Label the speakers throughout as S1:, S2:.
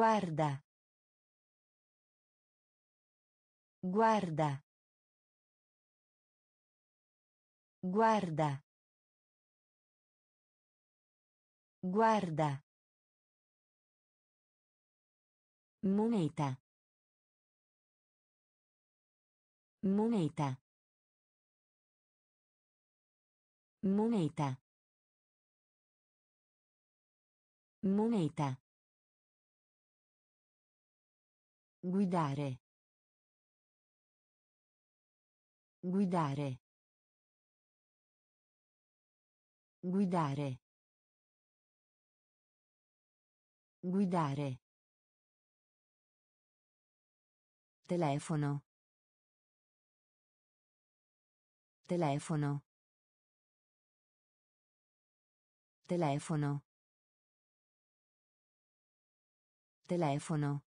S1: Guarda. Guarda. Guarda. Guarda. Moneta. Moneta. Moneta. Moneta. Guidare. Guidare. Guidare. Guidare. Telefono. Telefono. Telefono. Telefono.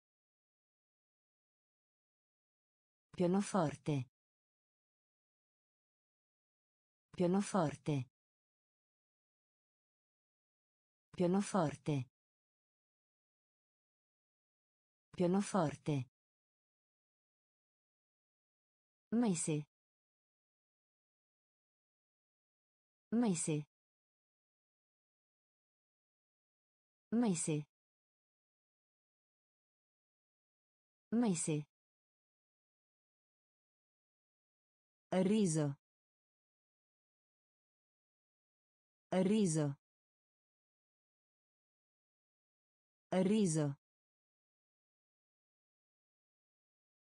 S1: Pianoforte. Pianoforte. Pianoforte. Pianoforte. Mese. Mese. Mese. Mese. Riso. Riso. Riso.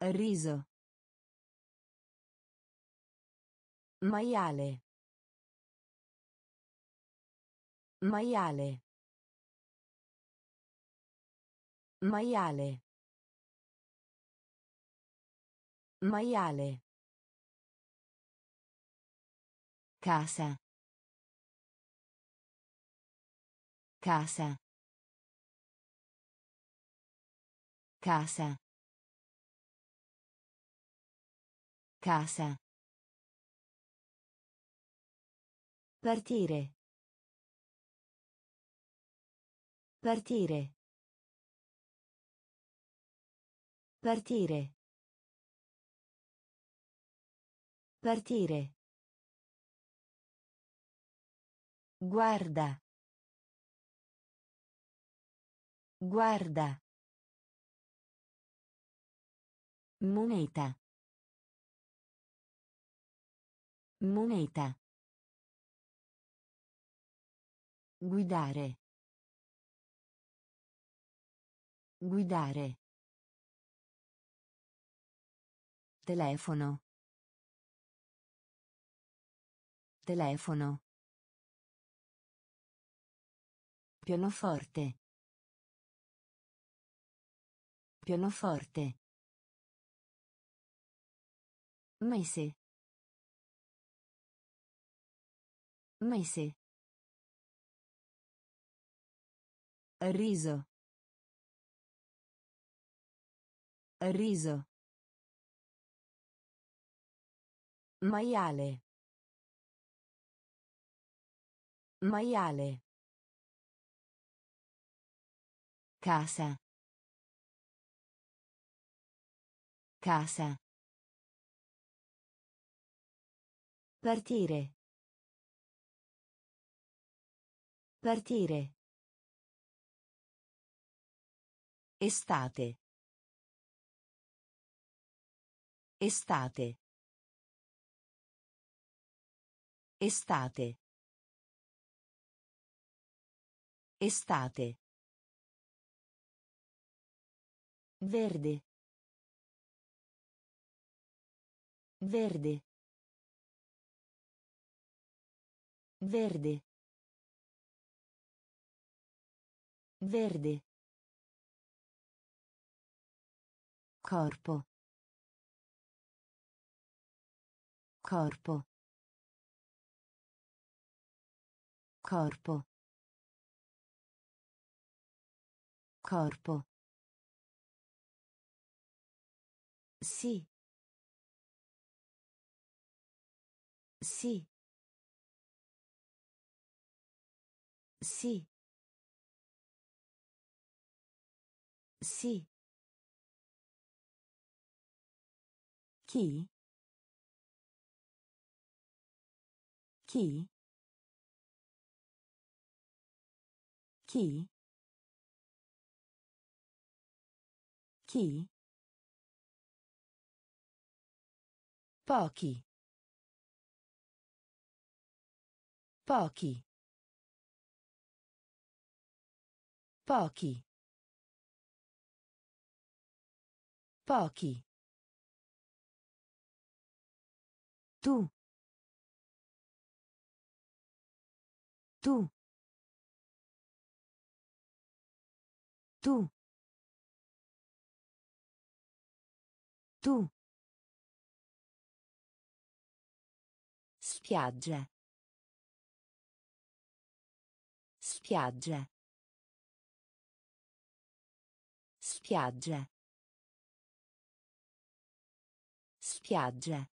S1: Riso. Maiale. Maiale. Maiale. Maiale. Casa. Casa. Casa. Casa. Partire. Partire. Partire. Partire. Guarda. Guarda. Moneta. Moneta. Guidare. Guidare. Telefono. Telefono. Pianoforte. Pianoforte. Mese. Mese. Riso. Riso. Maiale. Maiale. Casa. Casa. Partire. Partire. Estate. Estate. Estate. Estate. Verde. Verde. Verde. Verde. Corpo. Corpo. Corpo. Corpo. Sì. Sì. Sì. Sì. Chi? Chi? Chi? Chi? Pochi. Pochi. Pochi. Pochi. Tu. Tu. Tu. Tu. Spiaggia. Spiaggia. Spiaggia. Spiaggia.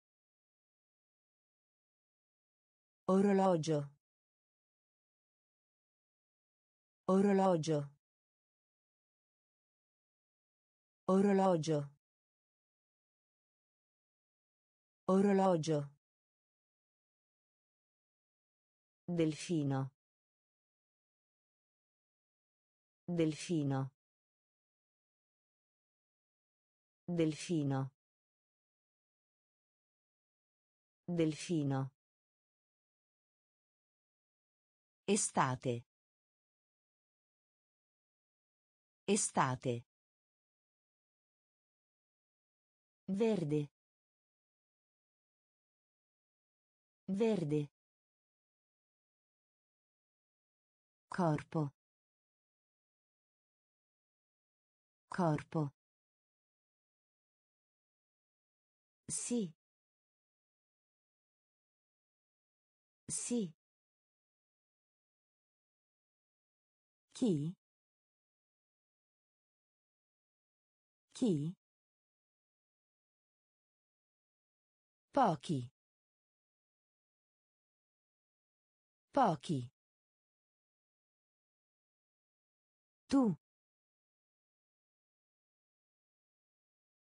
S1: Orologio. Orologio. Orologio. Orologio. Delfino. Delfino. Delfino. Delfino. Estate. Estate. Verde. Verde. Corpo. Corpo. Sì. Sì. Chi? Chi? Pochi. Pochi. Tu.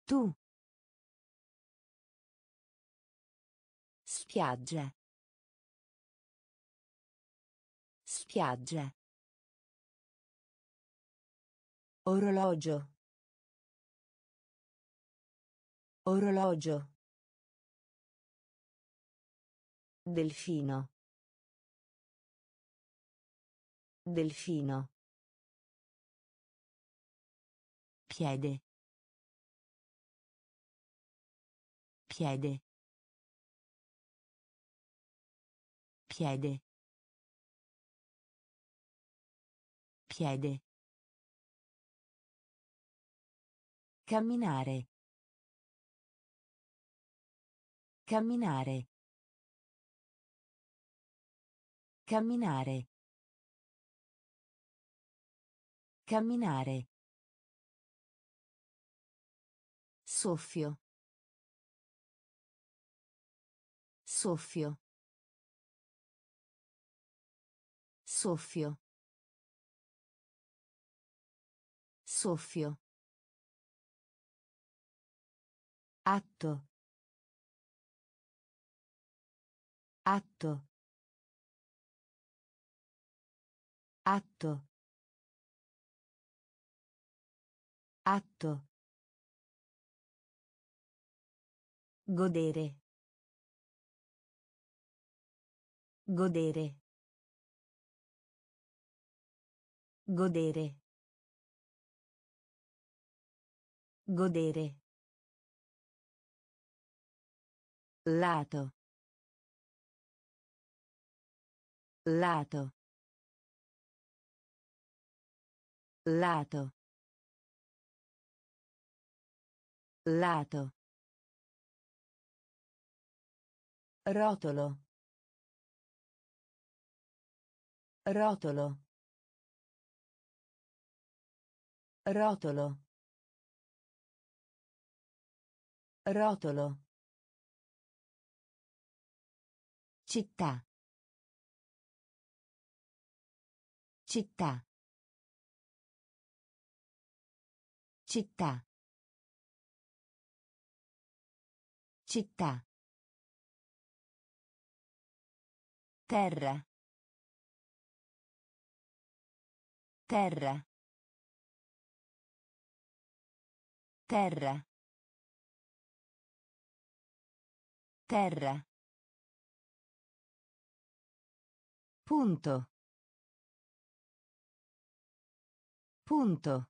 S1: Tu. Spiaggia. Spiaggia. Orologio. Orologio. Delfino. Delfino. Piede. Piede. Piede. Piede. Camminare. Camminare. Camminare. Camminare. Soffio. Soffio. Soffio. Soffio. Atto. Atto. Atto. Atto. Godere. Godere. Godere. Godere. Lato. Lato. Lato. Lato. Rotolo. Rotolo. Rotolo. Rotolo. Città. Città. Città. Città. Terra. Terra. Terra. Terra. Punto. Punto.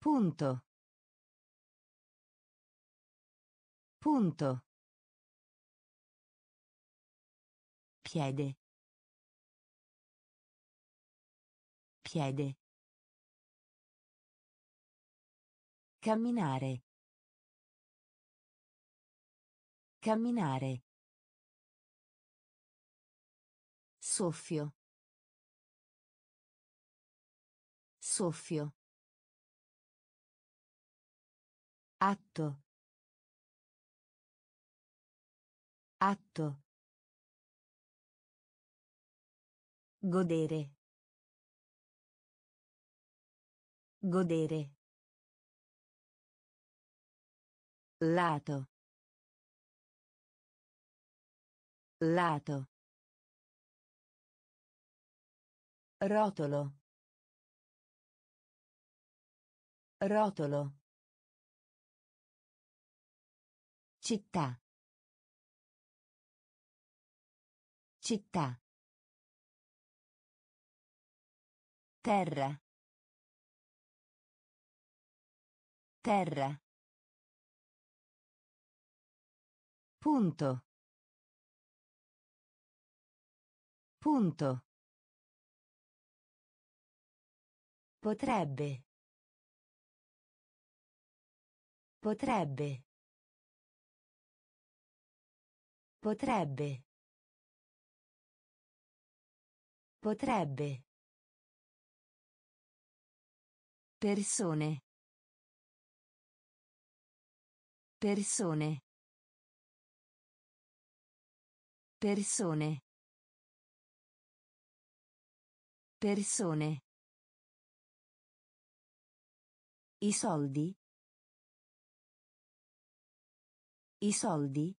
S1: Punto. Punto. Piede. Piede. Camminare. Camminare. Soffio. Soffio. Atto. Atto. Godere. Godere. Lato. Lato. Rotolo. Rotolo. Città. Città. Terra. Terra. Punto. Punto. Potrebbe. Potrebbe. Potrebbe. Potrebbe. Persone. Persone. Persone. Persone. I soldi. I soldi.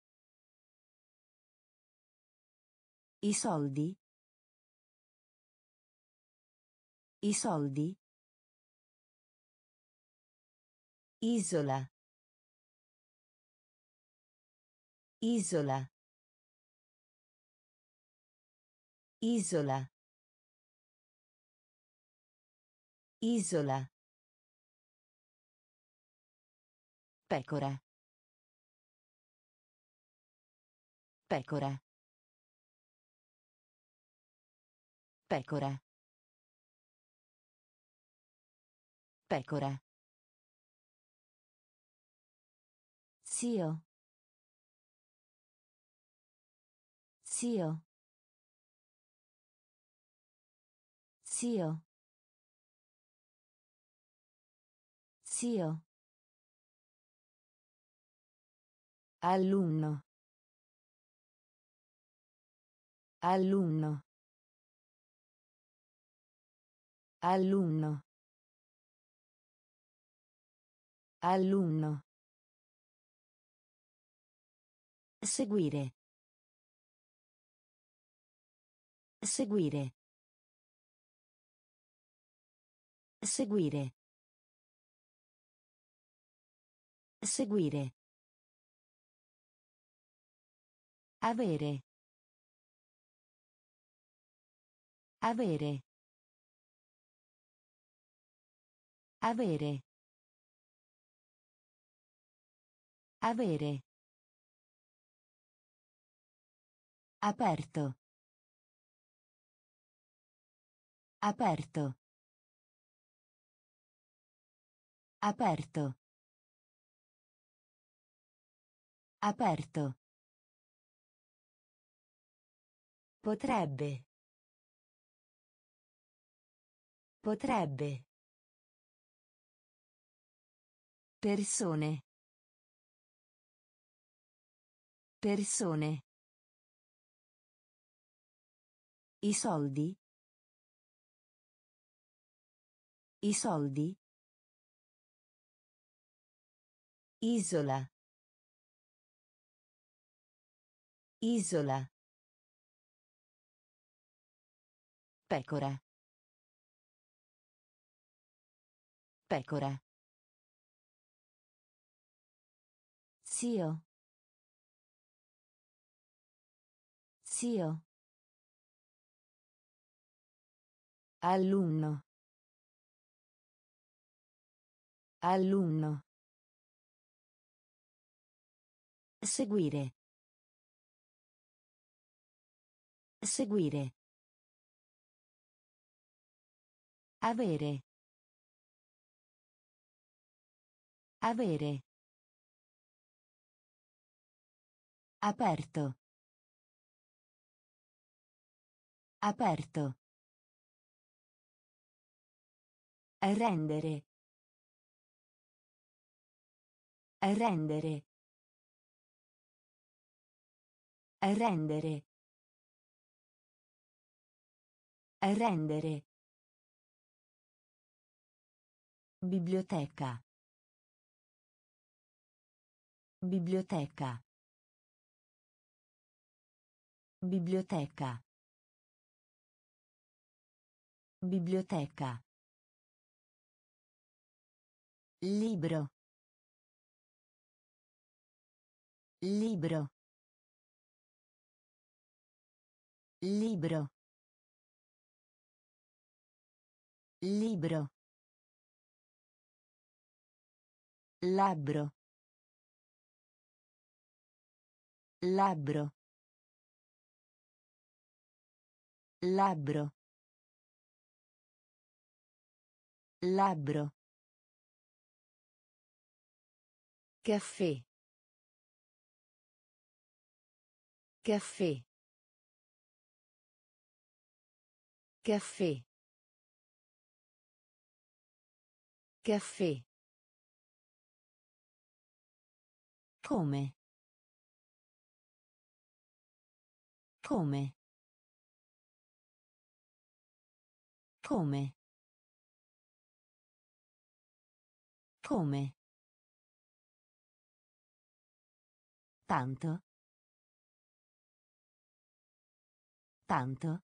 S1: I soldi. I soldi. Isola. Isola. Isola. Isola. Pecora. Pecora. Pecora. Pecora. Zio. Zio. Zio. Zio. Alunno. Alunno. Alunno. Alunno. Seguire. Seguire. Seguire. Seguire. Avere. Avere. Avere. Avere. Aperto. Aperto. Aperto. Aperto. Potrebbe. Potrebbe. Persone. Persone. I soldi. I soldi. Isola. Isola. Pecora. Pecora. Zio. Zio. Alunno. Alunno. Seguire. Seguire. Avere. Avere. Aperto. Aperto. Rendere. Rendere. Rendere. Rendere. Biblioteca. Biblioteca. Biblioteca. Biblioteca. Libro. Libro. Libro. Libro. Labbro. Labbro. Labbro. Labbro. Caffè. Caffè. Caffè. Caffè. Come? Come? Come? Come? Tanto. Tanto.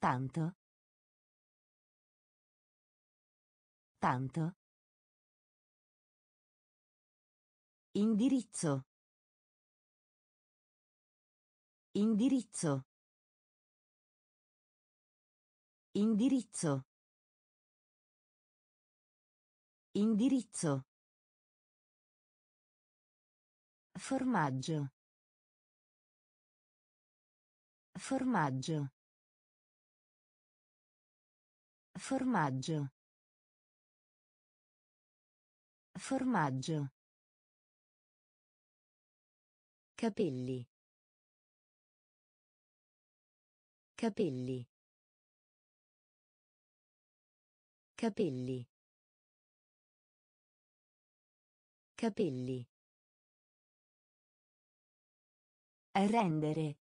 S1: Tanto. Tanto. Indirizzo. Indirizzo. Indirizzo. Indirizzo. Formaggio. Formaggio. Formaggio. Formaggio. Capelli. Capelli. Capelli. Capelli. Rendere.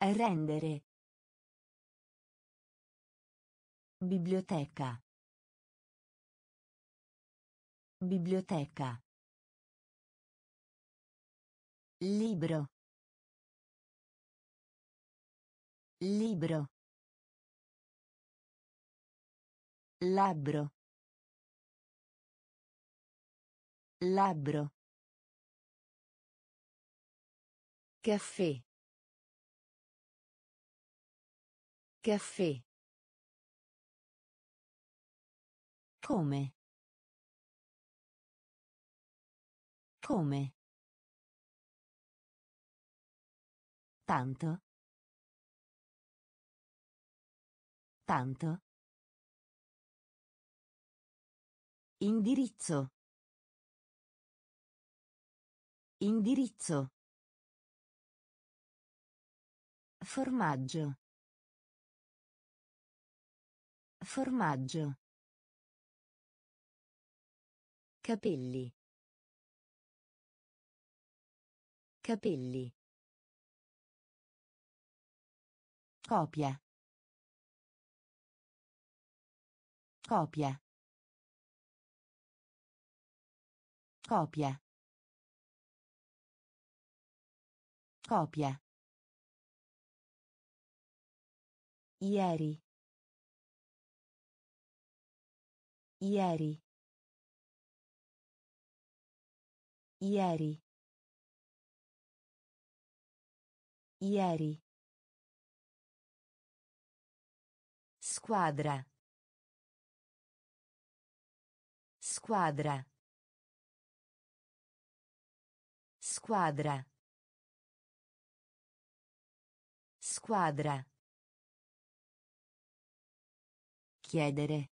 S1: Rendere. Biblioteca. Biblioteca. Libro. Libro. Labbro. Labbro. Caffè. Caffè. Come? Come? Tanto. Tanto. Indirizzo. Indirizzo. Formaggio. Formaggio. Capelli. Capelli. Copia. Copia. Copia. Copia. Ieri. Ieri. Ieri. Ieri. Squadra. Squadra. Squadra. Squadra. Chiedere.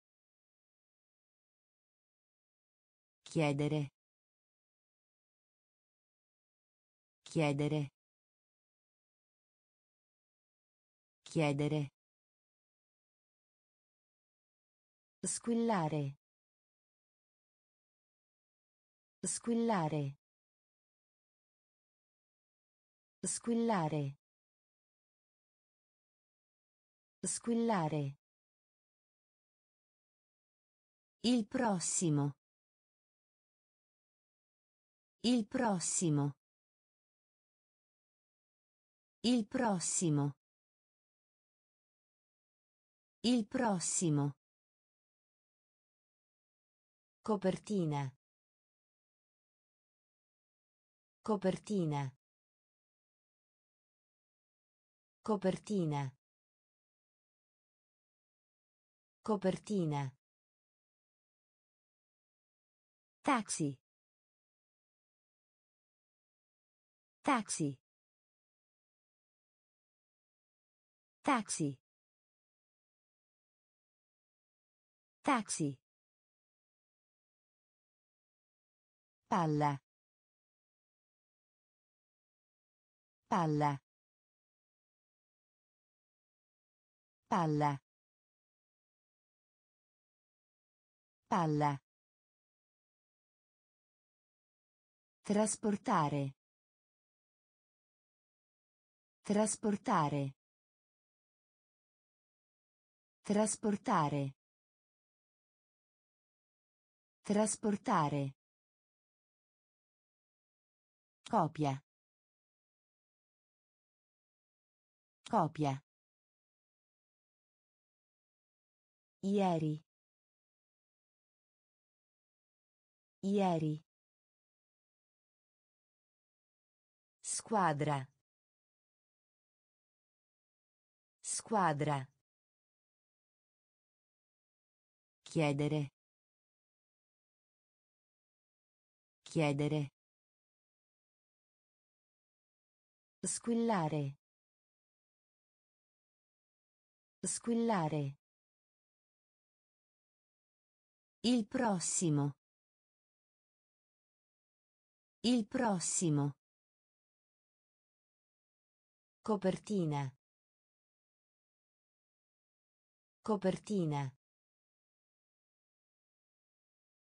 S1: Chiedere. Chiedere. Chiedere. Squillare. Squillare. Squillare. Squillare. Il prossimo. Il prossimo. Il prossimo. Il prossimo. Copertina. Copertina. Copertina. Copertina. Taxi. Taxi. Taxi. Taxi. Palla. Palla. Palla. Palla. Trasportare. Trasportare. Trasportare. Trasportare. Copia. Copia. Ieri. Ieri. Squadra. Squadra. Chiedere. Chiedere. Squillare. Squillare. Il prossimo. Il prossimo. Copertina. Copertina.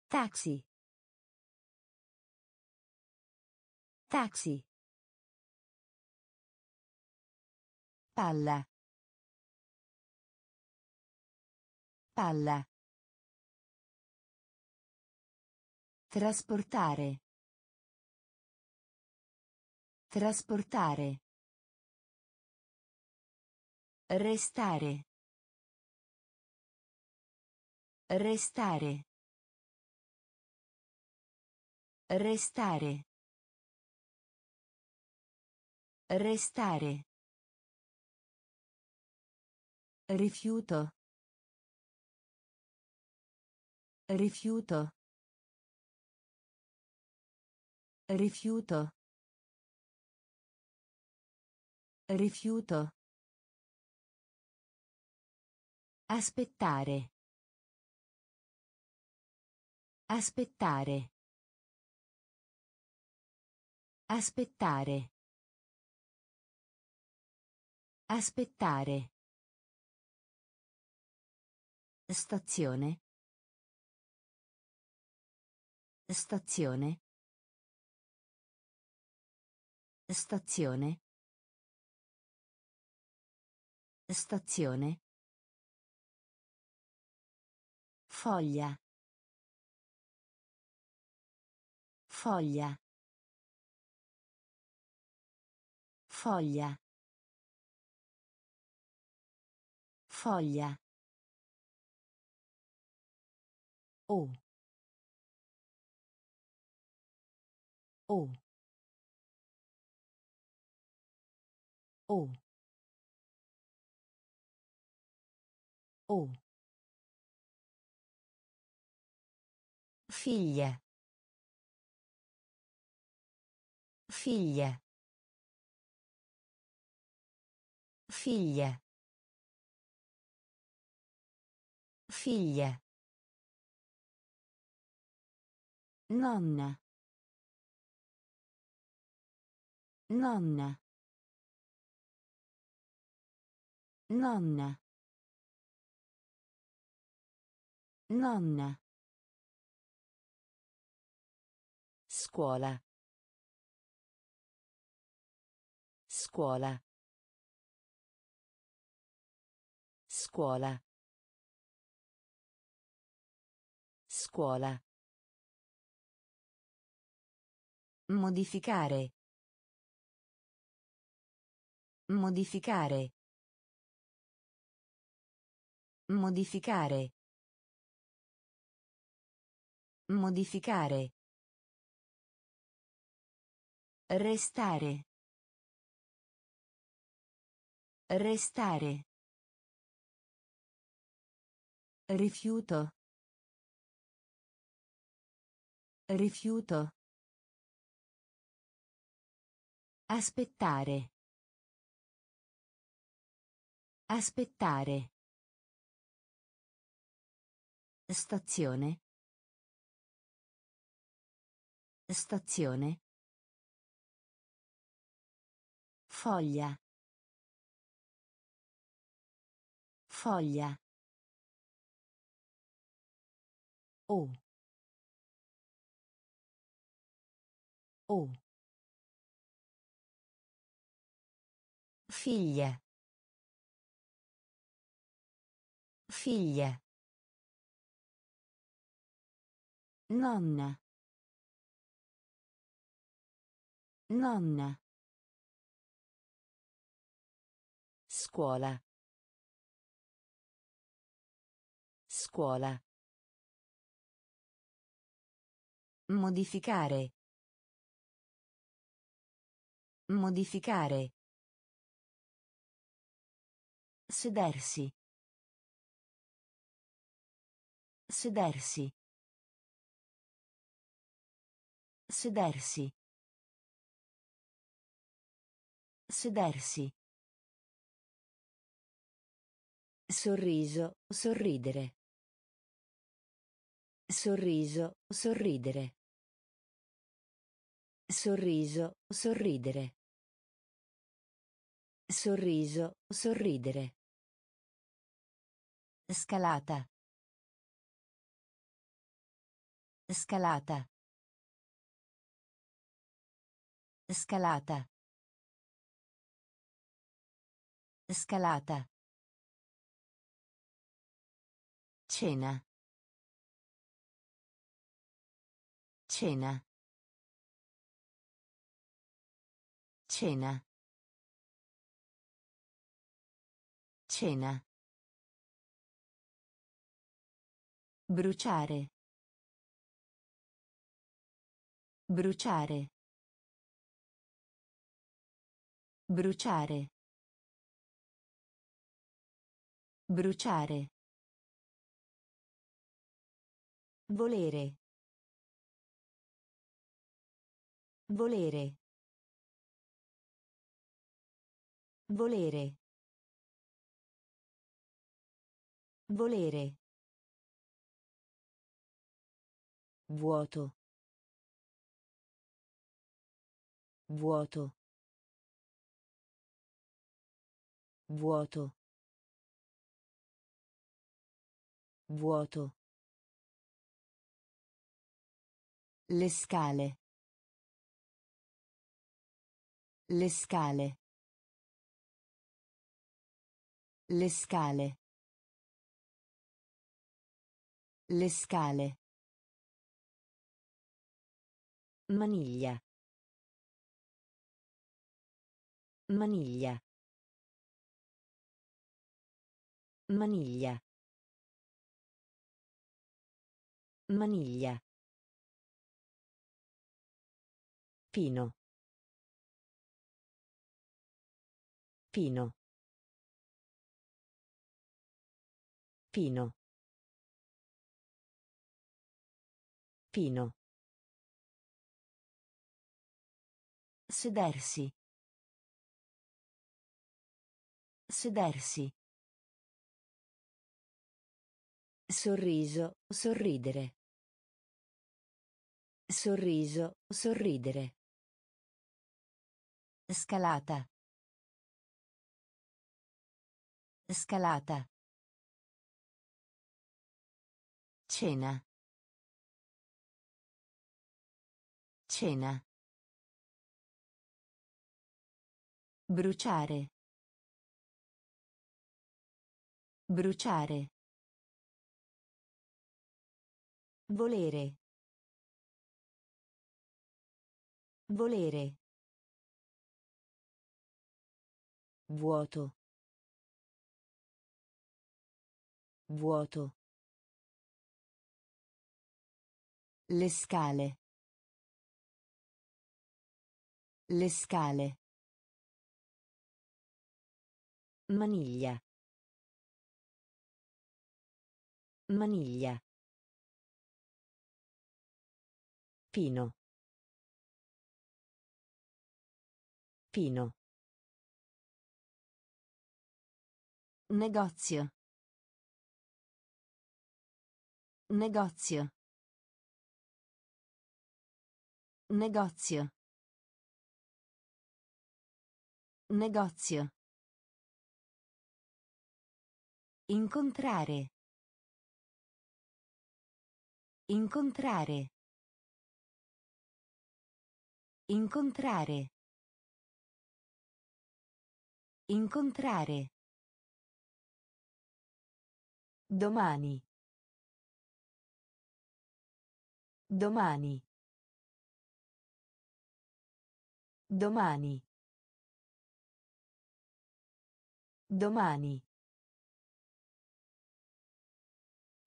S1: Taxi. Taxi. Palla. Palla. Trasportare. Trasportare. Restare. Restare. Restare. Restare. Rifiuto. Rifiuto. Rifiuto. Rifiuto. Aspettare. Aspettare. Aspettare. Aspettare. Stazione. Stazione. Stazione. Stazione. Foglia. Foglia. Foglia. Foglia. O. O. O. O. Figlia. Figlia. Figlia. Figlia. Nonna. Nonna. Nonna. Nonna. Scuola. Scuola. Scuola. Scuola. Modificare. Modificare. Modificare. Modificare. Restare. Restare. Rifiuto. Rifiuto. Aspettare. Aspettare. Stazione. Stazione. Foglia. Foglia. O. O. Figlia. Figlia. Nonna. Nonna. Scuola. Scuola. Modificare. Modificare. Sedersi. Sedersi. Sedersi. Sedersi. Sorriso, sorridere. Sorriso, sorridere. Sorriso, sorridere. Sorriso, sorridere. Scalata. Scalata. Scalata. Scalata. Cena. Cena. Cena. Cena. Bruciare. Bruciare. Bruciare. Bruciare. Volere. Volere. Volere. Volere. Vuoto. Vuoto. Vuoto. Vuoto. Le scale. Le scale. Le scale. Le scale. Maniglia. Maniglia. Maniglia. Maniglia. Pino. Pino. Pino. Pino. Sedersi. Sedersi. Sorriso, sorridere. Sorriso, sorridere. Scalata. Scalata. Cena. Cena. Bruciare. Bruciare. Volere. Volere. Vuoto. Vuoto. Le scale. Le scale. Maniglia. Maniglia. Pino. Pino. Negozio. Negozio. Negozio. Negozio. Incontrare. Incontrare. Incontrare. Incontrare. Domani. Domani. Domani. Domani.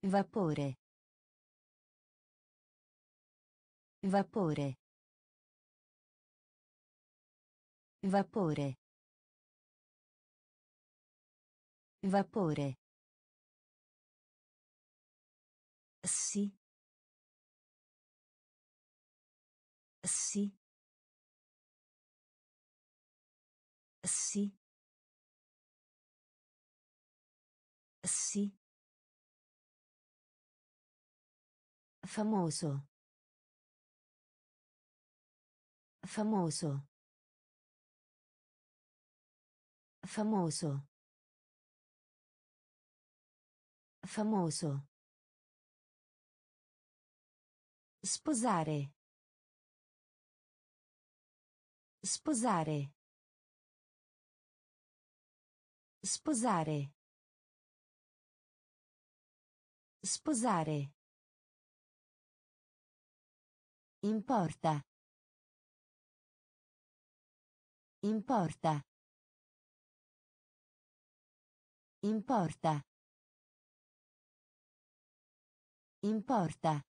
S1: Vapore. Vapore. Vapore. Vapore. Sì. Sì. Sì. Sì. Famoso. Famoso. Famoso. Famoso. Sposare. Sposare. Sposare. Sposare. Importa. Importa. Importa. Importa.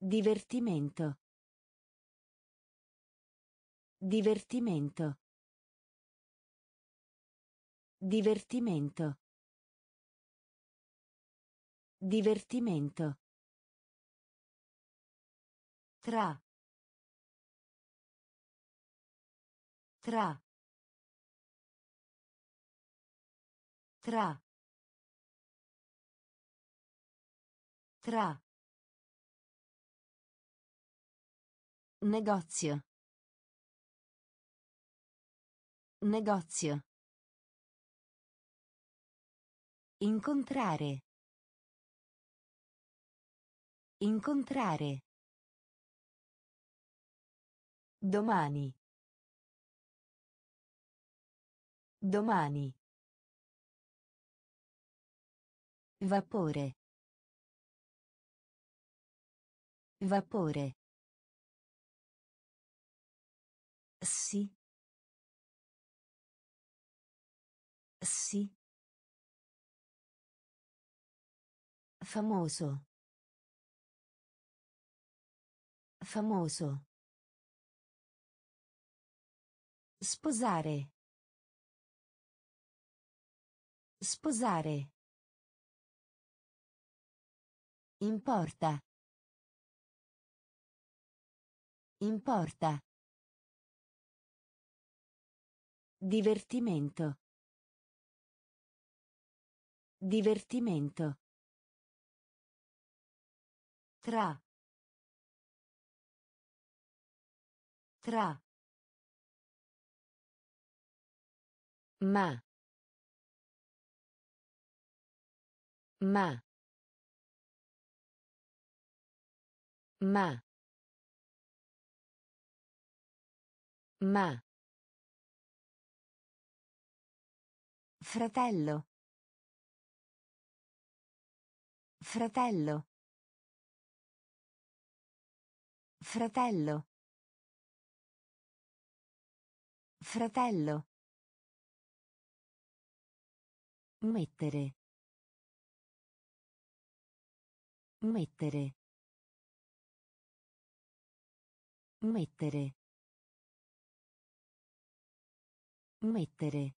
S1: Divertimento. Divertimento. Divertimento. Divertimento. Tra. Tra. Tra. Tra. Negozio. Negozio. Incontrare. Incontrare. Domani. Domani. Vapore. Vapore. Sì. Sì. Famoso. Famoso. Sposare. Sposare. Importa. Importa. Divertimento. Divertimento. Tra. Tra. Ma. Ma. Ma. Ma. Fratello. Fratello. Fratello. Fratello. Mettere. Mettere. Mettere. Mettere.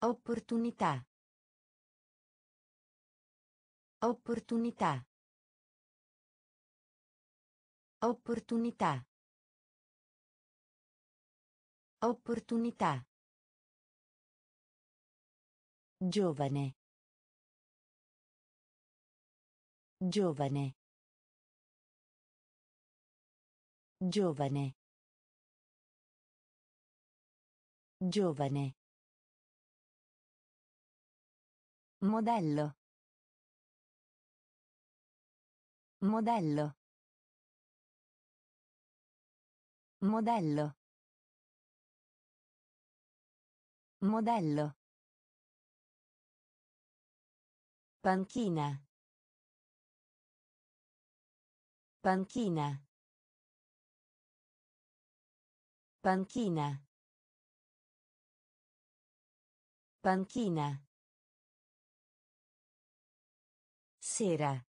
S1: Opportunità. Opportunità. Opportunità. Opportunità. Giovane. Giovane. Giovane. Giovane. Modello. Modello. Modello. Modello. Panchina. Panchina. Panchina. Panchina. Sera.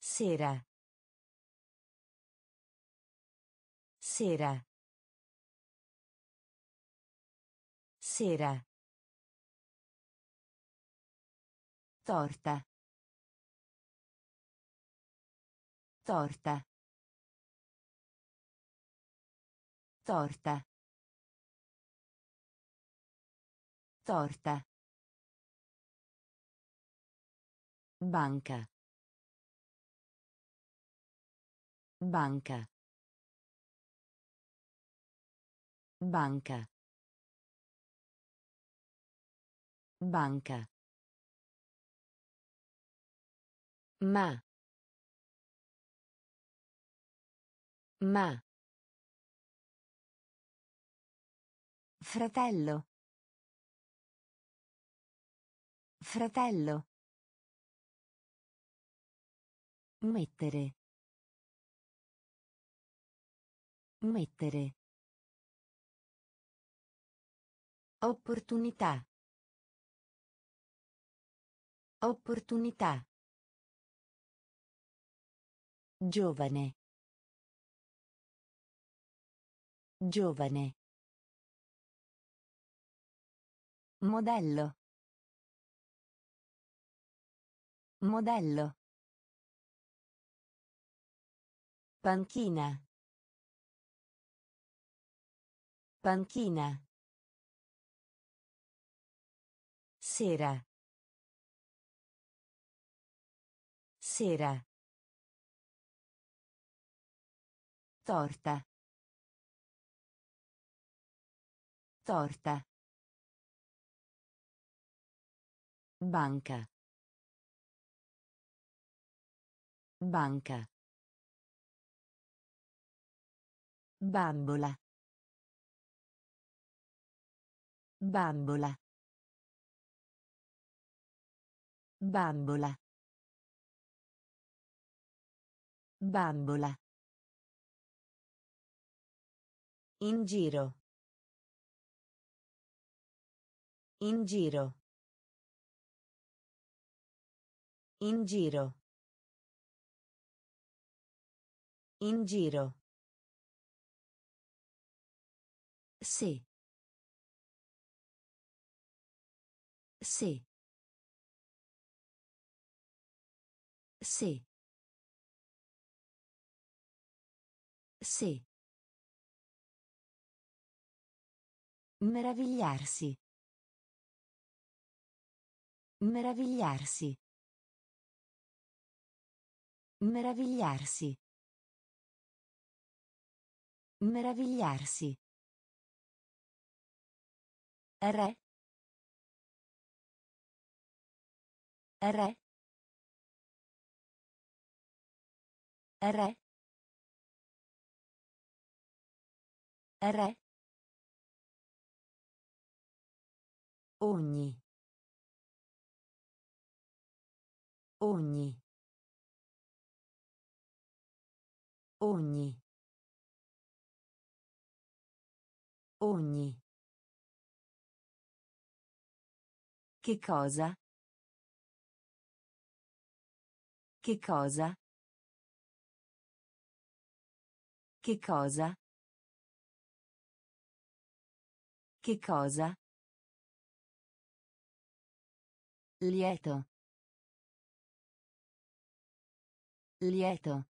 S1: Sera. Sera. Sera. Torta. Torta. Torta. Torta. Banca. Banca. Banca. Banca. Ma. Ma. Fratello. Fratello. Mettere. Mettere. Opportunità. Opportunità. Giovane. Giovane. Modello. Modello. Panchina. Panchina. Sera. Sera. Torta. Torta. Banca. Banca. Bambola. Bambola. Bambola. Bambola. In giro. In giro. In giro. In giro. Sì. Sì. Sì. Sì. Meravigliarsi. Meravigliarsi. Meravigliarsi. Meravigliarsi. Re. Re. Re. Re. Ogni. Ogni. Ogni. Ogni. Che cosa? Che cosa? Che cosa? Che cosa? Lieto. Lieto.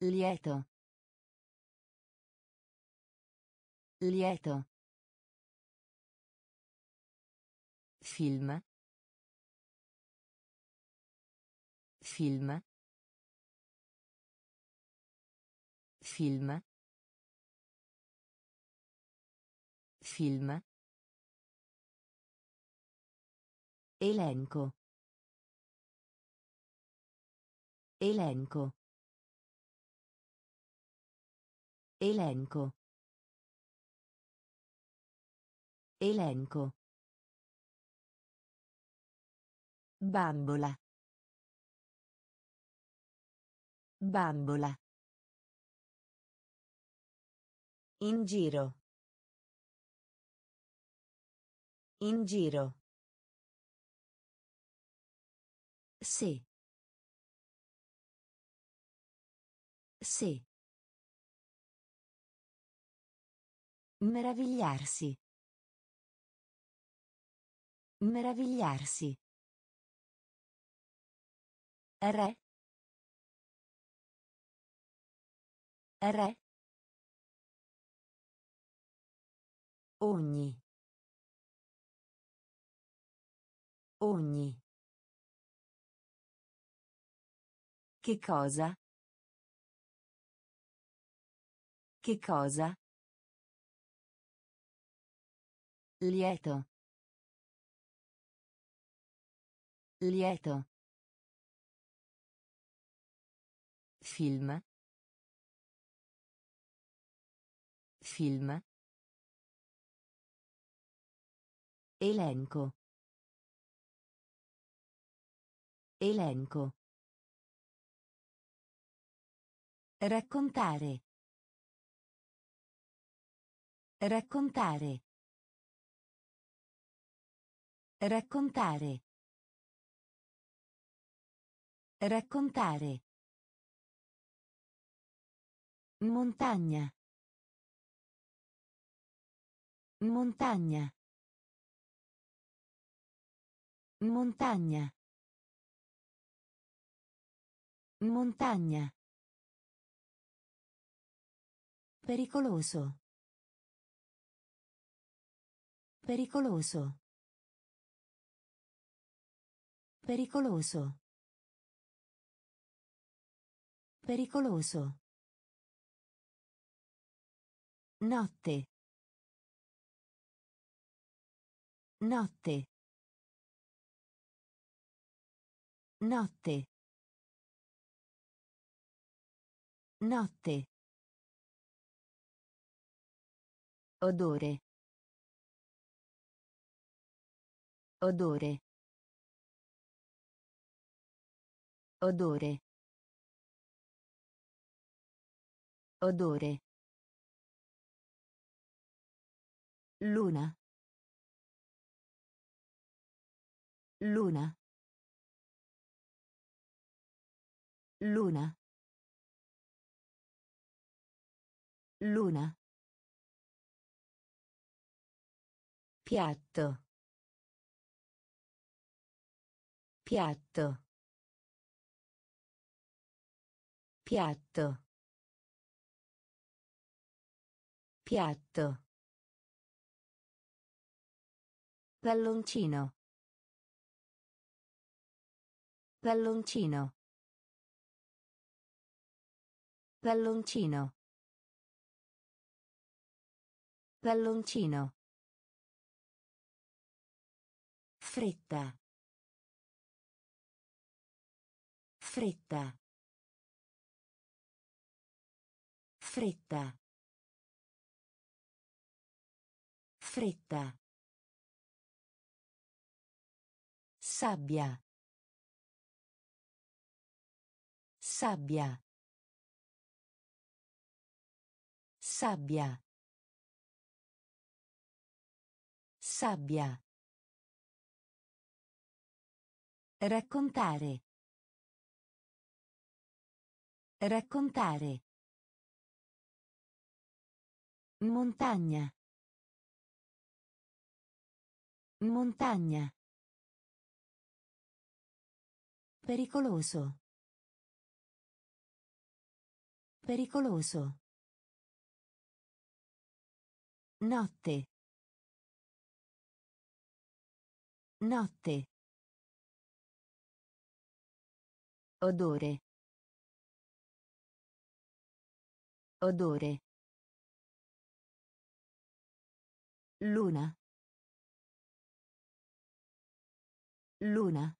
S1: Lieto. Lieto. Film. Film. Film. Film. Elenco. Elenco. Elenco. Elenco. Bambola. Bambola. In giro. In giro. Sì. Sì. Meravigliarsi. Meravigliarsi. Re. Re. Ogni. Ogni. Che cosa? Che cosa? Lieto. Lieto. Film. Film. Elenco. Elenco. Raccontare. Raccontare. Raccontare. Raccontare. Montagna. Montagna. Montagna. Montagna. Pericoloso. Pericoloso. Pericoloso. Pericoloso. Notte. Notte. Notte. Notte. Odore. Odore. Odore. Odore. Luna. Luna. Luna. Luna. Piatto. Piatto. Piatto. Piatto. Palloncino. Palloncino. Palloncino. Palloncino. Fretta. Fretta. Fretta. Fretta. Sabbia. Sabbia. Sabbia. Sabbia. Raccontare. Raccontare. Montagna. Montagna. Pericoloso. Pericoloso. Notte. Notte. Odore. Odore. Luna. Luna.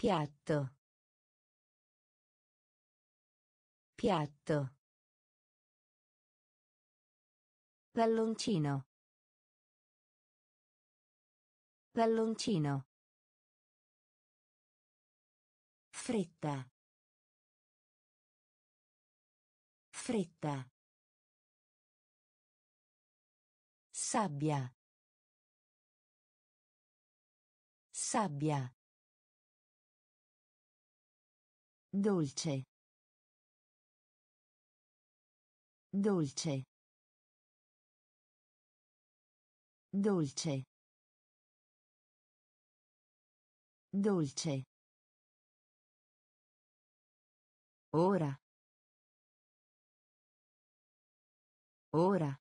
S1: Piatto. Piatto. Palloncino. Palloncino. Fretta. Fretta. Sabbia. Sabbia. Dolce. Dolce. Dolce. Dolce. Ora. Ora.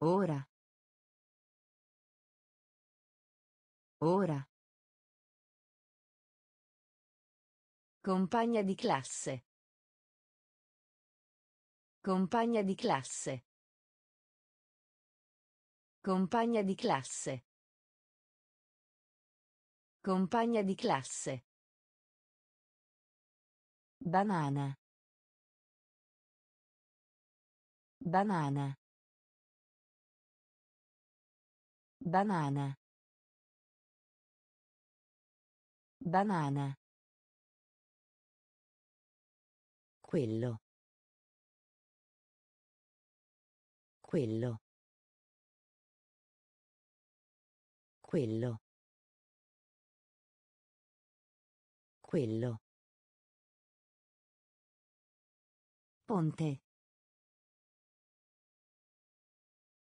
S1: Ora. Ora. Compagna di classe. Compagna di classe. Compagna di classe. Compagna di classe. Banana. Banana. Banana. Banana. Quello. Quello. Quello. Quello. Ponte.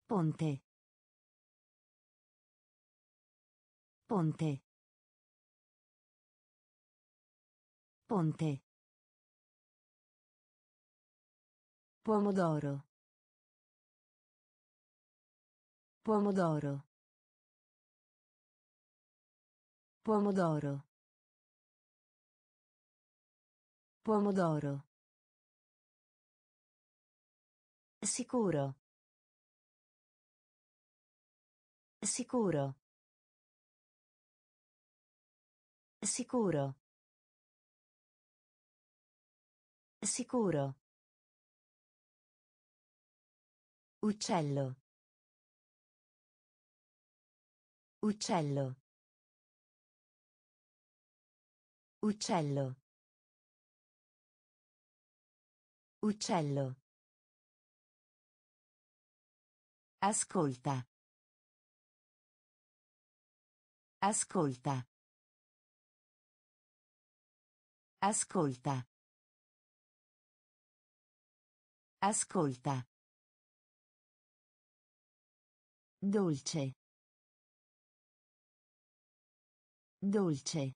S1: Ponte. Ponte. Ponte. Pomodoro. Pomodoro. Pomodoro. Pomodoro. Sicuro. Sicuro. Sicuro. Sicuro. Uccello. Uccello. Uccello. Uccello. Ascolta. Ascolta. Ascolta. Ascolta. Dolce. Dolce.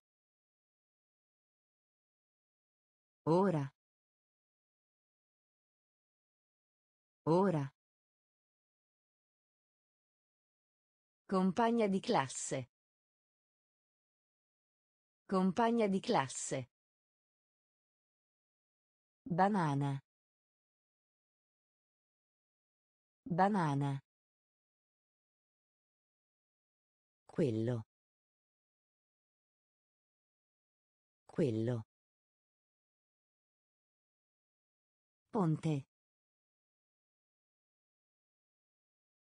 S1: Ora. Ora. Compagna di classe. Compagna di classe. Banana. Banana. Quello. Quello. Ponte.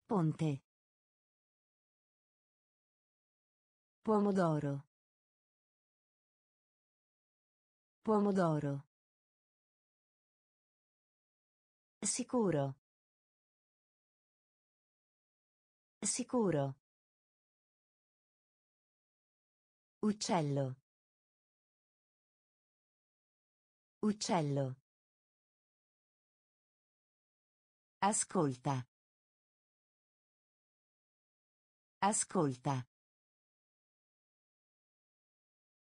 S1: Ponte. Pomodoro. Pomodoro. Sicuro. Sicuro. Uccello. Uccello. Ascolta. Ascolta.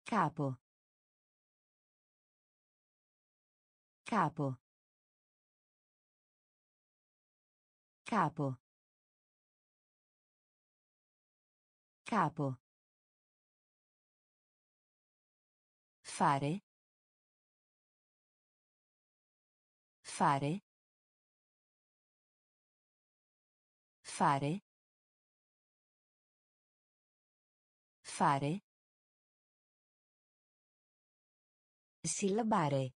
S1: Capo. Capo. Capo. Capo. Fare. Fare. Fare. Fare. Sillabare.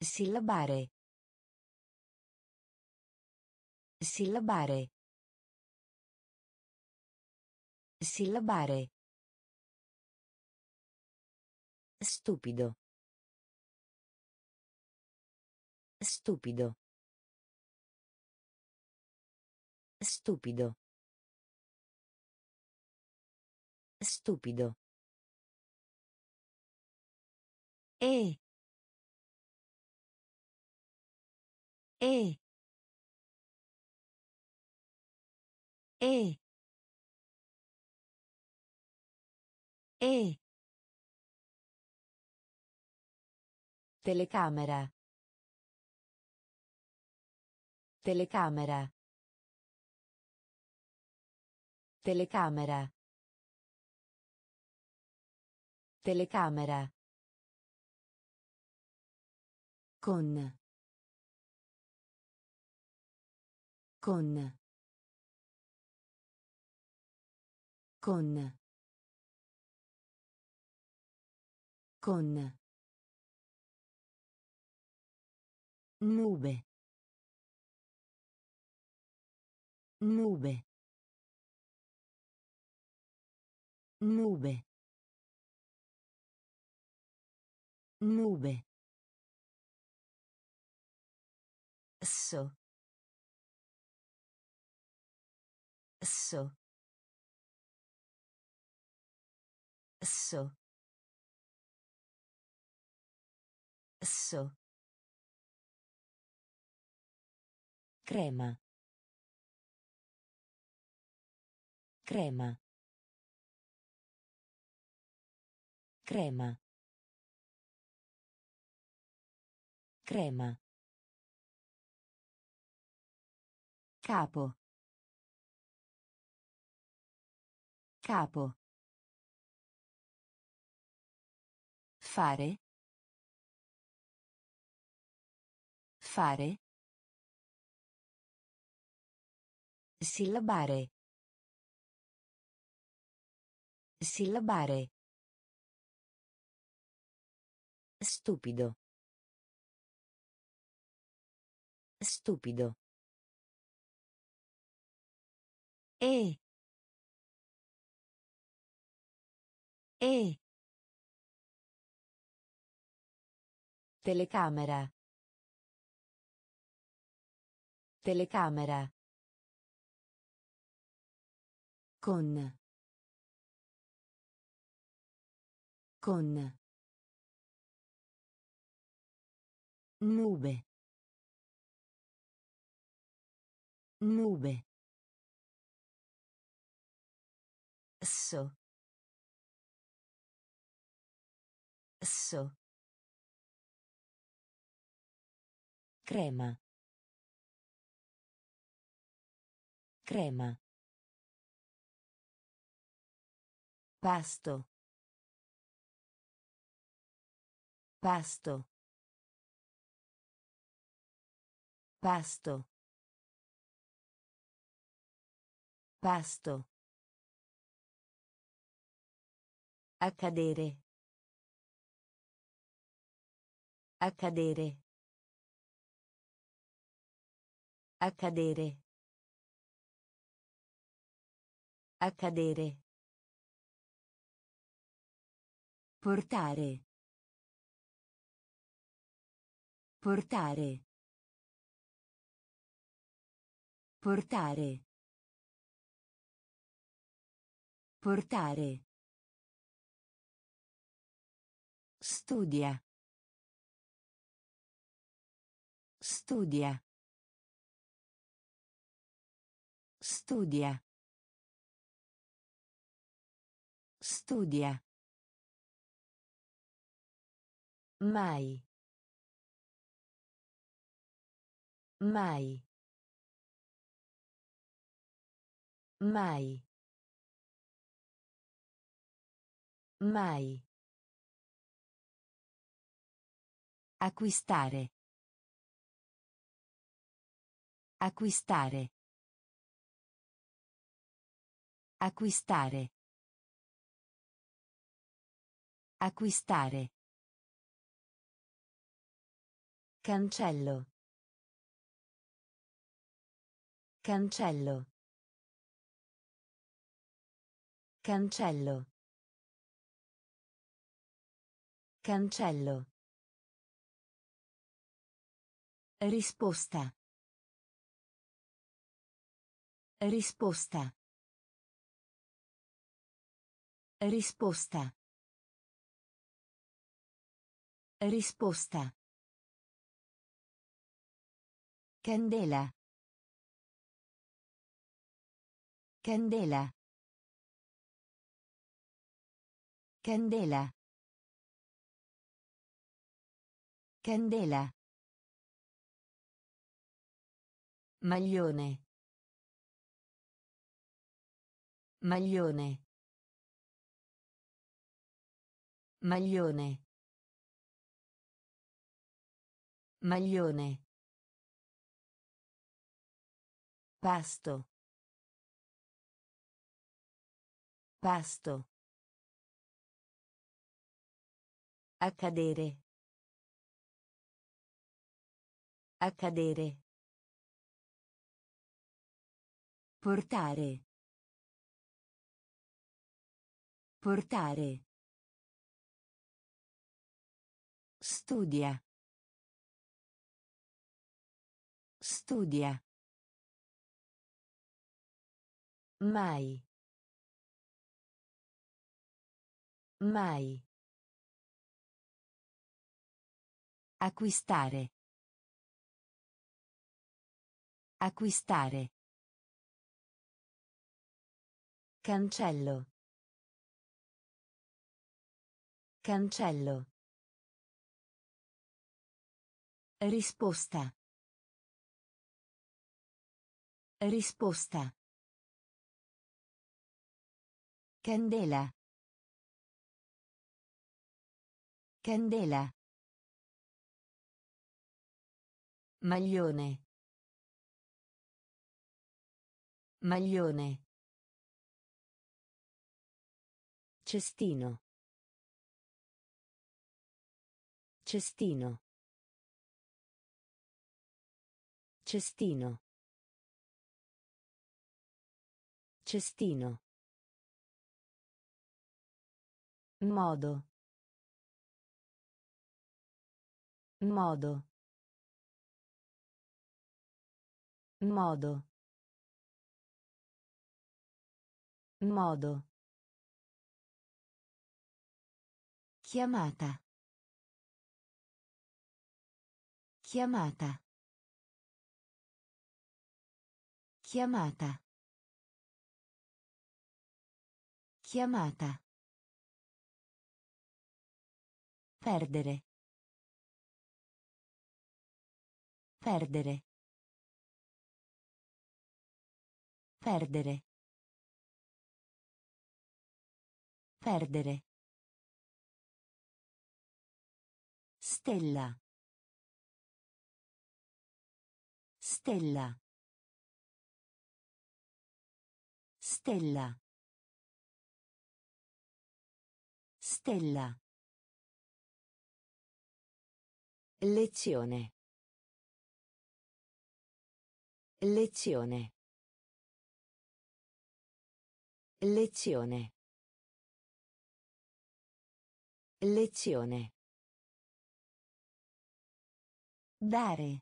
S1: Sillabare. Sillabare. Sillabare. Stupido. Stupido. Stupido. Stupido. E. E. E. E. Telecamera. Telecamera. Telecamera. Telecamera. Con. Con. Con. Con. Nube. Nube. Nube. Nube. So. So. So. So. Crema. Crema. Crema. Crema. Capo. Capo. Fare. Fare. Sillabare. Sillabare. Stupido. Stupido. E. E. Telecamera. Telecamera. Con. Con. Nube. Nube. So. So. Crema. Crema. Pasto. Pasto. Pasto. Pasto. Accadere. Accadere. Accadere. Accadere. Portare. Portare. Portare. Portare. Studia. Studia. Studia. Studia. Mai. Mai. Mai. Mai. Acquistare. Acquistare. Acquistare. Acquistare. Cancello. Cancello. Cancello. Cancello. Risposta. Risposta. Risposta. Risposta. Candela. Candela. Candela. Candela. Maglione. Maglione. Maglione. Maglione. Pasto. Pasto. Accadere. Accadere. Portare. Portare. Studia. Studia. Mai. Mai. Acquistare. Acquistare. Cancello. Cancello. Risposta. Risposta. Candela. Candela. Maglione. Maglione. Cestino. Cestino. Cestino. Cestino. Modo. Modo. Modo. Modo. Chiamata. Chiamata. Chiamata. Chiamata. Perdere. Perdere. Perdere. Perdere. Stella. Stella. Stella. Stella. Lezione. Lezione. Lezione. Lezione. Dare.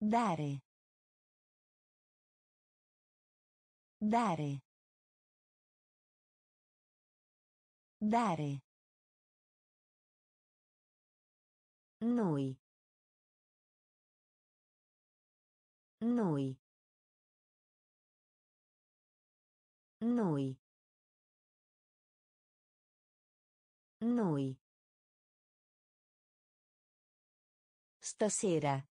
S1: Dare. Dare. Dare. Noi. Noi. Noi. Noi. Stasera.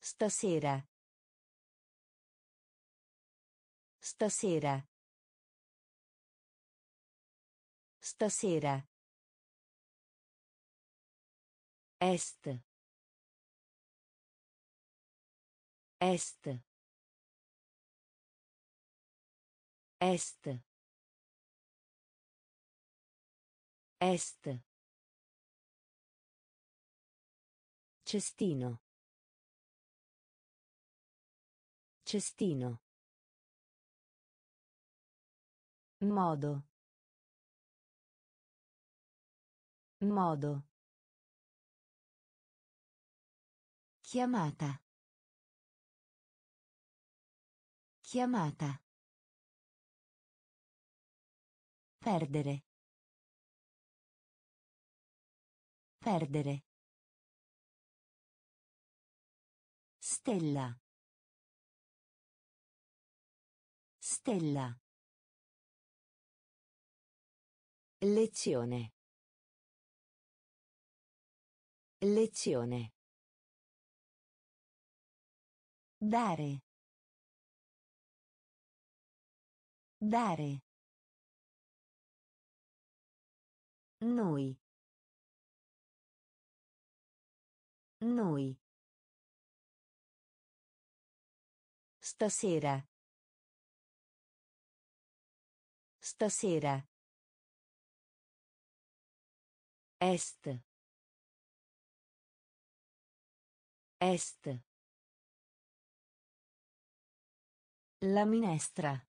S1: Stasera. Stasera. Stasera. Est. Est. Est. Est. Cestino. Cestino. Modo. Modo. Chiamata. Chiamata. Perdere. Perdere. Stella. Stella. Lezione. Lezione. Dare. Dare. Noi. Noi. Stasera. Stasera. Est. Est. La minestra.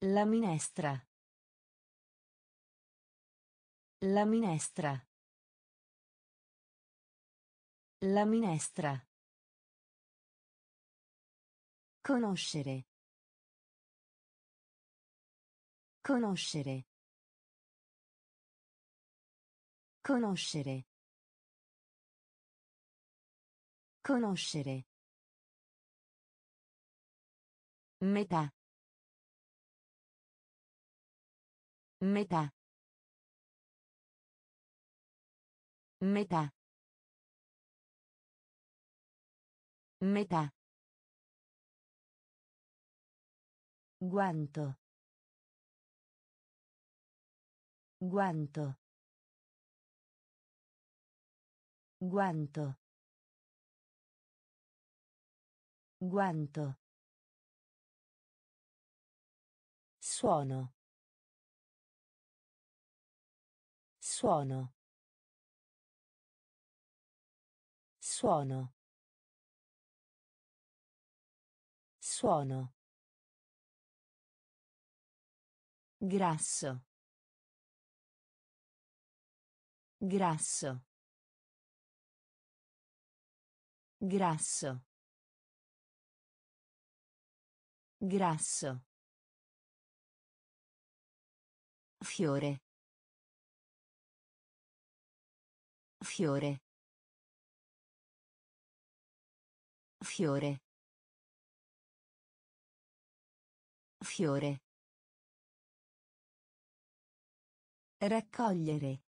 S1: La minestra. La minestra. La minestra. Conoscere. Conoscere. Conoscere. Conoscere. Metà. Metà. Metà. Metà. Guanto. Guanto. Guanto. Guanto. Suono. Suono. Suono. Suono. Grasso. Grasso. Grasso. Grasso. Fiore. Fiore. Fiore. Fiore. Raccogliere.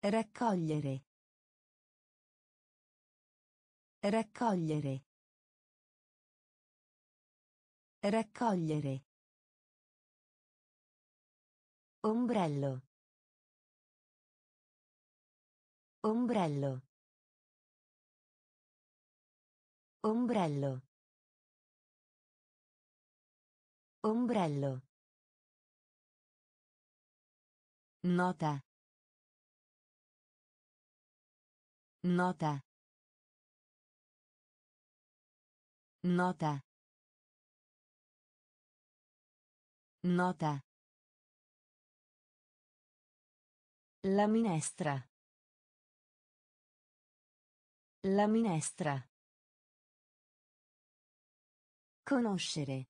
S1: Raccogliere. Raccogliere. Raccogliere. Ombrello. Ombrello. Ombrello. Ombrello. Nota. Nota. Nota. Nota. La minestra. La minestra. Conoscere.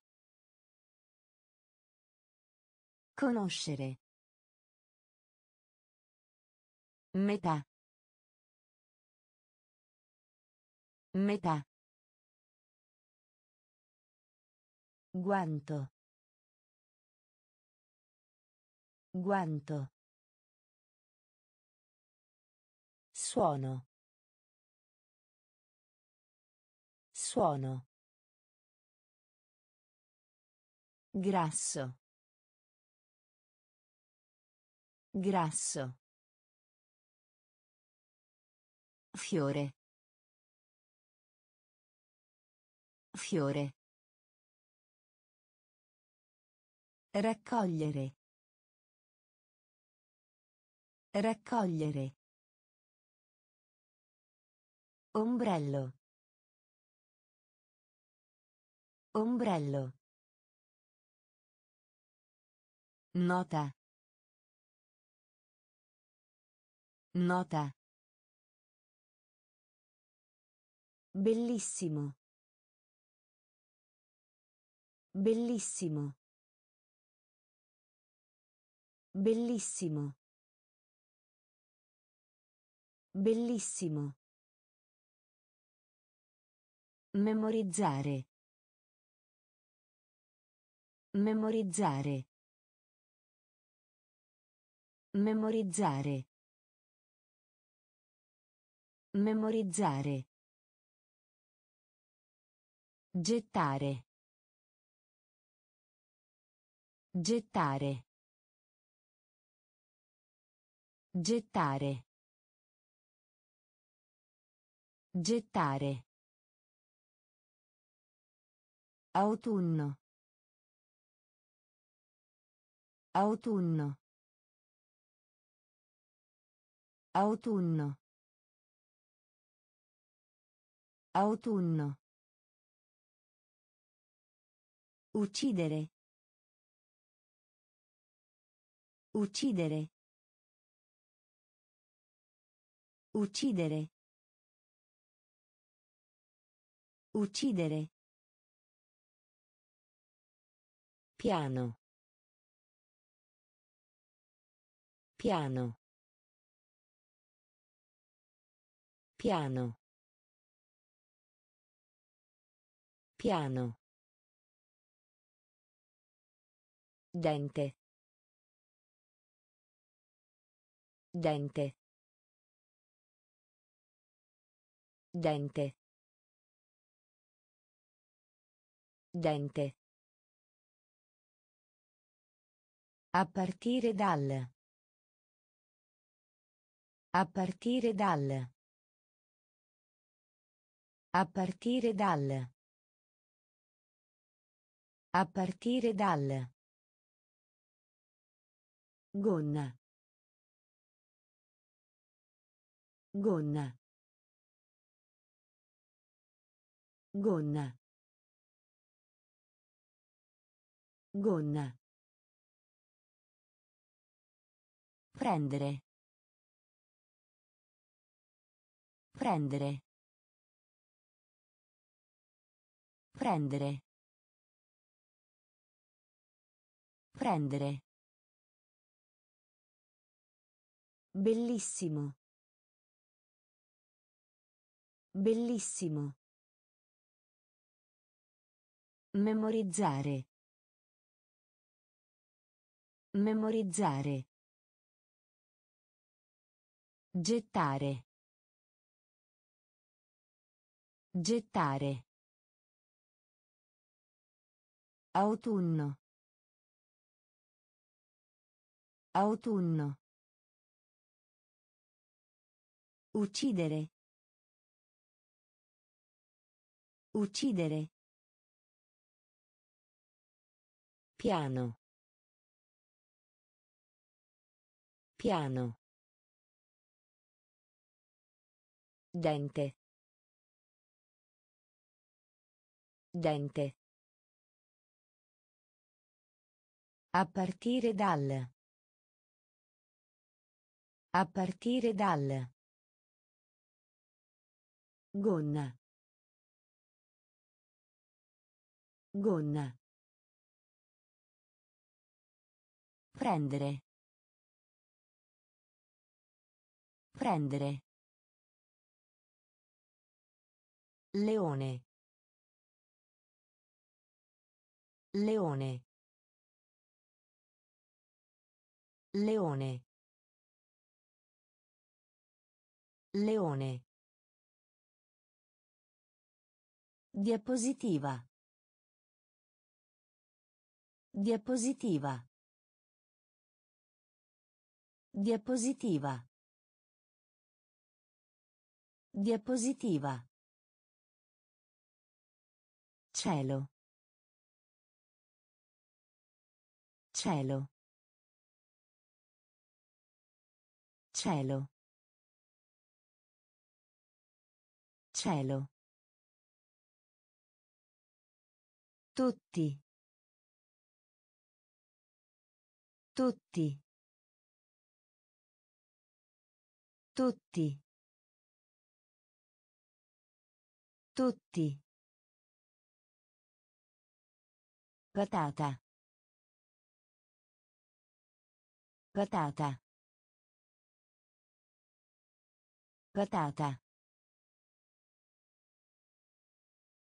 S1: Conoscere. Metà. Metà. Guanto. Guanto. Suono. Suono. Grasso. Grasso. Fiore. Fiore. Raccogliere. Raccogliere. Ombrello. Ombrello. Nota. Nota. Bellissimo. Bellissimo. Bellissimo. Bellissimo. Memorizzare. Memorizzare. Memorizzare. Memorizzare. Gettare. Gettare. Gettare. Gettare. Autunno. Autunno. Autunno. Autunno. Uccidere. Uccidere. Uccidere. Uccidere. Piano. Piano. Piano. Piano. Dente. Dente. Dente. Dente. A partire dal. A partire dal. A partire dal. A partire dal. Gonna. Gonna. Gonna. Gonna. Prendere. Prendere. Prendere. Prendere. Bellissimo. Bellissimo. Memorizzare. Memorizzare. Gettare. Gettare. Autunno. Autunno. Uccidere. Uccidere. Piano. Piano. Dente. Dente. A partire dal. A partire dal. Gonna. Gonna. Prendere. Prendere. Leone. Leone. Leone. Leone. Diapositiva. Diapositiva. Diapositiva. Diapositiva. Cielo. Cielo. Cielo. Cielo. Tutti. Tutti. Tutti. Tutti. Patata. Patata. Patata.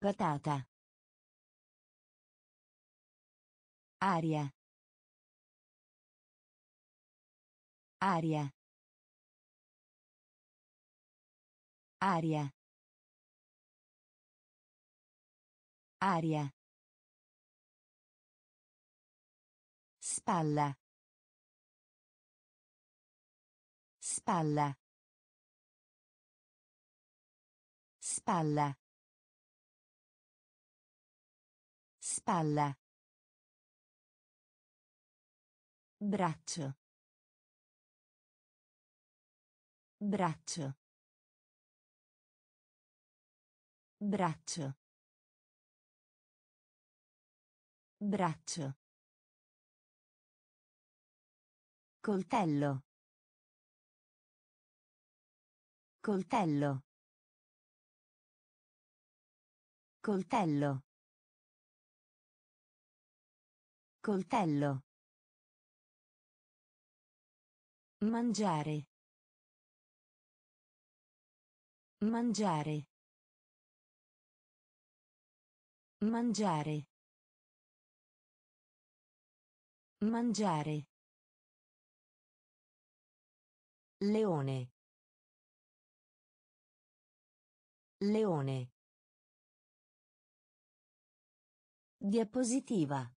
S1: Patata. Aria. Aria. Aria. Aria. Spalla. Spalla. Spalla. Spalla. Braccio. Braccio. Braccio. Braccio. Coltello. Coltello. Coltello. Coltello. Mangiare. Mangiare. Mangiare. Mangiare. Leone. Leone. Diapositiva.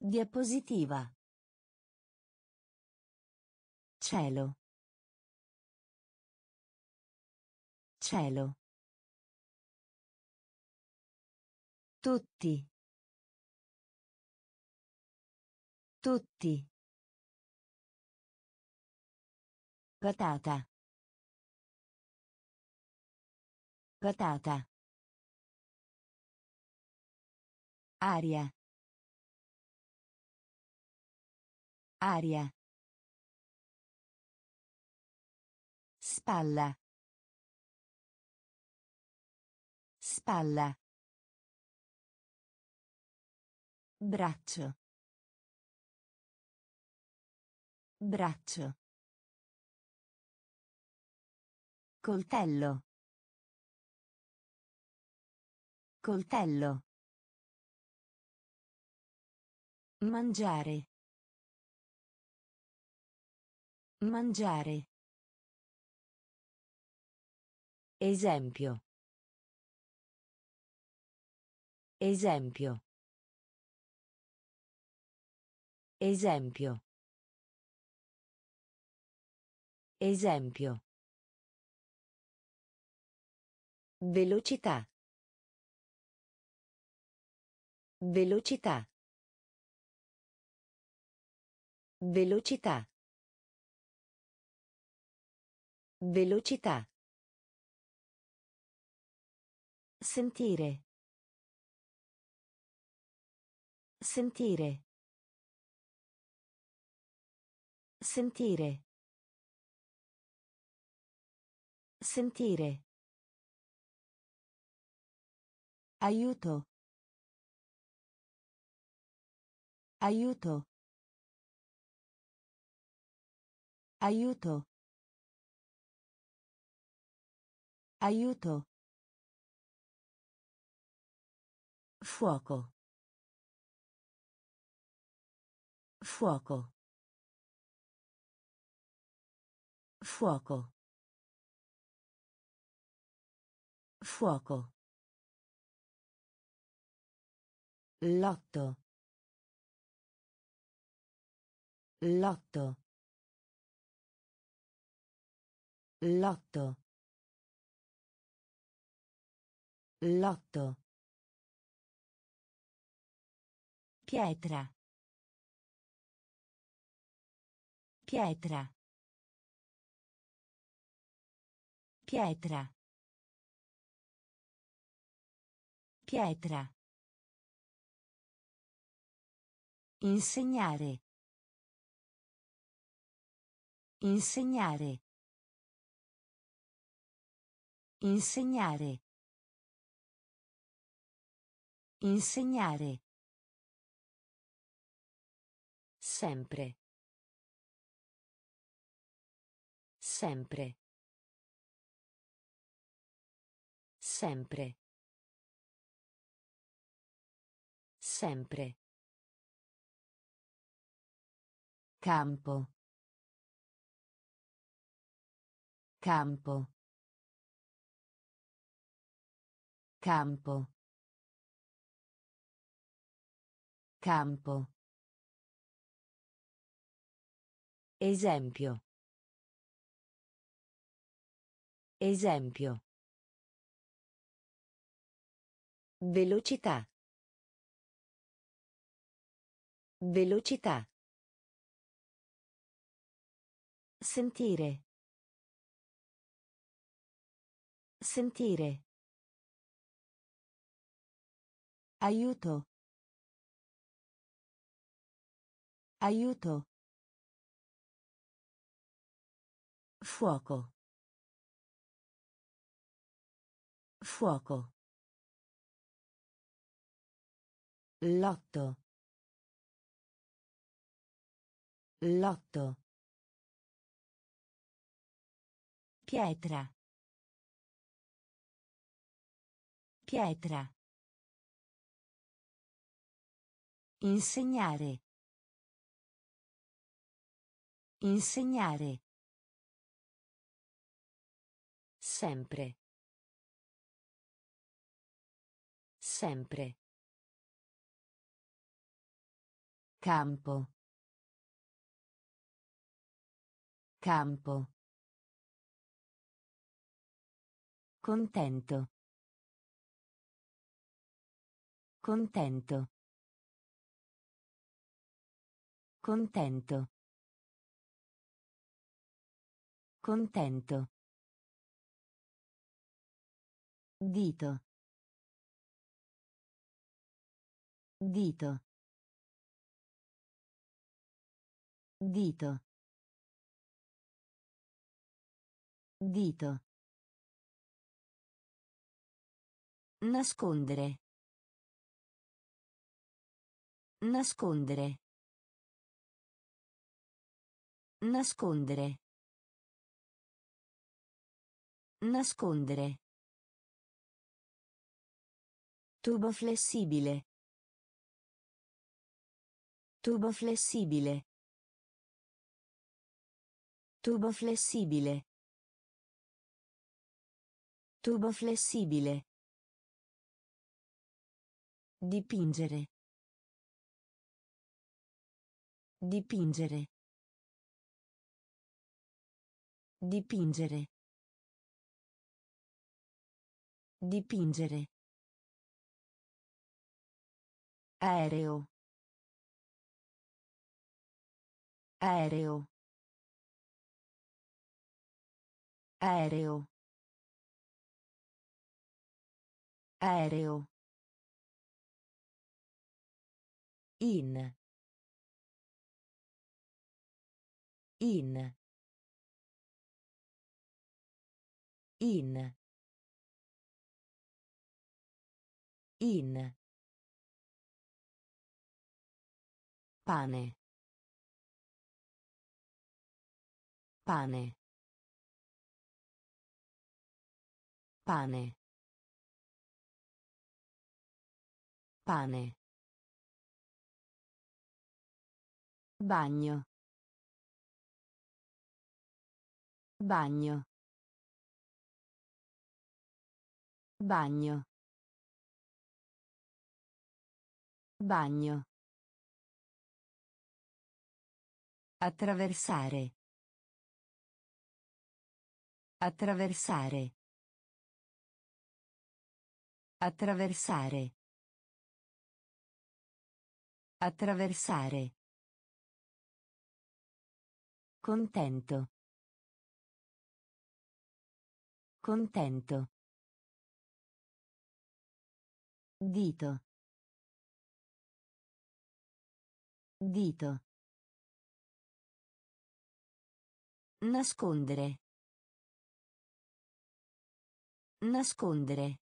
S1: Diapositiva. Cielo. Cielo. Tutti. Tutti. Patata. Patata. Aria. Aria. Spalla. Spalla. Braccio. Braccio. Coltello. Coltello. Mangiare. Mangiare. Esempio. Esempio. Esempio. Esempio. Velocità. Velocità. Velocità. Velocità. Sentire. Sentire. Sentire. Sentire. Aiuto. Aiuto. Aiuto. Aiuto. Fuoco. Fuoco. Fuoco. Fuoco. Lotto. Lotto. Lotto. Lotto. Pietra. Pietra. Pietra. Pietra. Insegnare. Insegnare. Insegnare. Insegnare. Sempre. Sempre. Sempre. Sempre. Campo. Campo. Campo. Campo. Esempio. Esempio. Velocità. Velocità. Sentire. Sentire. Aiuto. Aiuto. Fuoco. Fuoco. Lotto. Lotto. Pietra. Pietra. Insegnare. Insegnare. Sempre. Sempre. Campo. Campo. Contento. Contento. Contento. Contento. Dito. Dito. Dito. Dito. Nascondere. Nascondere. Nascondere. Nascondere. Tubo flessibile. Tubo flessibile. Tubo flessibile. Tubo flessibile. Dipingere. Dipingere. Dipingere. Dipingere. Aereo. Aereo. Aereo. Aereo. In. In. In. In. Pane. Pane. Pane. Pane. Bagno. Bagno. Bagno. Bagno. Attraversare. Attraversare. Attraversare. Attraversare. Contento. Contento. Dito. Dito. Nascondere. Nascondere.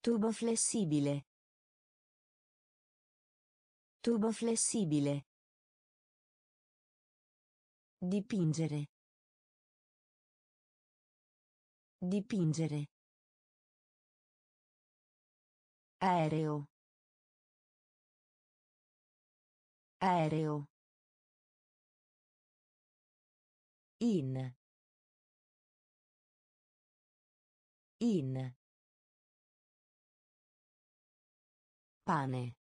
S1: Tubo flessibile. Tubo flessibile. Dipingere. Dipingere. Aereo. Aereo. In. In. Pane.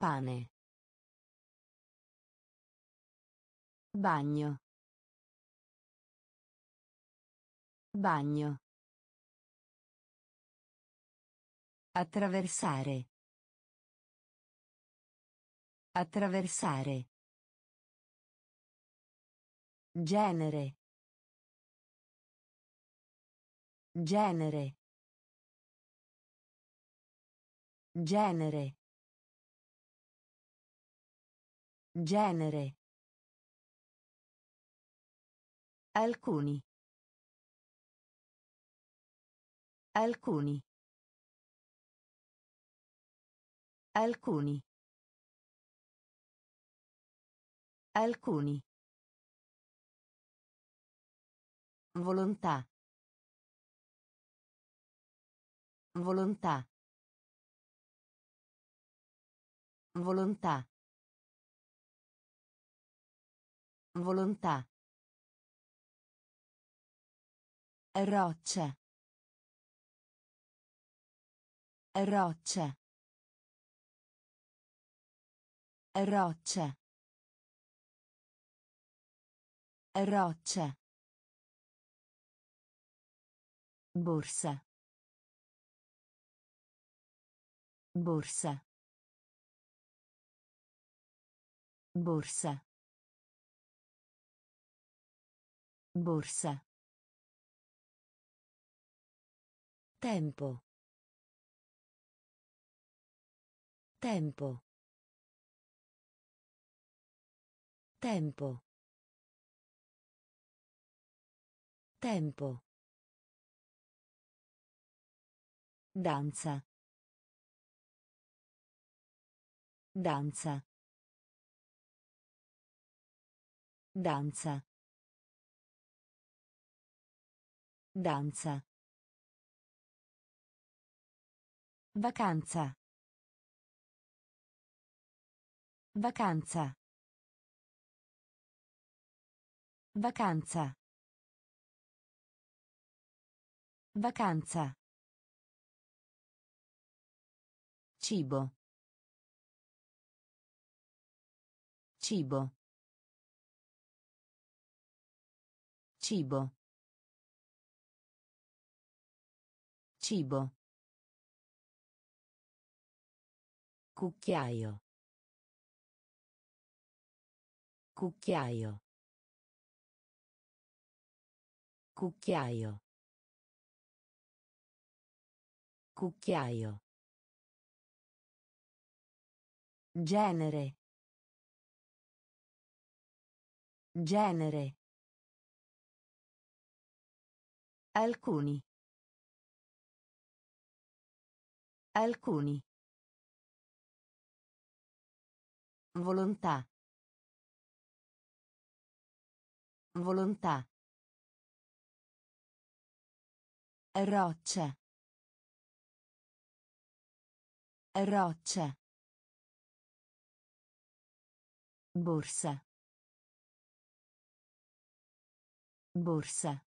S1: Pane. Bagno. Bagno. Attraversare. Attraversare. Genere. Genere. Genere. Genere. Alcuni. Alcuni. Alcuni. Alcuni. Volontà. Volontà. Volontà. Volontà. Roccia. Roccia. Roccia. Roccia. Borsa. Borsa. Borsa. Borsa. Tempo. Tempo. Tempo. Tempo. Danza. Danza. Danza. Danza. Vacanza. Vacanza. Vacanza. Vacanza. Cibo. Cibo. Cibo. Cibo. Cucchiaio. Cucchiaio. Cucchiaio. Cucchiaio. Genere. Genere. Alcuni. Alcuni. Volontà. Volontà. Roccia. Roccia. Borsa. Borsa.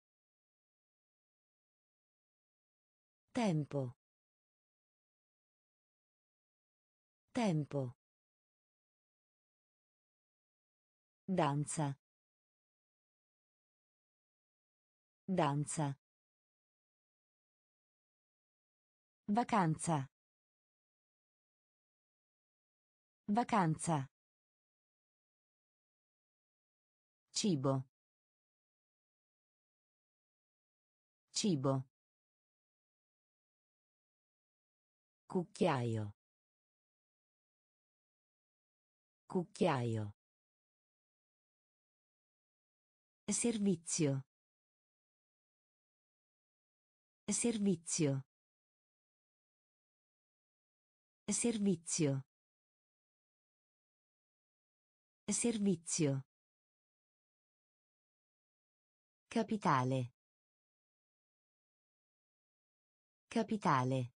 S1: Tempo. Tempo. Danza. Danza. Vacanza. Vacanza. Cibo. Cibo. Cucchiaio. Cucchiaio. Servizio. Servizio. Servizio. Servizio. Capitale. Capitale.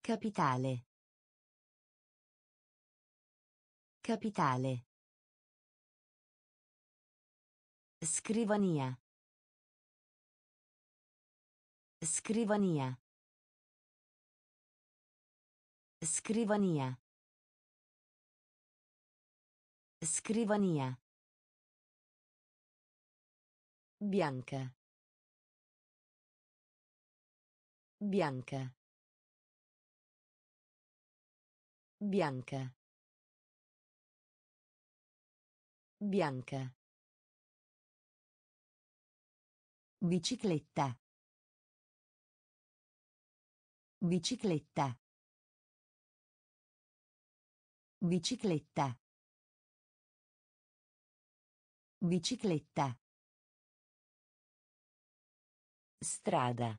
S1: Capitale. Capitale. Scrivania. Scrivania. Scrivania. Scrivania. Bianca. Bianca. Bianca. Bianca. Bicicletta. Bicicletta. Bicicletta. Bicicletta. Strada.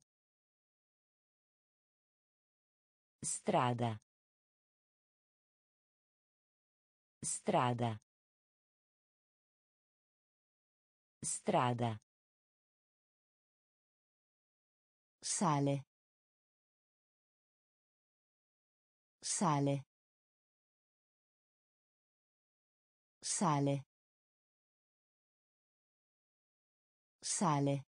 S1: Strada. Strada. Strada. Sale. Sale. Sale. Sale.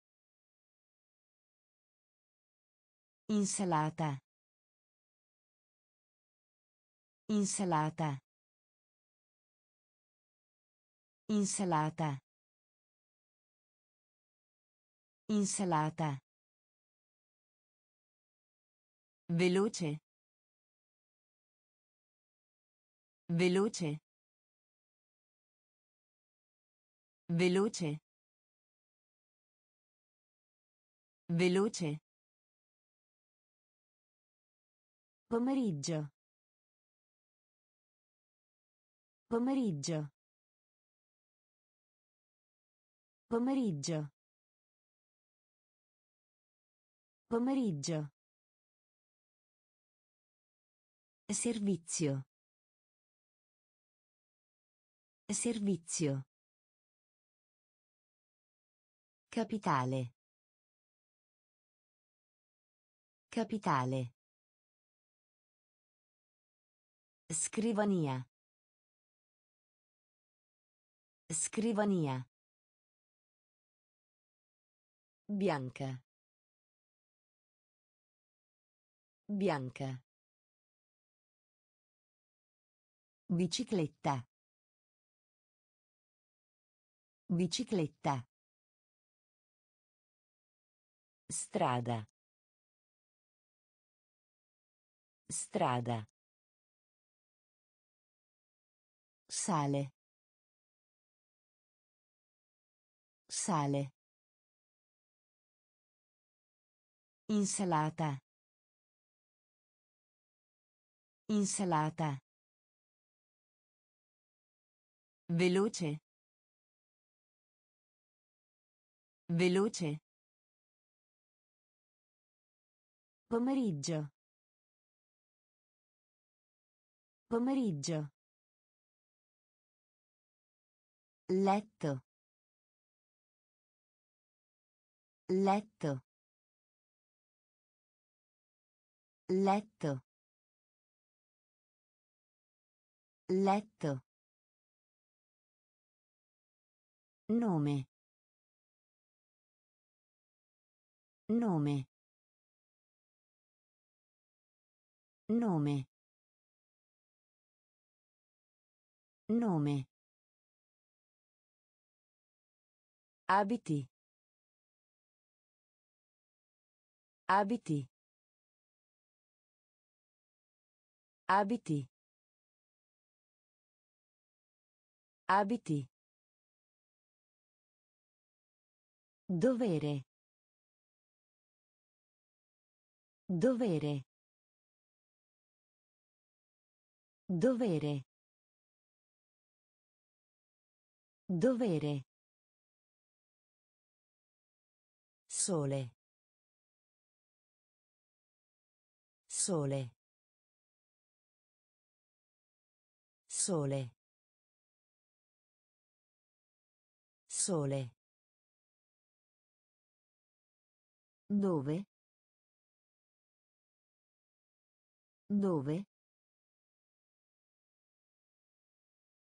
S1: Insalata. Insalata. Insalata. Insalata. Veloce. Veloce. Veloce. Veloce. Pomeriggio. Pomeriggio. Pomeriggio. Pomeriggio. Servizio. Servizio. Capitale. Capitale. Scrivania. Scrivania. Bianca. Bianca. Bicicletta. Bicicletta. Strada. Strada. Sale. Sale. Insalata. Insalata. Veloce. Veloce. Pomeriggio. Pomeriggio. Letto. Letto. Letto. Letto. Nome. Nome. Nome. Nome. Abiti. Abiti. Abiti. Abiti. Dovere. Dovere. Dovere. Dovere. Sole. Sole. Sole. Sole. Dove? Dove?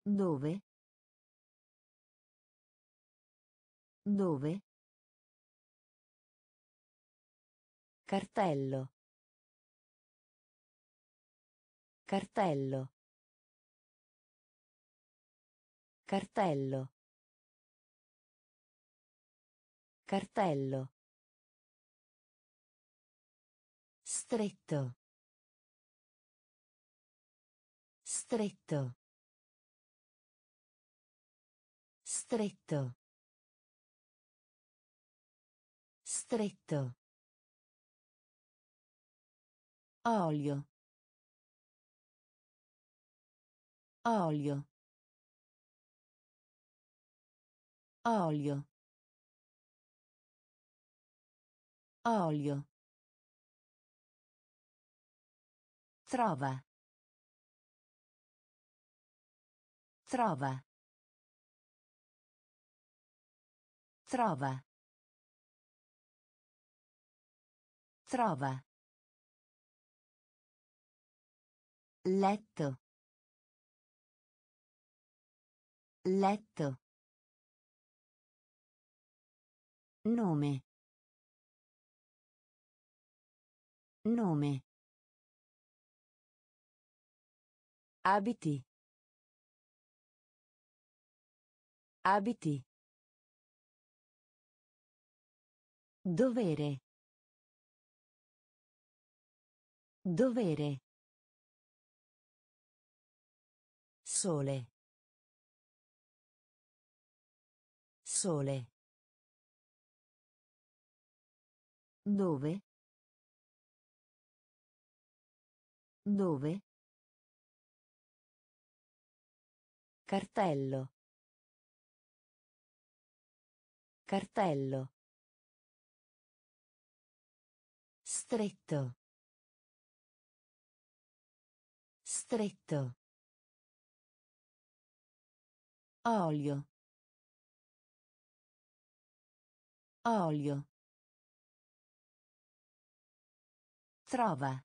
S1: Dove? Dove? Cartello. Cartello. Cartello. Cartello. Stretto. Stretto. Stretto. Stretto. Olio. Olio. Olio. Olio. Trova. Trova. Trova. Trova. Letto. Letto. Nome. Nome. Abiti. Abiti. Dovere. Dovere. Sole. Sole. Dove? Dove? Cartello. Cartello. Stretto. Stretto. Olio. Olio. Trova.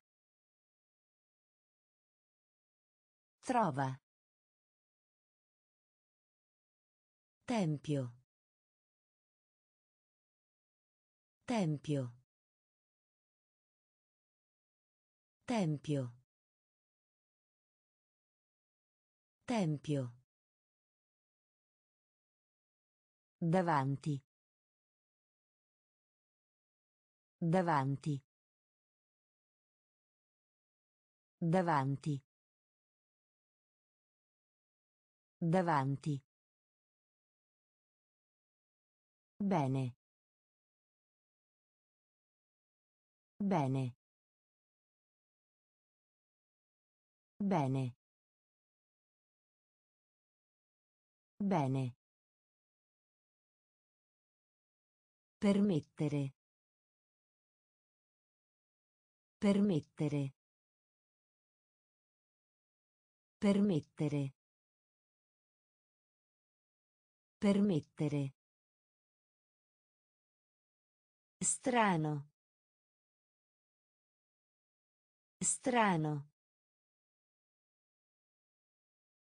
S1: Trova. Tempio. Tempio. Tempio. Tempio. Davanti. Davanti. Davanti. Davanti. Bene. Bene. Bene. Bene. Permettere. Permettere. Permettere. Permettere. Strano. Strano.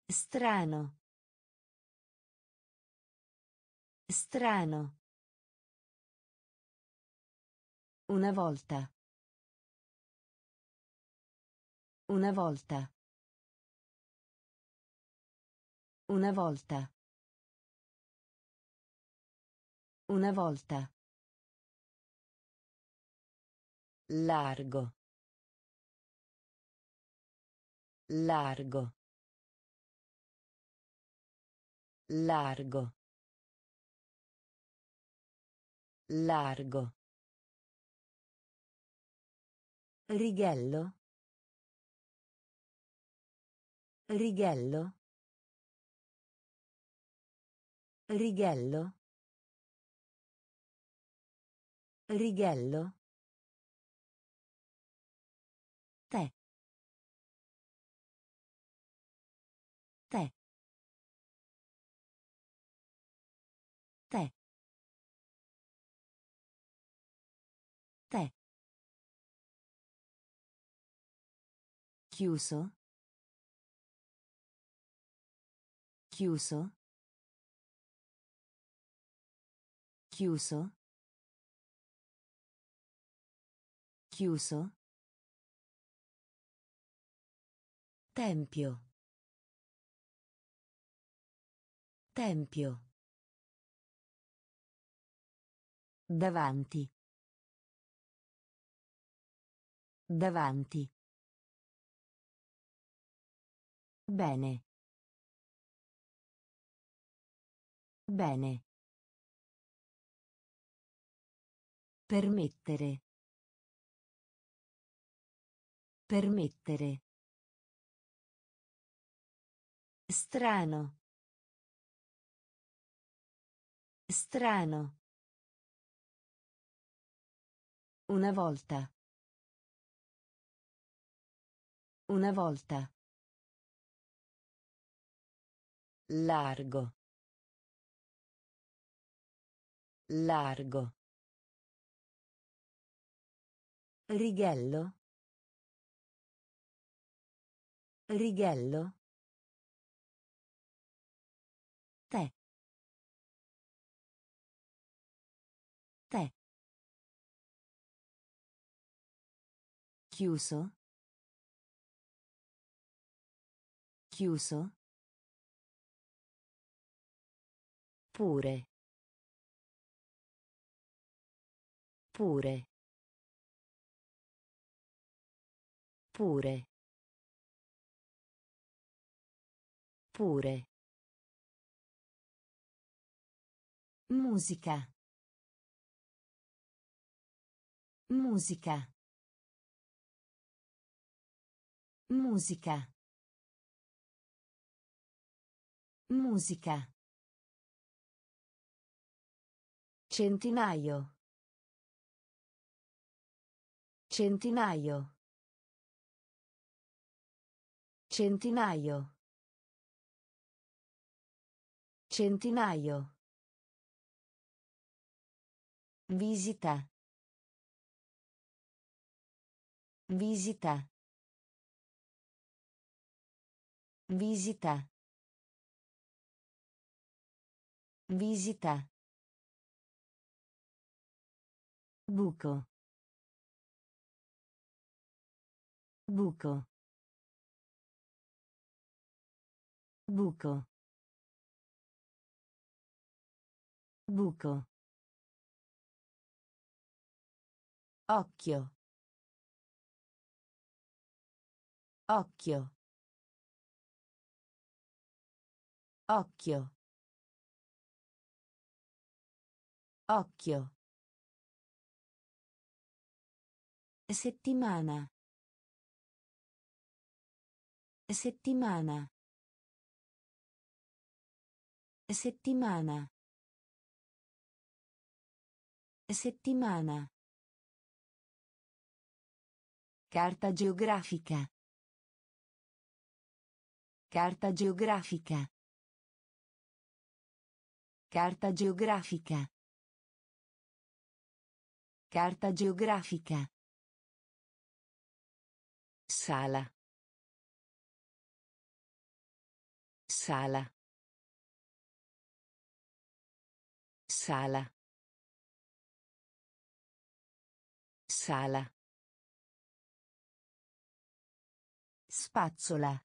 S1: Strano. Strano. Una volta. Una volta. Una volta. Una volta. Largo. Largo. Largo. Largo. Righello. Righello. Righello. Righello. Chiuso. Chiuso. Chiuso. Chiuso. Tempio. Tempio. Davanti. Davanti. Bene. Bene. Permettere. Permettere. Strano. Strano. Una volta. Una volta. Largo. Largo. Righello. Righello. Te. Te. Chiuso. Chiuso. Pure. Pure. Pure. Pure. Musica. Musica. Musica. Musica. Centinaio. Centinaio. Centinaio. Centinaio. Visita. Visita. Visita. Visita. Buco. Buco. Buco. Buco. Occhio. Occhio. Occhio. Occhio. Settimana. Settimana. Settimana. Settimana. Carta geografica. Carta geografica. Carta geografica. Carta geografica. Sala. Sala. Sala. Sala. Spazzola.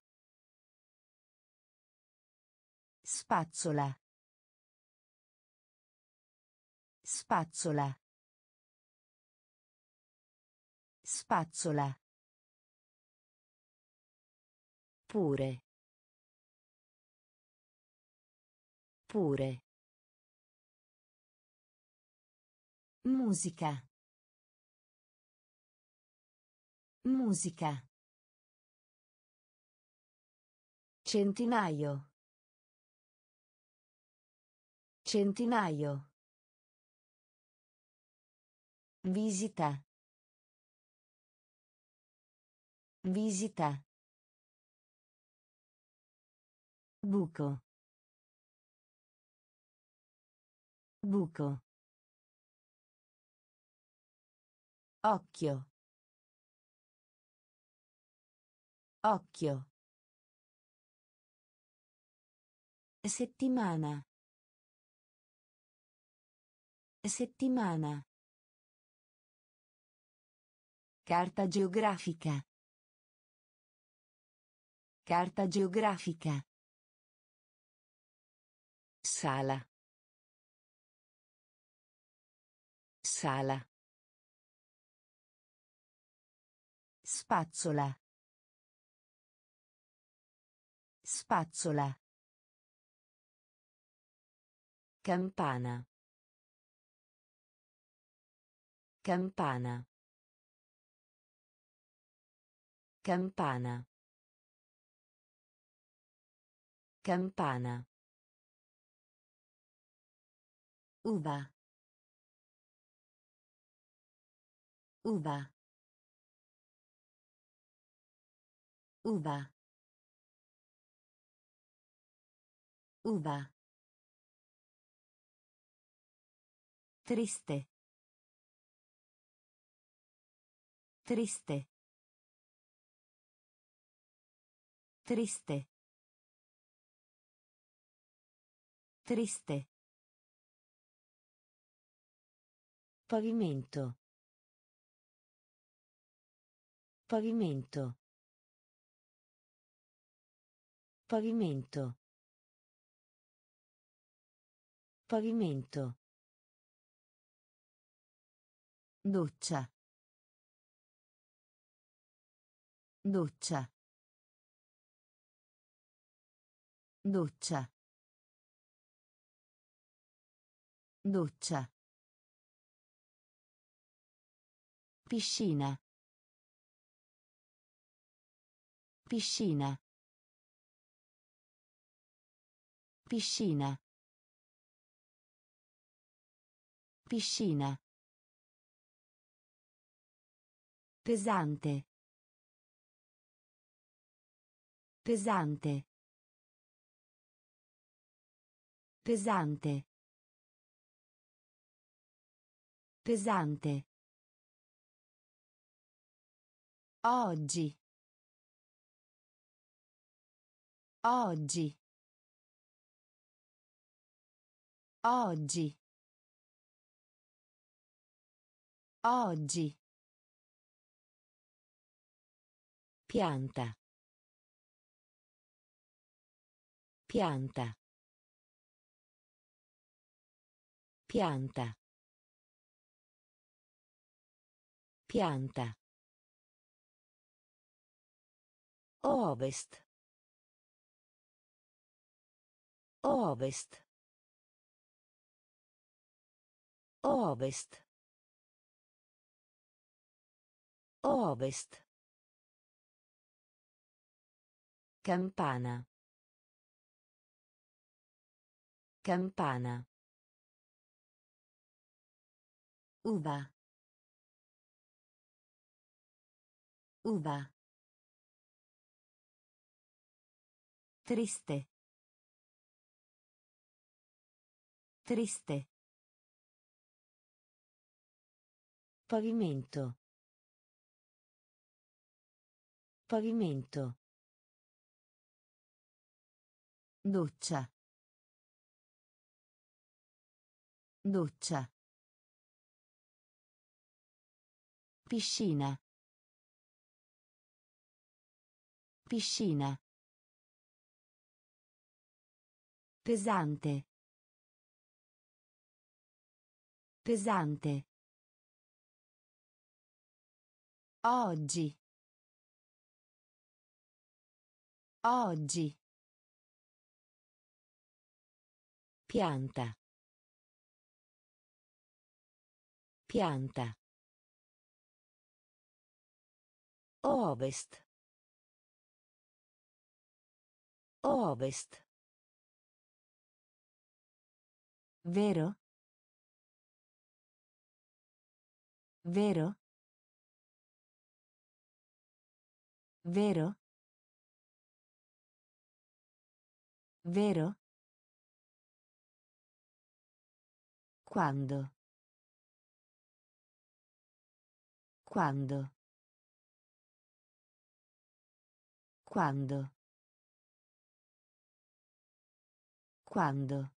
S1: Spazzola. Spazzola. Spazzola. Pure. Pure. Musica. Musica. Centinaio. Centinaio. Visita. Visita. Buco. Buco. Occhio. Occhio. Settimana. Settimana. Carta geografica. Carta geografica. Sala. Sala. Spazzola. Spazzola. Campana. Campana. Campana. Campana. Uva. Uva. Uva. Uva. Triste. Triste. Triste. Triste. Pavimento. Pavimento. Pavimento. Pavimento. Doccia. Doccia. Doccia. Doccia. Piscina. Piscina. Piscina. Piscina. Pesante. Pesante. Pesante. Pesante. Oggi. Oggi. Oggi. Oggi. Pianta. Pianta. Pianta. Pianta. Ovest. Ovest. Ovest. Ovest. Campana. Campana. Uva. Uva. Triste. Triste. Pavimento. Pavimento. Doccia. Doccia. Piscina. Piscina. Pesante. Pesante. Oggi. Oggi. Pianta. Pianta. Ovest. Ovest. Vero? Vero? Vero? Vero? Quando? Quando? Quando? Quando?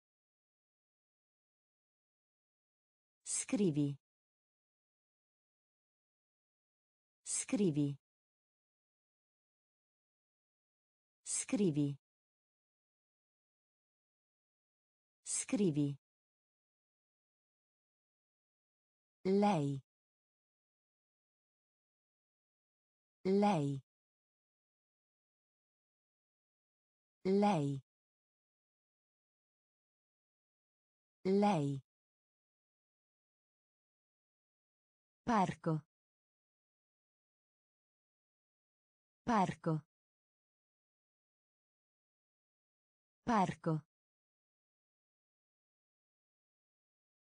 S1: Scrivi. Scrivi. Scrivi. Scrivi. Lei. Lei. Lei. Lei. Parco. Parco. Parco.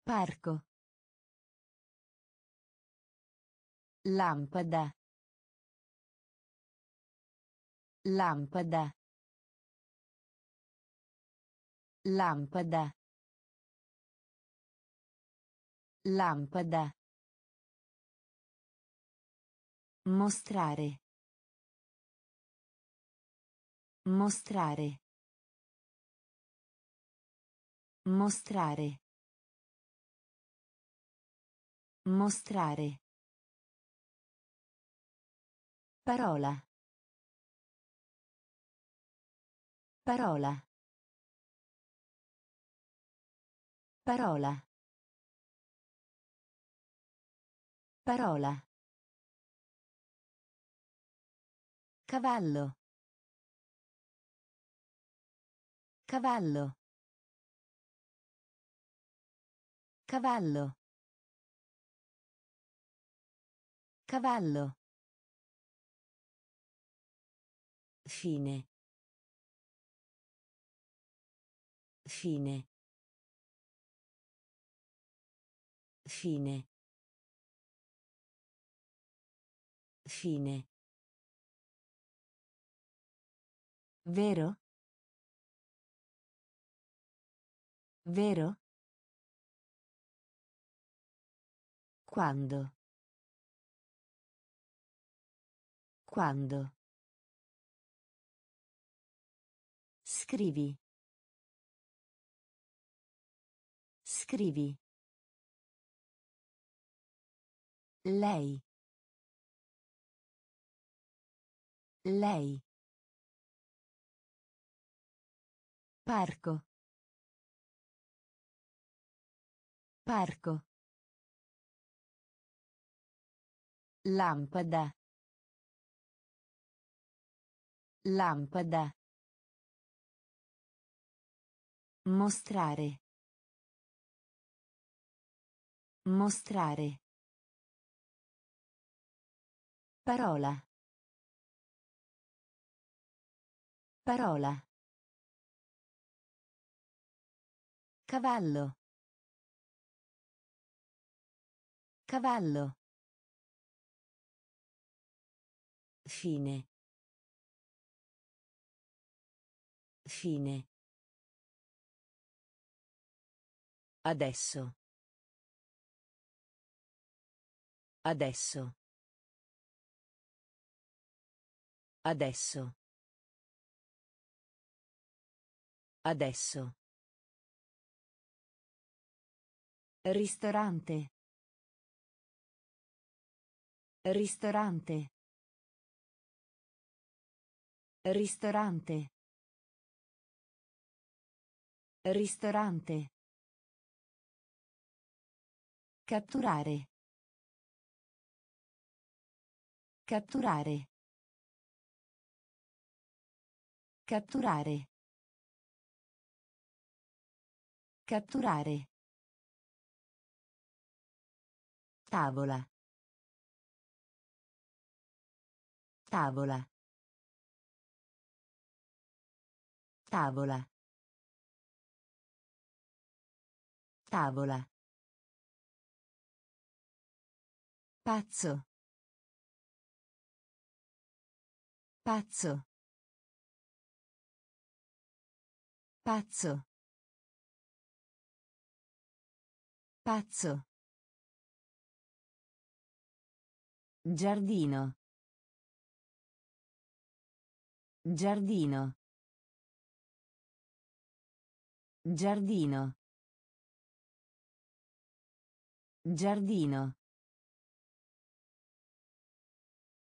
S1: Parco. Lampada. Lampada. Lampada. Lampada. Mostrare. Mostrare. Mostrare. Mostrare. Parola. Parola. Parola. Parola. Cavallo. Cavallo. Cavallo. Cavallo. Fine. Fine. Fine. Fine. Vero? Vero? Quando? Quando? Scrivi. Scrivi. Lei. Lei. Parco. Parco. Lampada. Lampada. Mostrare. Mostrare. Parola. Parola. Cavallo. Cavallo. Fine. Fine. Adesso. Adesso. Adesso. Adesso. Ristorante. Ristorante. Ristorante. Ristorante. Catturare. Catturare. Catturare. Catturare. Tavola. Tavola. Tavola. Tavola. Pazzo. Pazzo. Pazzo. Pazzo. Giardino. Giardino. Giardino. Giardino.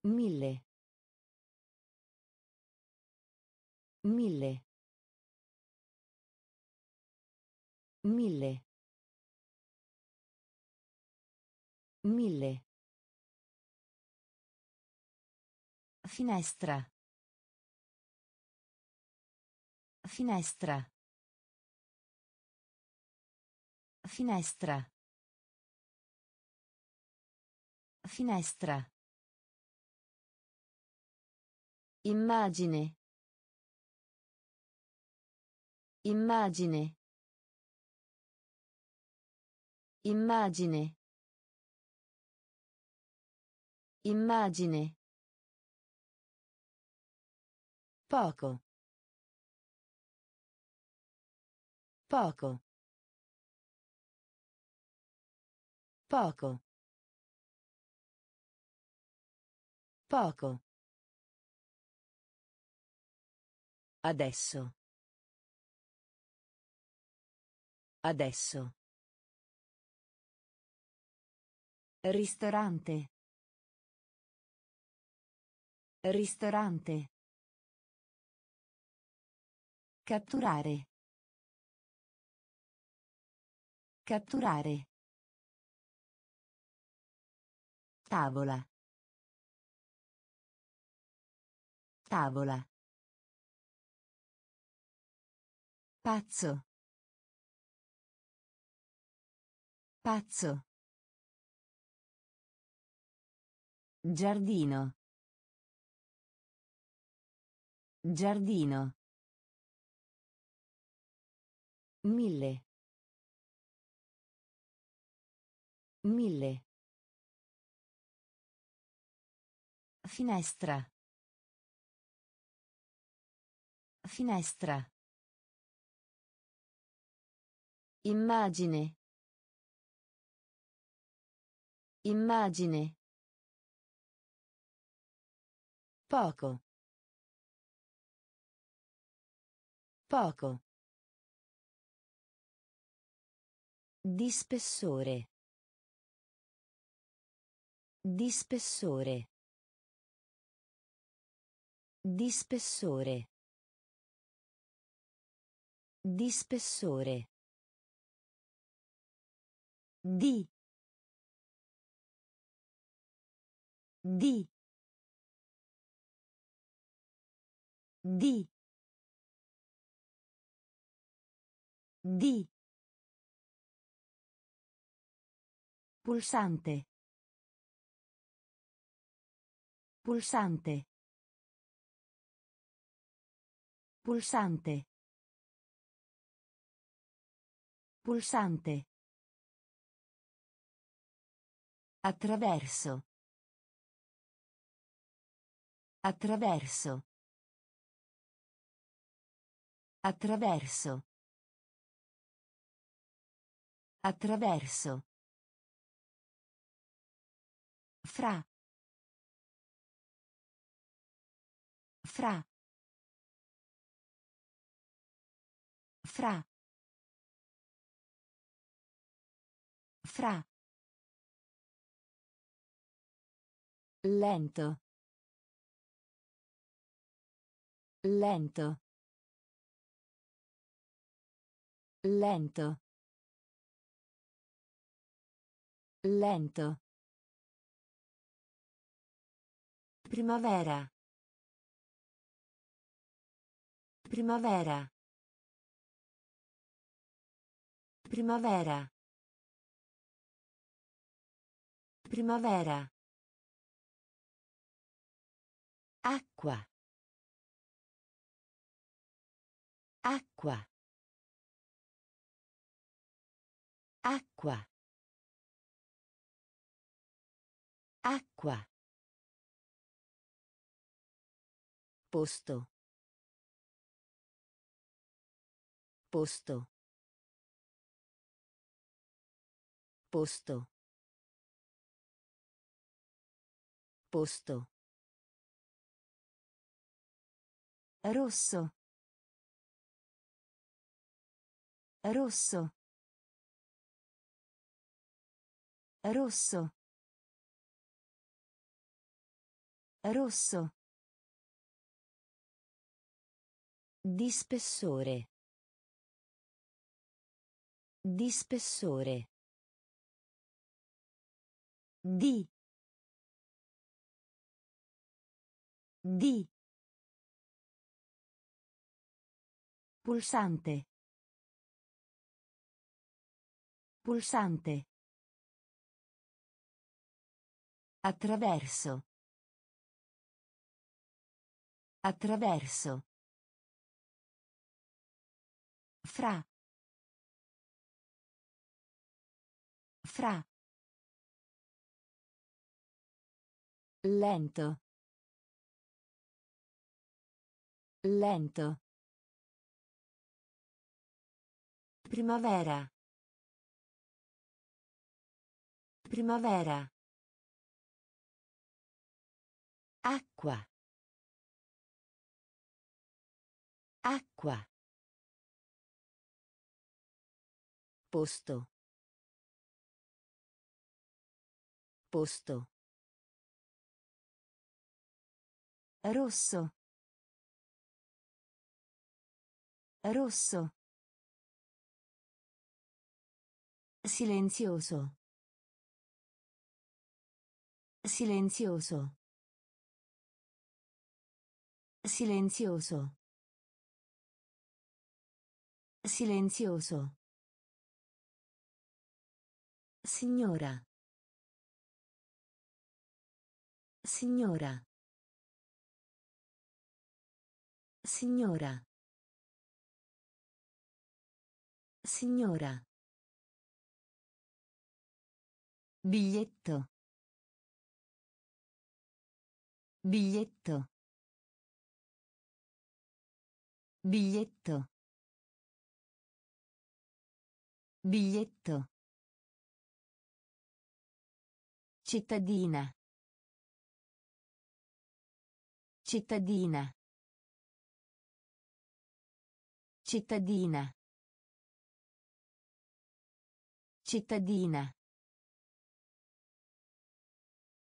S1: Mille. Mille. Mille. Mille. Finestra. Finestra. Finestra. Finestra. Immagine. Immagine. Immagine. Immagine. Poco. Poco. Poco. Poco. Adesso. Adesso. Ristorante. Ristorante. Catturare. Catturare. Tavola. Tavola. Pazzo. Pazzo. Giardino. Giardino. Mille. Mille. Finestra. Finestra. Immagine. Immagine. Poco. Poco. Di spessore. Di spessore. Di spessore. Di spessore. Di. Di. Di. Di. Pulsante. Pulsante. Pulsante. Pulsante. Attraverso. Attraverso. Attraverso. Attraverso. Fra. Fra. Fra. Fra. Lento. Lento. Lento. Lento. Primavera. Primavera. Primavera. Primavera. Acqua. Acqua. Acqua. Acqua. Posto. Posto. Posto. Posto. Rosso. Rosso. Rosso. Rosso. Di spessore. Di spessore. Di. Di. Pulsante. Pulsante. Attraverso. Attraverso. Fra. Fra. Lento. Lento. Primavera. Primavera. Acqua. Acqua. Posto. Posto. Rosso. Rosso. Silenzioso. Silenzioso. Silenzioso. Silenzioso. Signora. Signora. Signora. Signora. Biglietto. Biglietto. Biglietto. Biglietto. Cittadina. Cittadina. Cittadina. Cittadina.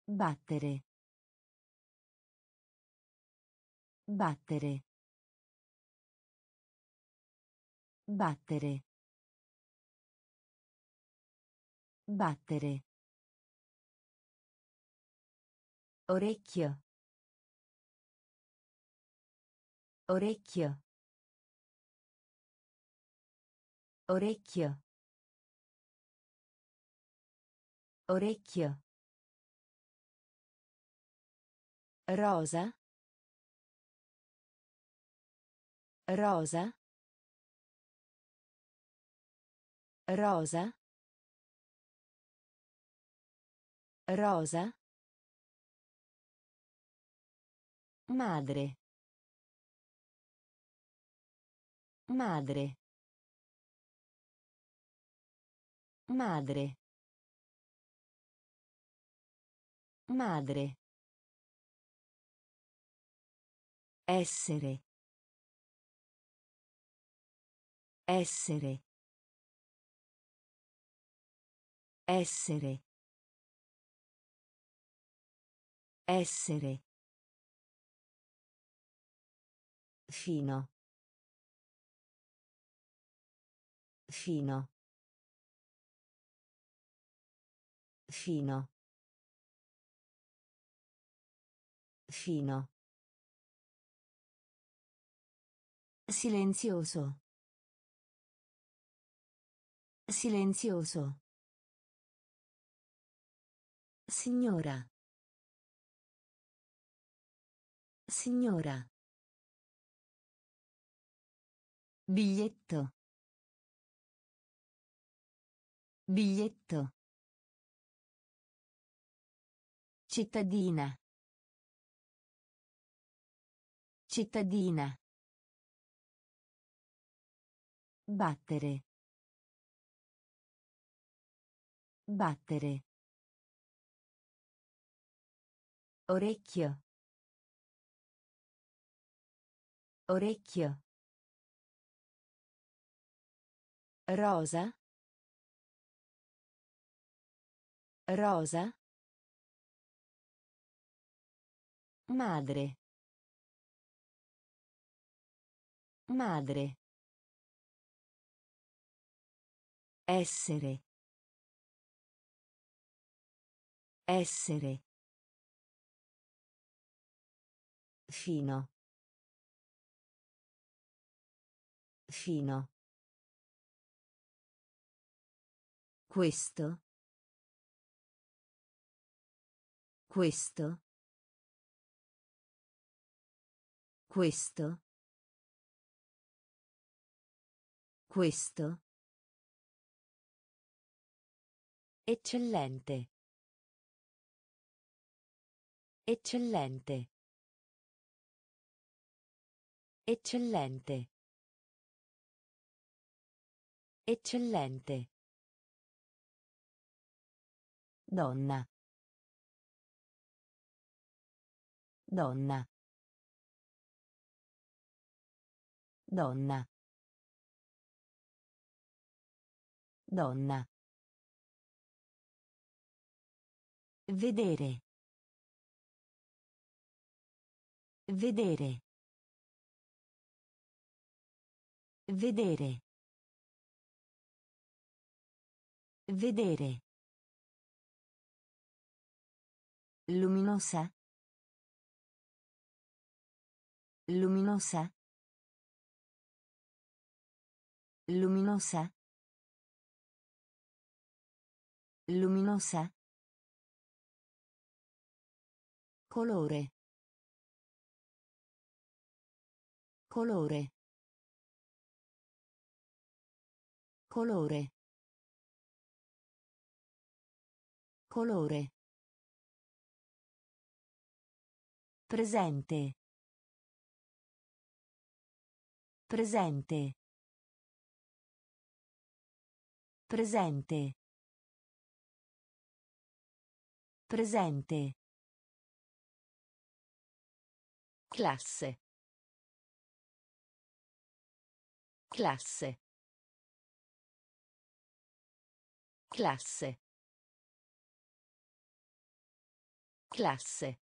S1: Battere. Battere. Battere. Battere. Orecchio. Orecchio. Orecchio. Orecchio. Rosa. Rosa. Rosa. Rosa. Madre. Madre. Madre. Madre. Essere. Essere. Essere. Essere. Fino. Fino. Fino. Fino. Silenzioso. Silenzioso. Signora. Signora. Biglietto. Biglietto. Cittadina. Cittadina. Battere. Battere. Orecchio. Orecchio. Rosa. Rosa. Madre. Madre. Essere. Essere. Fino. Fino. Questo. Questo. Questo. Questo. Eccellente. Eccellente. Eccellente. Eccellente. Donna. Donna. Donna. Donna. Vedere. Vedere. Vedere. Vedere. Luminosa. Luminosa. Luminosa. Luminosa. Colore. Colore. Colore. Colore. Presente. Presente. Presente. Presente.
S2: Classe. Classe. Classe. Classe.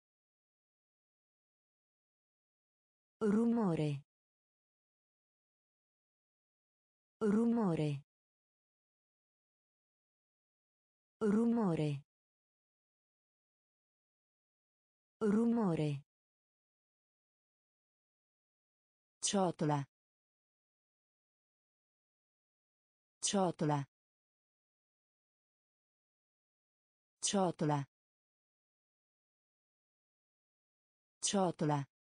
S1: Rumore. Rumore. Rumore. Rumore. Ciotola. Ciotola. Ciotola. Ciotola.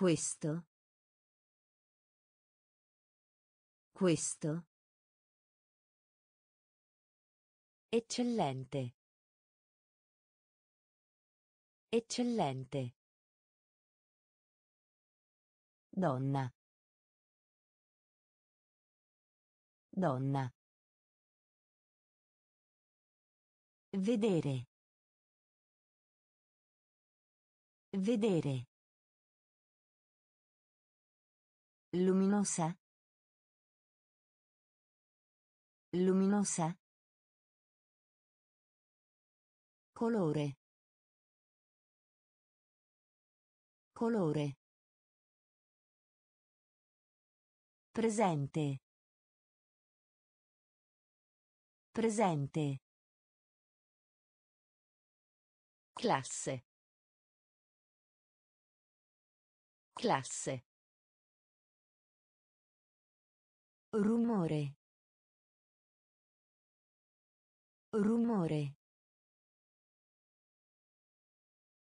S1: Questo. Questo. Eccellente. Eccellente. Donna. Donna. Vedere. Vedere. Luminosa. Luminosa. Colore. Colore. Presente. Presente.
S2: Classe. Classe.
S1: Rumore. Rumore.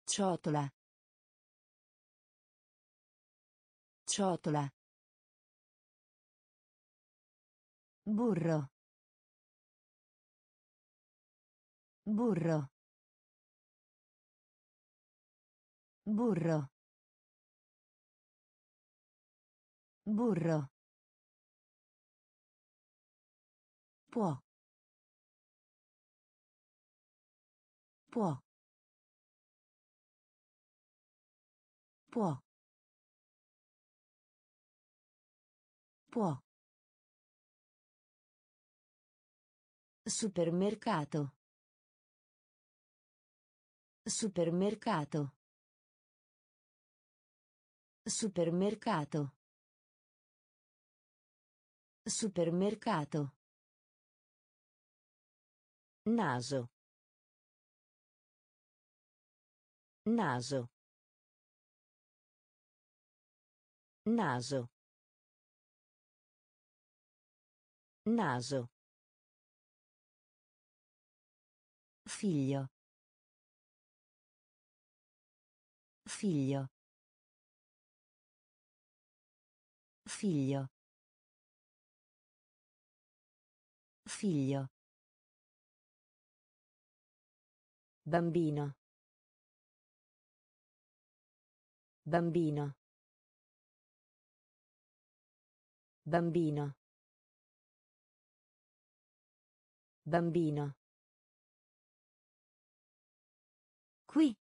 S1: Ciotola. Ciotola. Burro. Burro. Burro. Burro. Può. Può. Può. Può. Supermercato. Supermercato. Supermercato. Supermercato. Naso. Naso. Naso. Naso. Figlio. Figlio. Figlio. Figlio. Bambino. Bambino. Bambino. Bambino. Qui.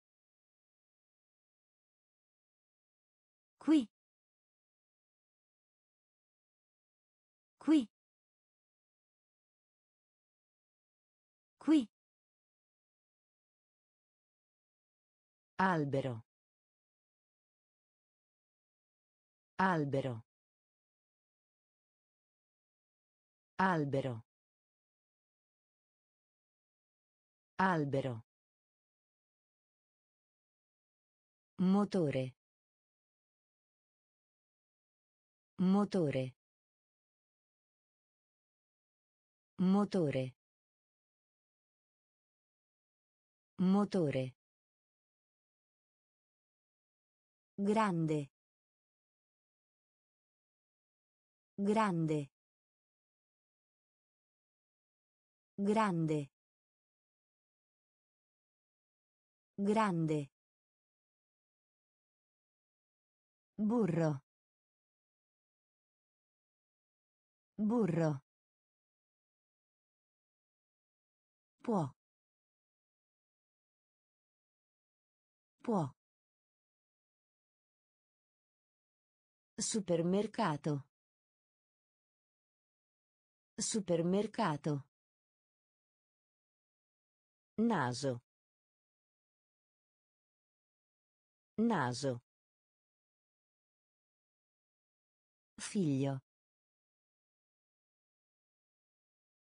S1: Albero. Albero.
S2: Albero. Albero. Motore. Motore. Motore. Motore.
S1: Grande. Grande. Grande. Grande. Burro. Burro. Può. Può. Supermercato. Supermercato.
S2: Naso. Naso.
S1: Figlio.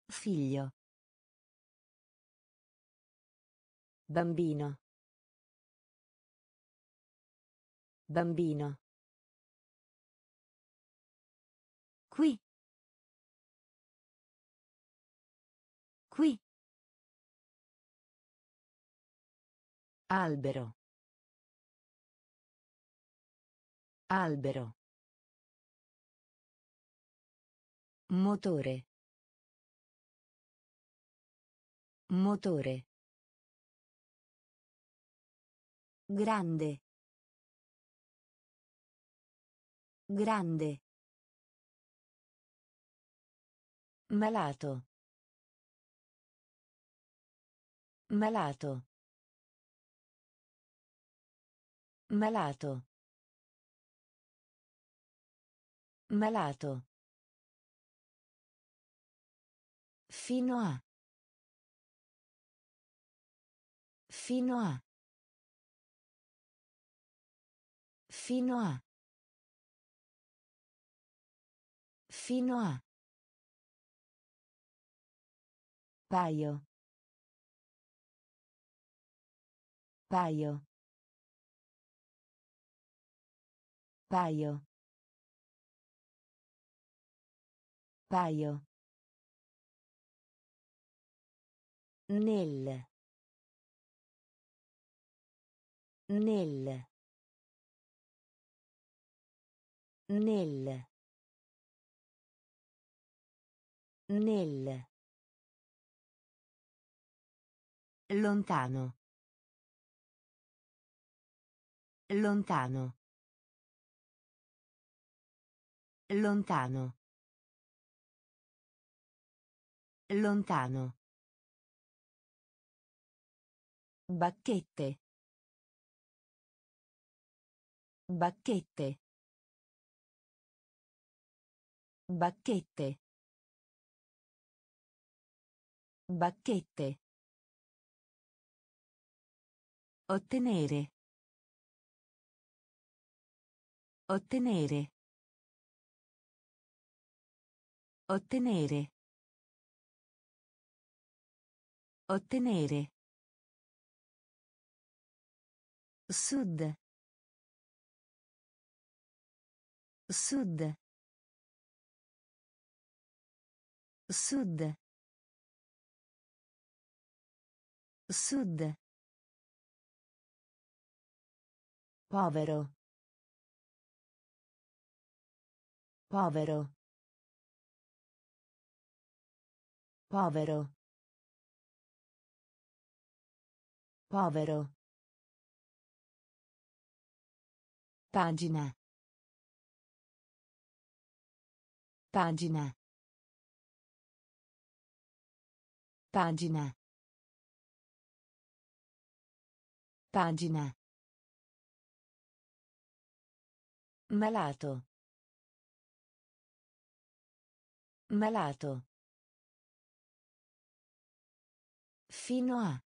S1: Figlio.
S2: Bambino. Bambino.
S1: Qui. Qui.
S2: Albero. Albero. Motore. Motore.
S1: Grande. Grande.
S2: Malato. Malato. Malato. Malato. Fino a. Fino a. Fino a. Fino a. Paio. Paio. Paio. Paio. Nel. Nel. Nel. Nel. Lontano. Lontano. Lontano. Lontano. Bacchette. Bacchette. Bacchette. Bacchette. Ottenere. Ottenere. Ottenere. Ottenere. Sud. Sud. Sud. Sud. Povero. Povero. Povero. Povero. Pagina. Pagina. Pagina. Pagina. Malato. Malato. Fino a.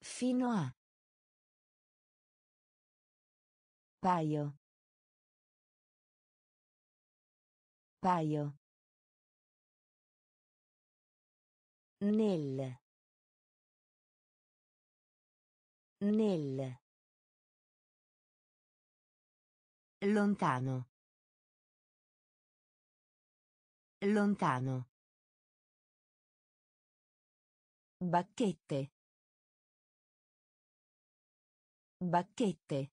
S2: Fino a. Paio. paio nel nel
S1: Lontano. Lontano. Bacchette. Bacchette.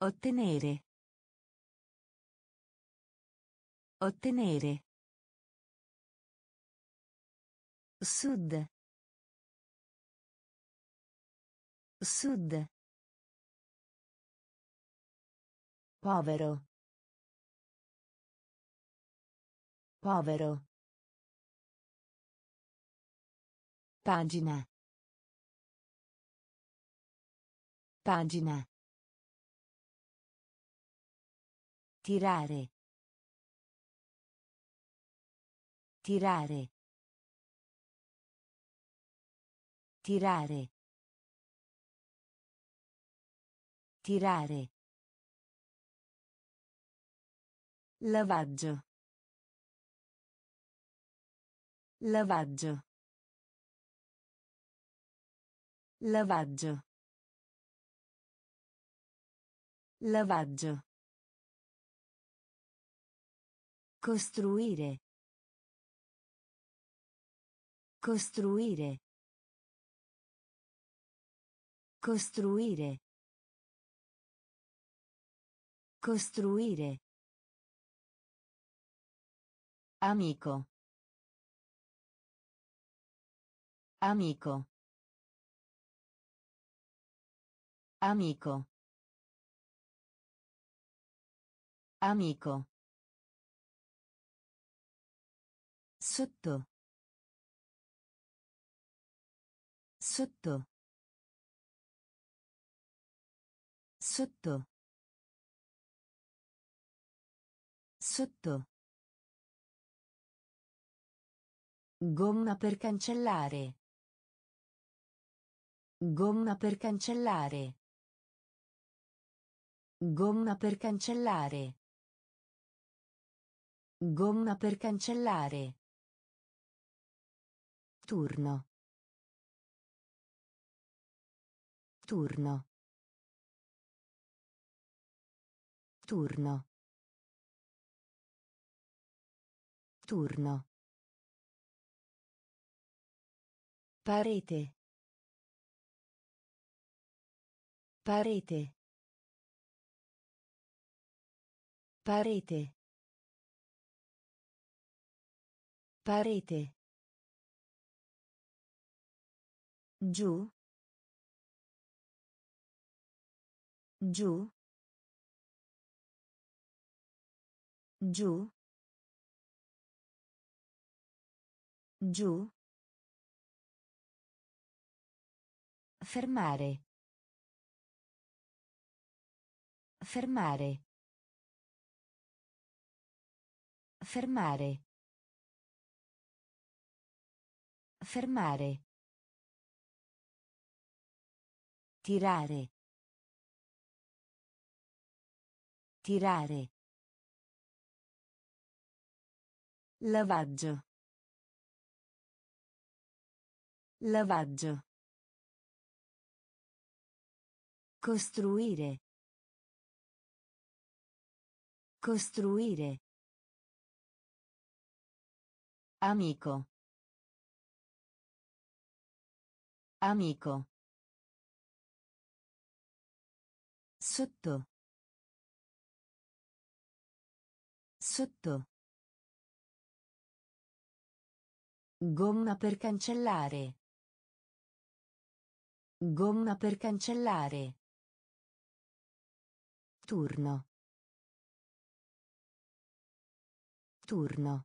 S1: Ottenere. Ottenere. Sud. Sud.
S2: Povero. Povero. Pagina. Pagina. Tirare. Tirare. Tirare. Tirare.
S1: Lavaggio. Lavaggio. Lavaggio. Lavaggio. Costruire. Costruire. Costruire. Costruire. Amico. Amico. Amico. Amico. Sotto. Sotto. Sotto. Sotto. Gomma per cancellare. Gomma per cancellare. Gomma per cancellare. Gomma per cancellare. Turno. Turno. Turno. Turno. Parete. Parete. Parete. Parete. Giù. Giù. Giù. Giù. Fermare. Fermare. Fermare. Fermare. Tirare. Tirare. Lavaggio. Lavaggio. Costruire. Costruire. Amico. Amico. Sotto. Sotto. Gomma per cancellare. Gomma per cancellare. Turno. Turno.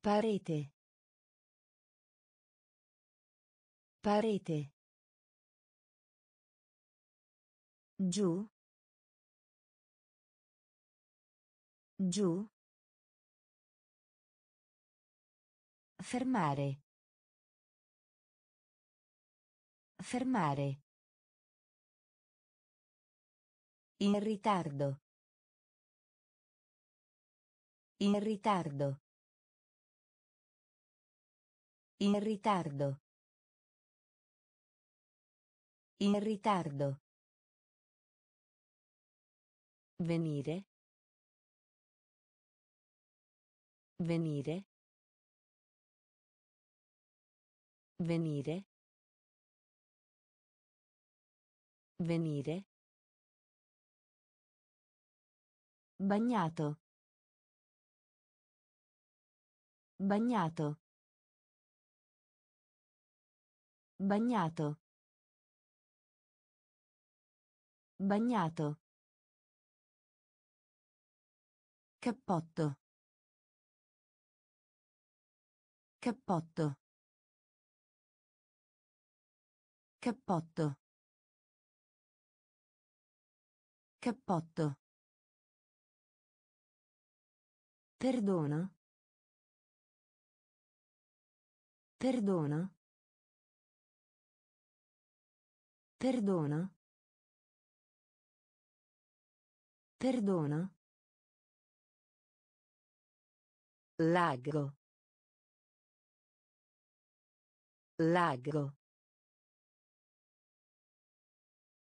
S1: Parete. Parete. Giù. Giù. Fermare. Fermare.
S2: In ritardo. In ritardo. In ritardo. In ritardo. Venire. Venire. Venire. Venire. Bagnato. Bagnato. Bagnato. Bagnato. Cappotto. Cappotto. Cappotto. Cappotto. Perdono. Perdono. Perdono. Perdono. Lago. Lago.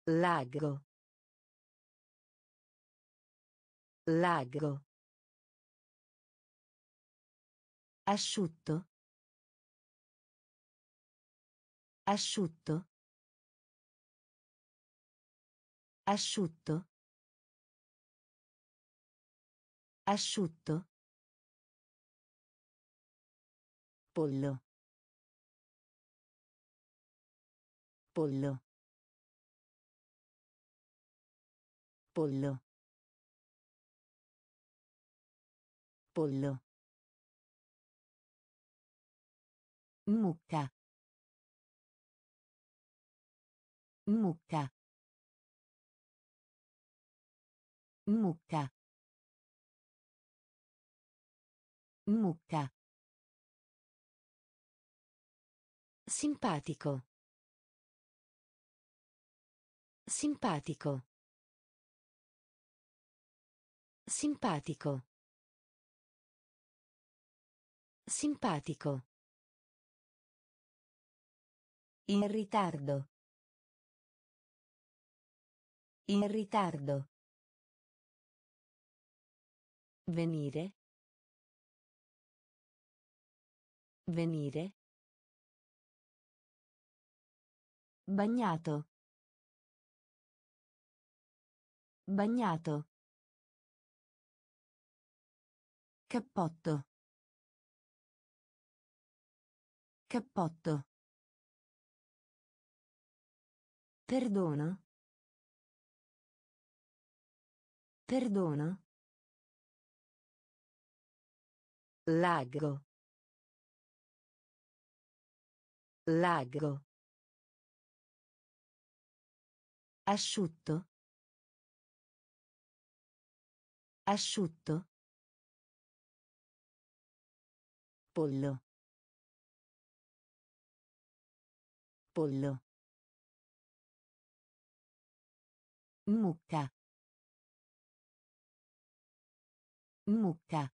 S2: Lago. Lago. Asciutto. Asciutto. Asciutto. Asciutto. Pollo. Pollo. Pollo. Pollo. Mucca. Mucca. Mucca. Mucca. Simpatico. Simpatico. Simpatico. Simpatico. In ritardo. In ritardo. Venire. Venire. Bagnato. Bagnato. Cappotto. Cappotto. Perdono. Perdono. Lago. Lago. Asciutto. Asciutto. Pollo. Pollo. Mucca. Mucca.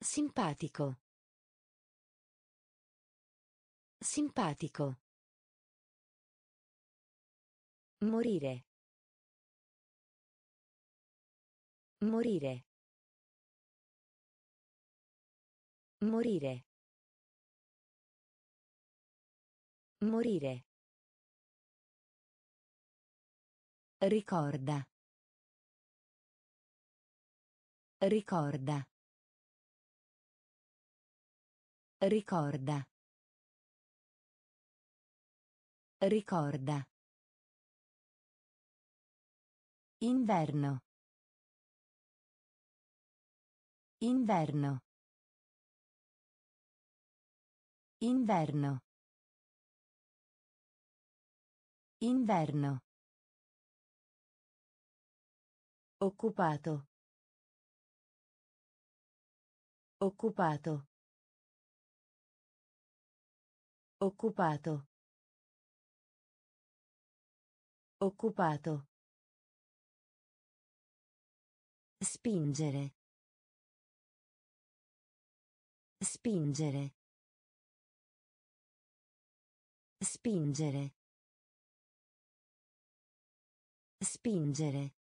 S2: Simpatico. Simpatico. Morire. Morire. Morire. Morire. Ricorda. Ricorda. Ricorda. Ricorda. Inverno. Inverno. Inverno. Inverno. Occupato. Occupato. Occupato. Occupato.
S1: Spingere. Spingere. Spingere. Spingere.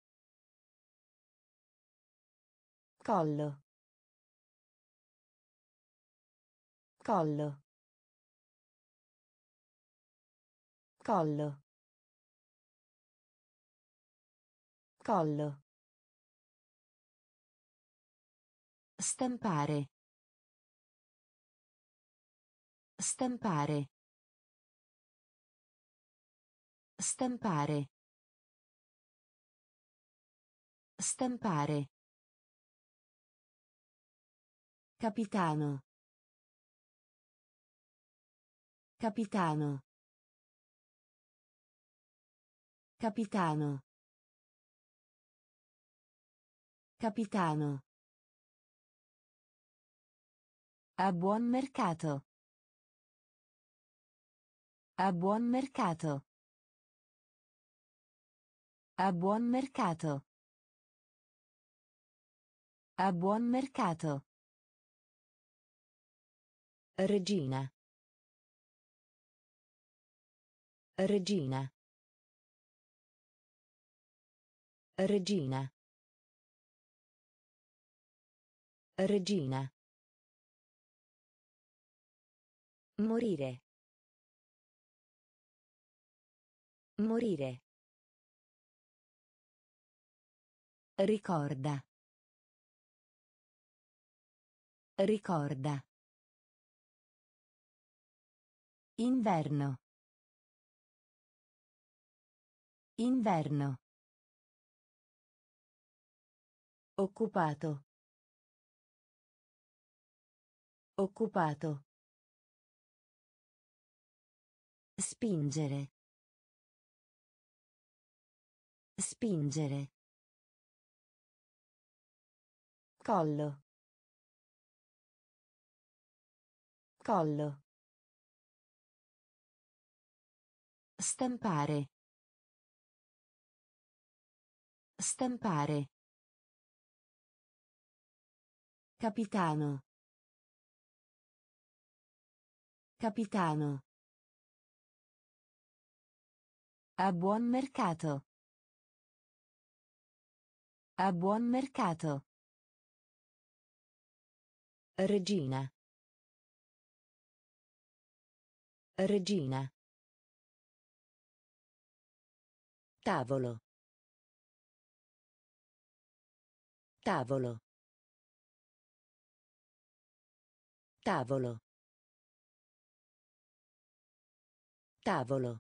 S1: Collo. Collo. Collo. Collo. Stampare. Stampare. Stampare. Stampare. Capitano. Capitano. Capitano. Capitano. A buon mercato. A buon mercato. A buon mercato. A buon mercato. Regina. Regina. Regina. Regina. Morire. Morire. Ricorda. Ricorda. Inverno. Inverno.
S2: Occupato. Occupato.
S1: Spingere. Spingere. Collo. Collo. Stampare. Stampare. Capitano. Capitano. A buon mercato. A buon mercato. Regina. Regina. Tavolo. Tavolo. Tavolo. Tavolo.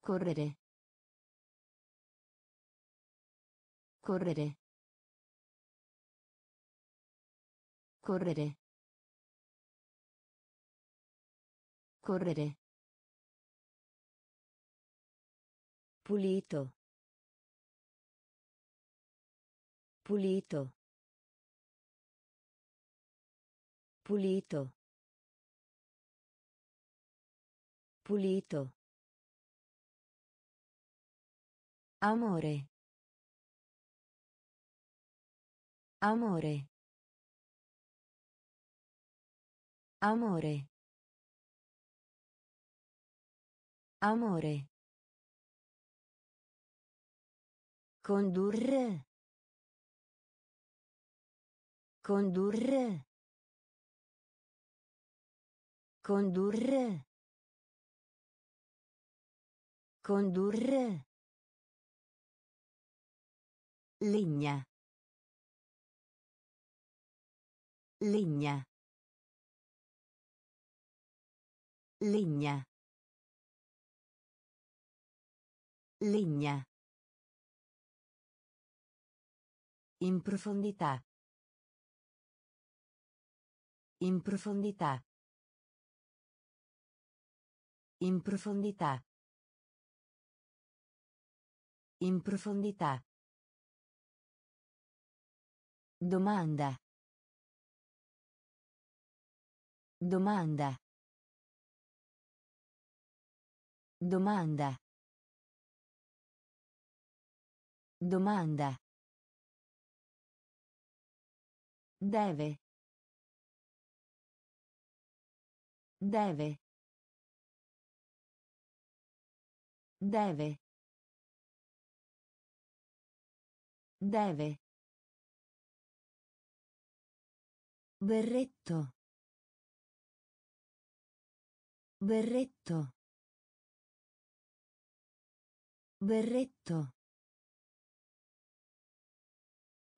S1: Correre. Correre. Correre. Correre. Pulito. Pulito. Pulito. Pulito. Amore. Amore. Amore. Amore. Condurre. Condurre. Condurre. Condurre. Legna. Legna. Legna. Legna. In profondità. In profondità. In profondità. In profondità. Domanda. Domanda. Domanda. Domanda. Deve. Deve. Deve. Deve. Berretto. Berretto. Berretto.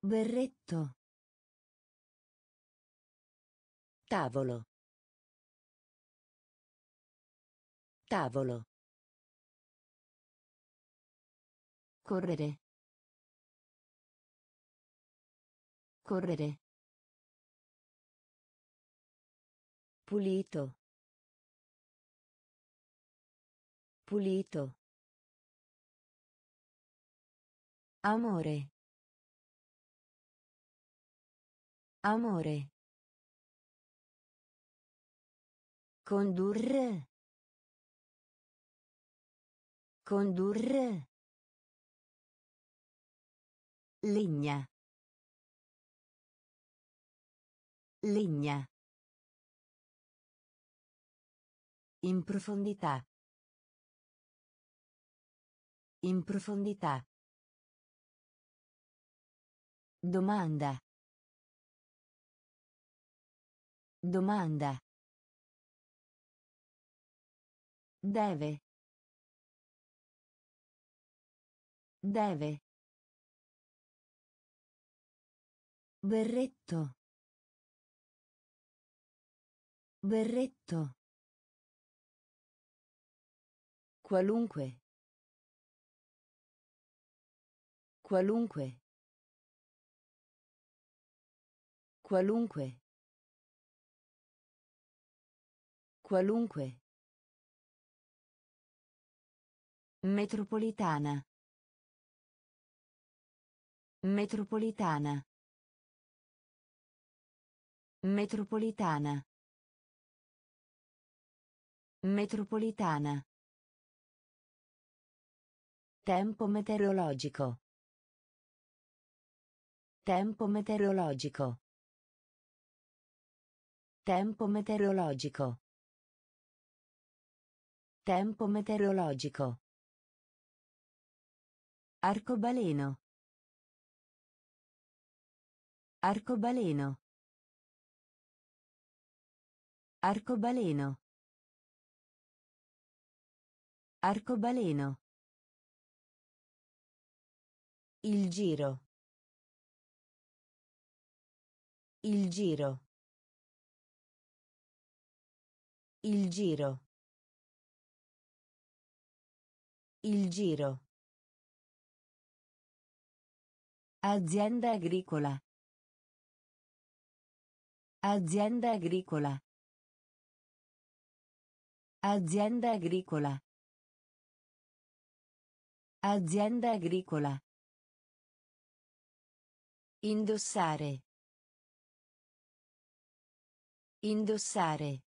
S1: Berretto. Tavolo. Tavolo. Correre. Correre. Pulito. Pulito. Amore. Amore. Condurre. Condurre. Legna. Legna. In profondità. In profondità. Domanda. Domanda. Deve. Deve. Berretto. Berretto. Qualunque. Qualunque. Qualunque. Qualunque. Metropolitana. Metropolitana. Metropolitana. Metropolitana. Tempo meteorologico. Tempo meteorologico. Tempo meteorologico. Tempo meteorologico. Arcobaleno. Arcobaleno. Arcobaleno. Arcobaleno. Il giro. Il giro. Il giro. Il giro. Azienda agricola. Azienda agricola. Azienda agricola. Azienda agricola. Indossare. Indossare.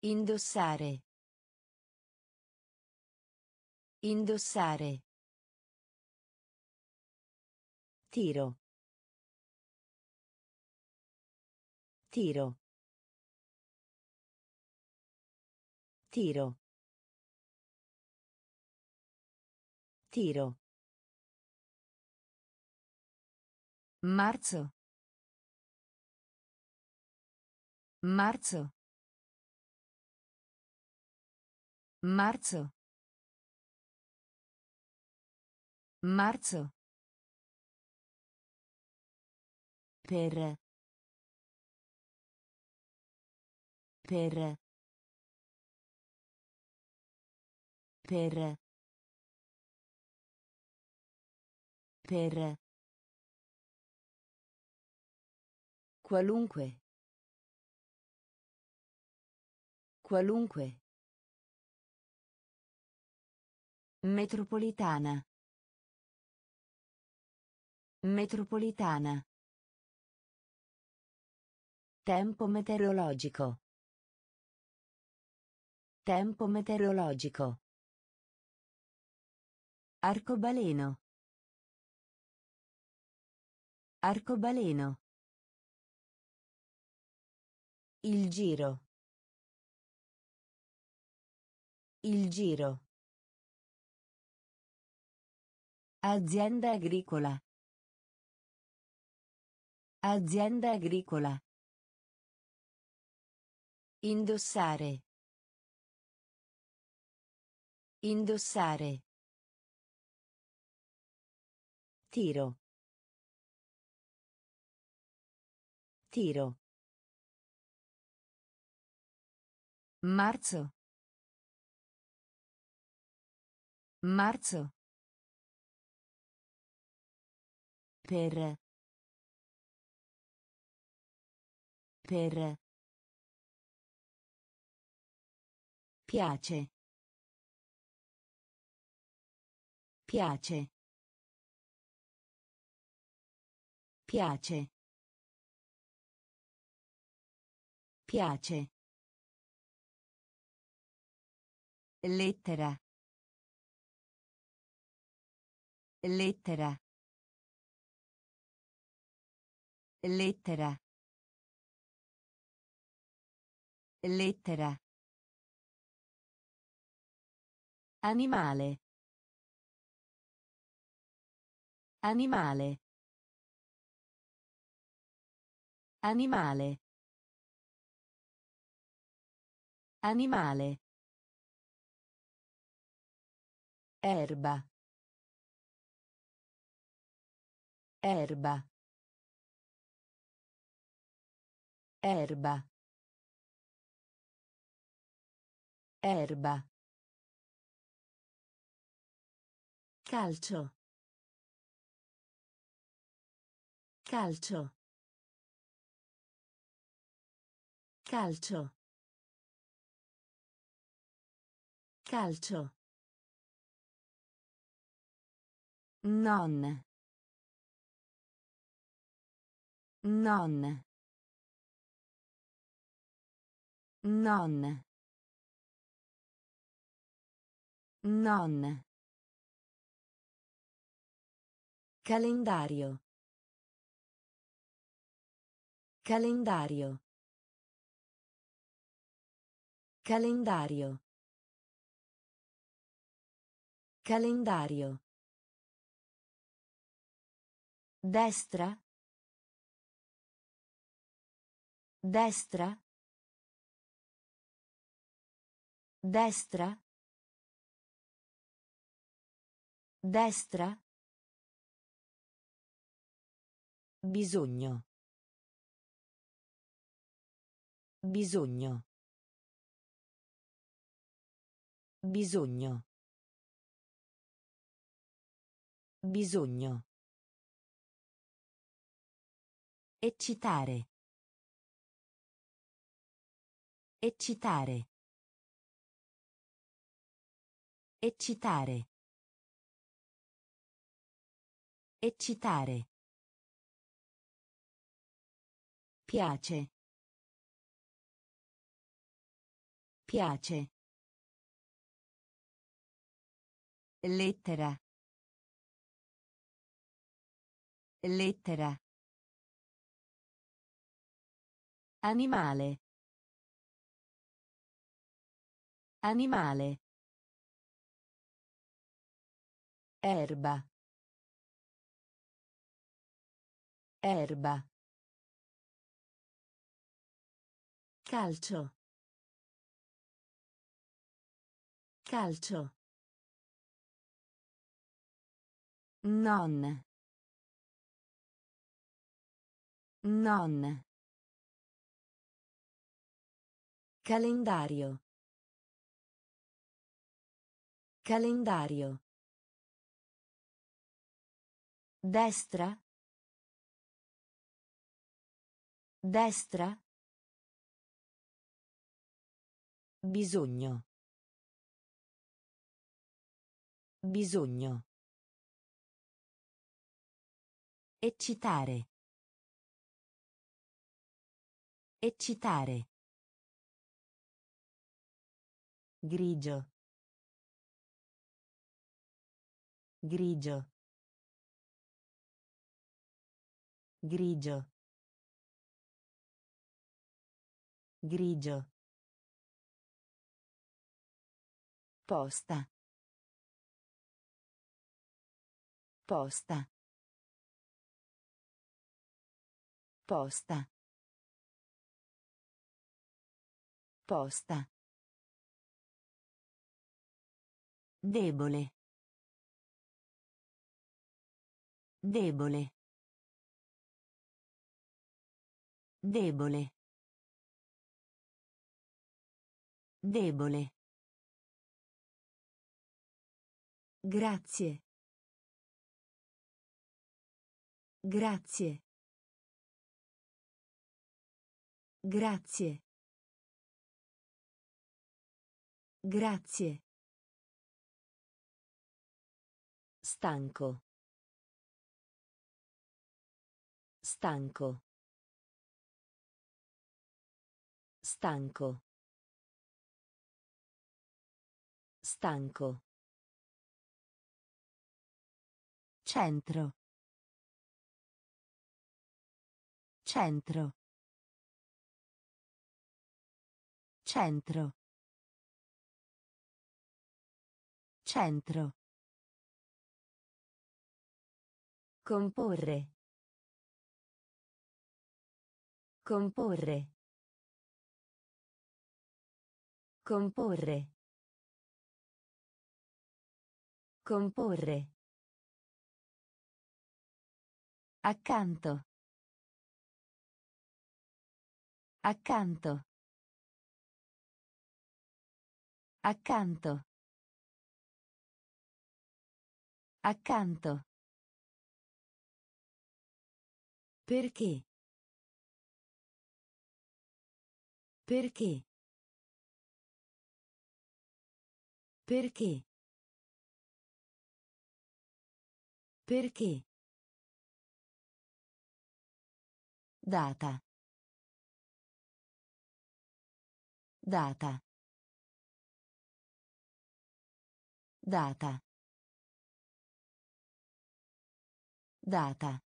S1: Indossare. Indossare. Tiro. Tiro. Tiro. Tiro. Marzo. Marzo. Marzo. Marzo. Per. Per. Per. Per. Qualunque. Qualunque. Metropolitana. Metropolitana. Tempo meteorologico. Tempo meteorologico. Arcobaleno. Arcobaleno. Il giro. Il giro. Azienda agricola. Azienda agricola. Indossare. Indossare. Tiro. Tiro. Marzo. Marzo. Per. Per. Piace. Piace. Piace. Piace. Lettera. Lettera. Lettera. Lettera. Animale. Animale. Animale. Animale. Erba. Erba. Erba. Erba. Calcio. Calcio. Calcio. Calcio. Non. Non. Non. Non. Calendario. Calendario. Calendario. Calendario. Destra. Destra. Destra. Destra. Bisogno. Bisogno. Bisogno. Bisogno. Eccitare. Eccitare. Eccitare. Eccitare. Piace. Piace. Lettera. Lettera. Animale. Animale. Erba. Erba. Calcio. Calcio. Non. Non. Calendario. Calendario. Destra. Destra. Bisogno. Bisogno. Eccitare. Eccitare.
S2: grigio grigio grigio grigio
S1: Posta. Posta. Posta. Posta. Debole. Debole. Debole. Debole.
S2: Grazie. Grazie. Grazie. Grazie.
S1: Stanco. Stanco. Stanco. Stanco.
S2: Centro. Centro. Centro. Centro.
S1: Comporre. Comporre. Comporre. Comporre.
S2: Accanto. Accanto. Accanto. Accanto. Perché? Perché? Perché? Perché? Data. Data. Data. Data.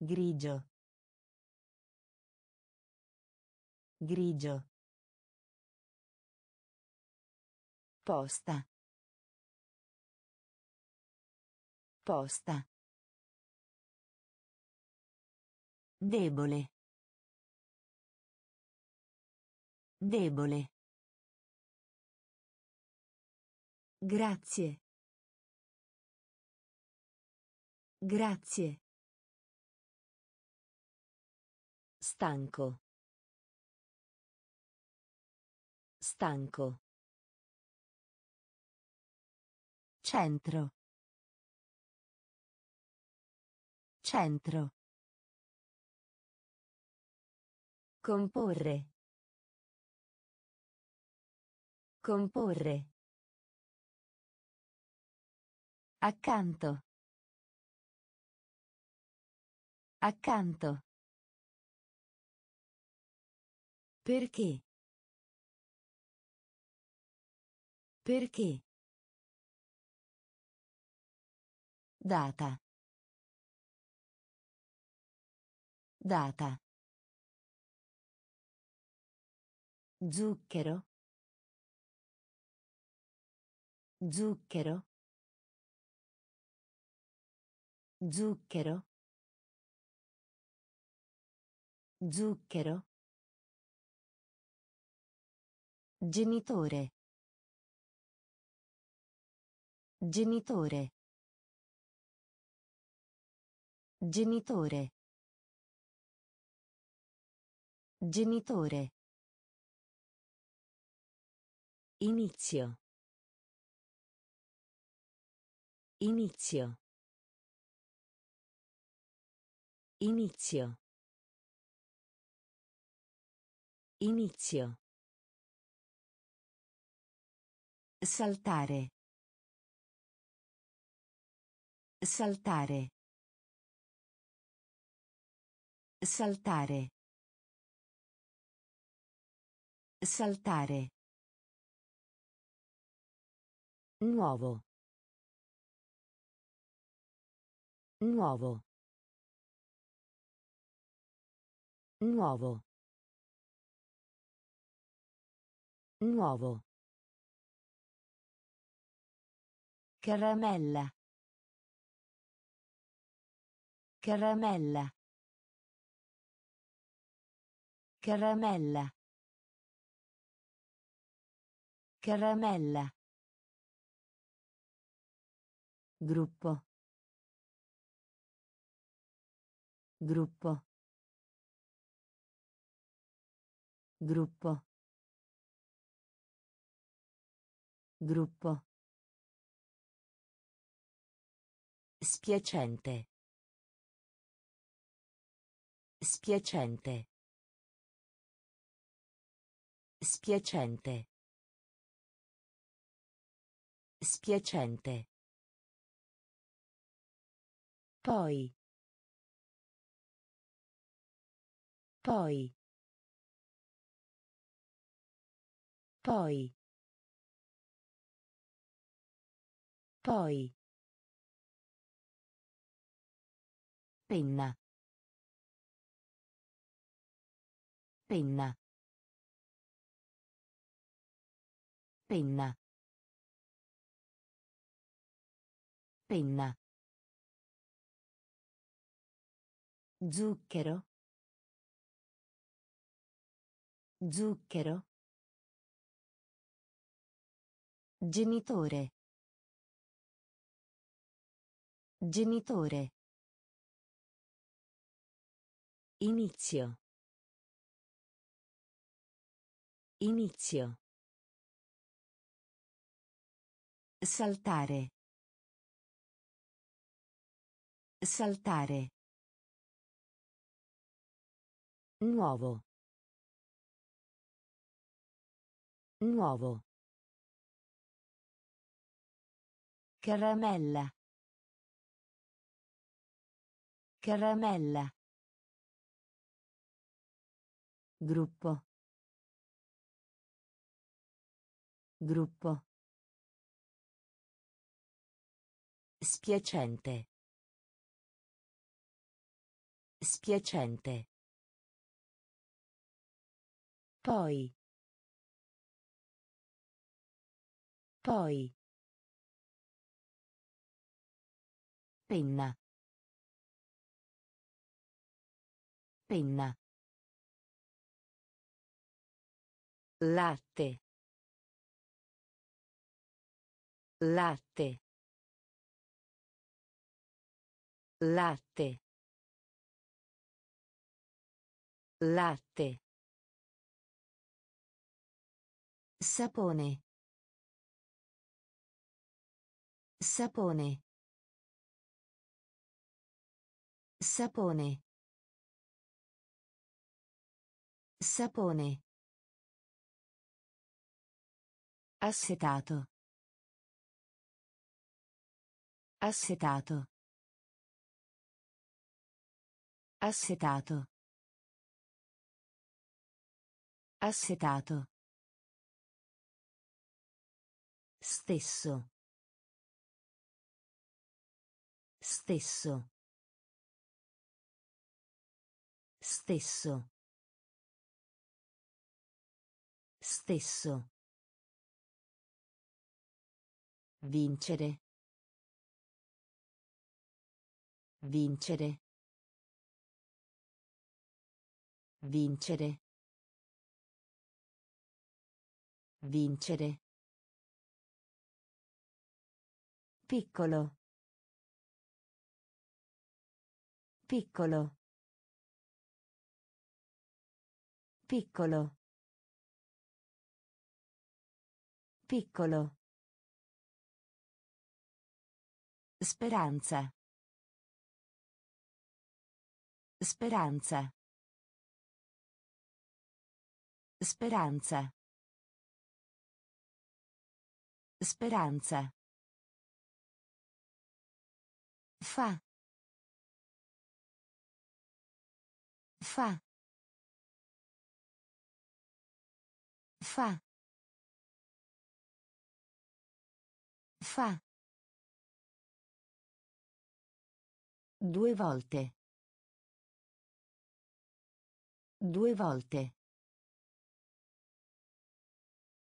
S2: Grigio. Grigio.
S1: Posta. Posta. Debole. Debole.
S2: Grazie. Grazie.
S1: Stanco. Stanco.
S2: Centro. Centro.
S1: Comporre. Comporre.
S2: Accanto. Accanto. Perché? Perché? Data. Data.
S1: Zucchero. Zucchero. Zucchero. Zucchero. Genitore. Genitore. Genitore. Genitore. Inizio. Inizio. Inizio. Inizio.
S2: Saltare. Saltare. Saltare. Saltare.
S1: Nuovo. Nuovo. Nuovo. Nuovo.
S2: Caramella. Caramella. Caramella. Caramella. Gruppo. Gruppo. Gruppo. Gruppo.
S1: Spiacente. Spiacente. Spiacente. Spiacente. Poi. Poi. Poi. Poi. Penna. Penna. Penna. Penna. Zucchero. Zucchero. Genitore. Genitore. Inizio. Inizio.
S2: Saltare. Saltare.
S1: Nuovo. Nuovo.
S2: Caramella. Caramella. Gruppo. Gruppo.
S1: Spiacente. Spiacente. Poi. Poi. Penna. Penna. Latte. Latte. Latte. Latte.
S2: Sapone. Sapone. Sapone. Sapone. Assetato. Assetato. Assetato. Assetato. Stesso. Stesso. Stesso. Stesso. Vincere. Vincere. Vincere. Vincere. Piccolo. Piccolo. Piccolo. Piccolo. Speranza. Speranza. Speranza. Speranza. Fa. Fa. Fa. Fa. Due volte. Due volte.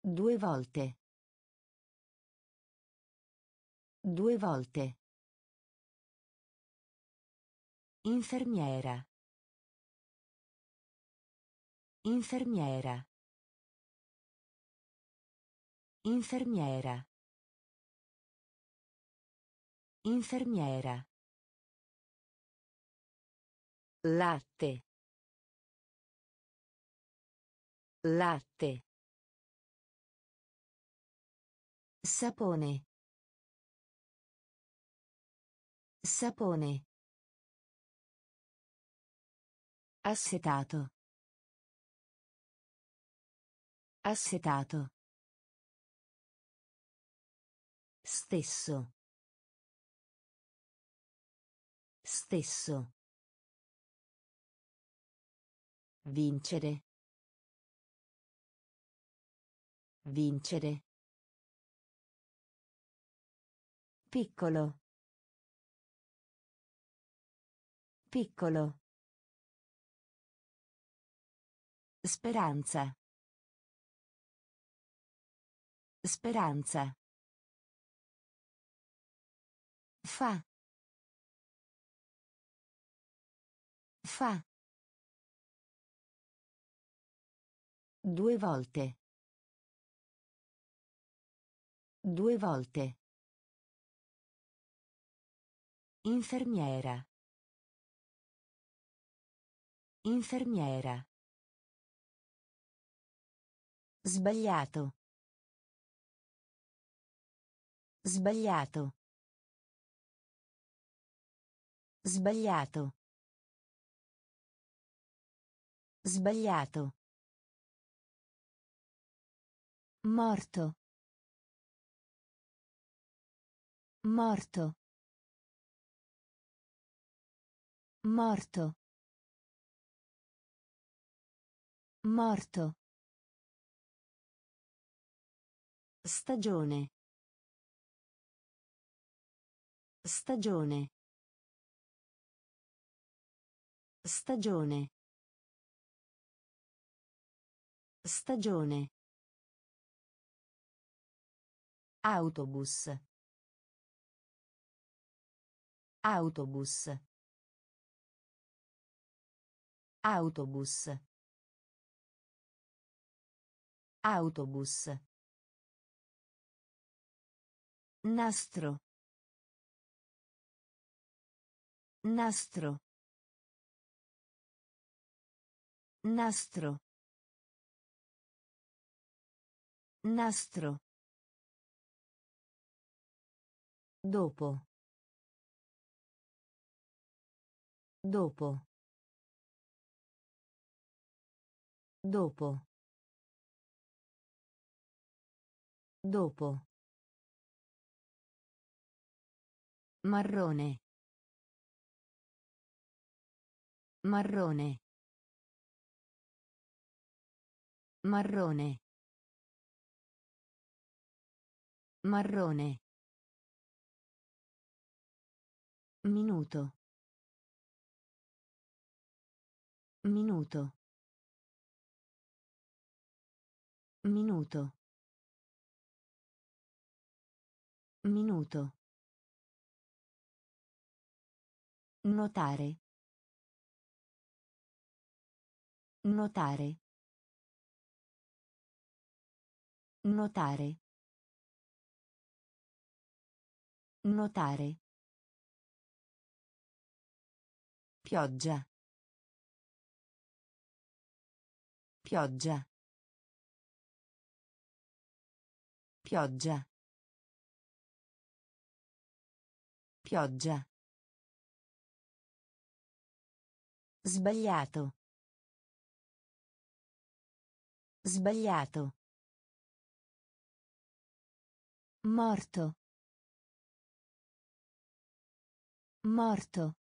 S2: Due volte. Due volte. Infermiera. Infermiera. Infermiera. Infermiera.
S1: Latte. Latte.
S2: Sapone. Sapone. Assetato. Assetato. Stesso. Stesso. Vincere. Vincere. Piccolo. Piccolo. Speranza. Speranza. Fa. Fa. Due volte. Due volte. Infermiera. Infermiera. Sbagliato. Sbagliato. Sbagliato. Sbagliato. Morto. Morto. Morto. Morto. Stagione. Stagione. Stagione. Stagione. Autobus. Autobus. Autobus. Autobus. Nastro. Nastro. Nastro. Nastro. Dopo. Dopo. Dopo. Dopo. Marrone. Marrone. Marrone. Marrone. Minuto. Minuto. Minuto. Minuto. Notare. Notare. Notare. Notare. Pioggia. Pioggia. Pioggia. Pioggia. Sbagliato. Sbagliato. Morto. Morto.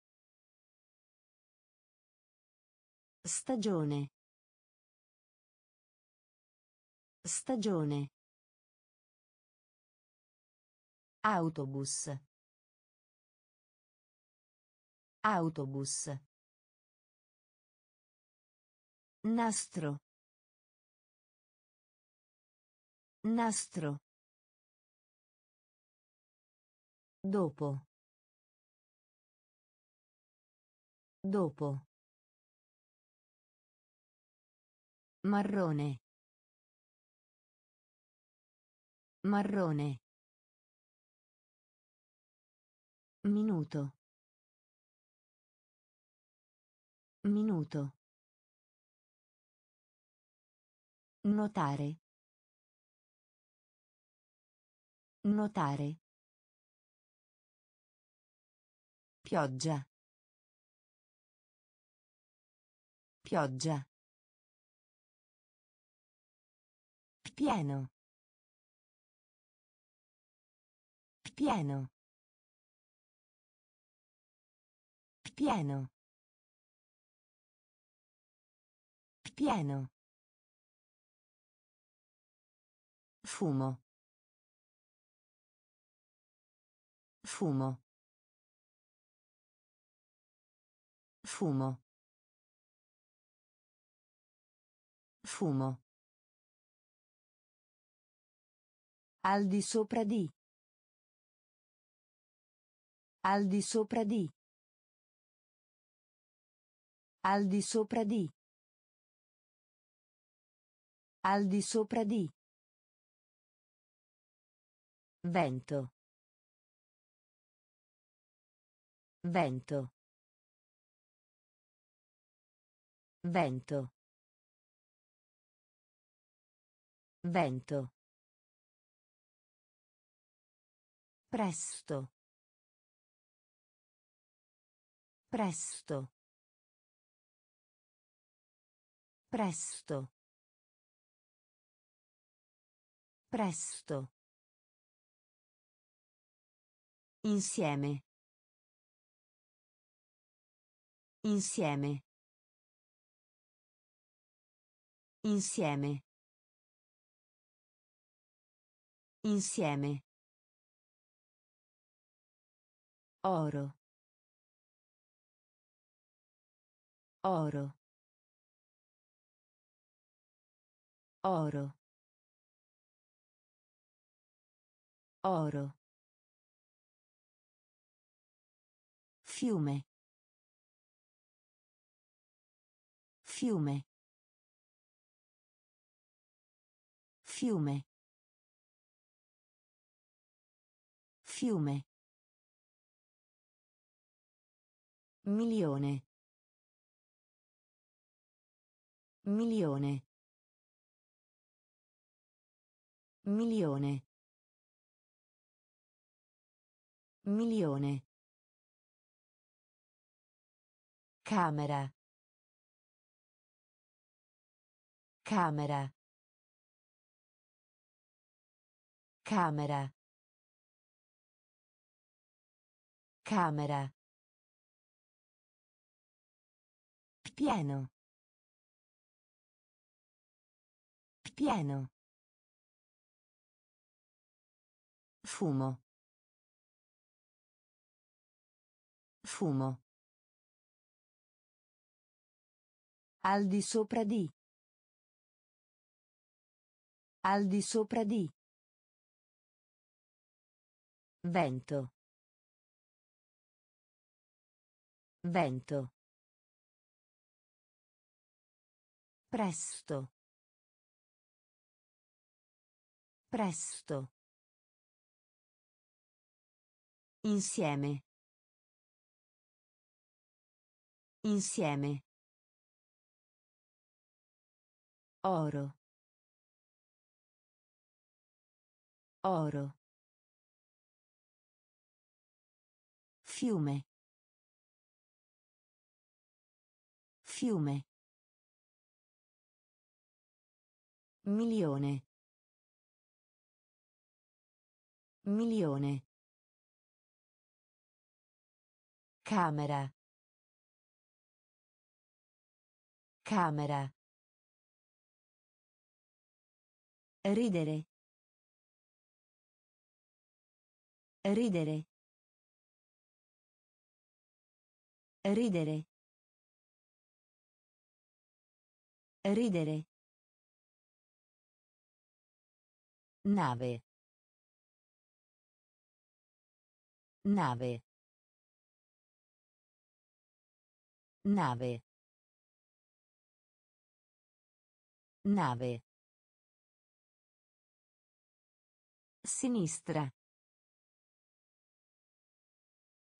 S2: Stagione. Stagione. Autobus. Autobus. Nastro. Nastro. Dopo. Dopo. Marrone. Marrone. Minuto. Minuto. Notare. Notare. Pioggia. Pioggia. Pieno. Pieno. Pieno. Pieno. Fumo. Fumo. Fumo. Fumo. Al di sopra di. Al di sopra di. Al di sopra di. Al di sopra di. Vento. Vento. Vento. Vento. Presto. Presto. Presto. Presto. Insieme. Insieme. Insieme. Insieme. Oro. Oro. Oro. Oro. Fiume. Fiume. Fiume. Fiume. Milione. Milione. Milione. Milione. Camera. Camera. Camera. Camera. Pieno. Pieno. Fumo. Fumo. Al di sopra di. Al di sopra di. Vento. Vento. Presto. Presto. Insieme. Insieme. Oro. Oro. Fiume. Fiume. Milione. Milione. Camera. Camera. Ridere. Ridere. Ridere. Ridere. Nave. Nave. Nave. Nave. Sinistra.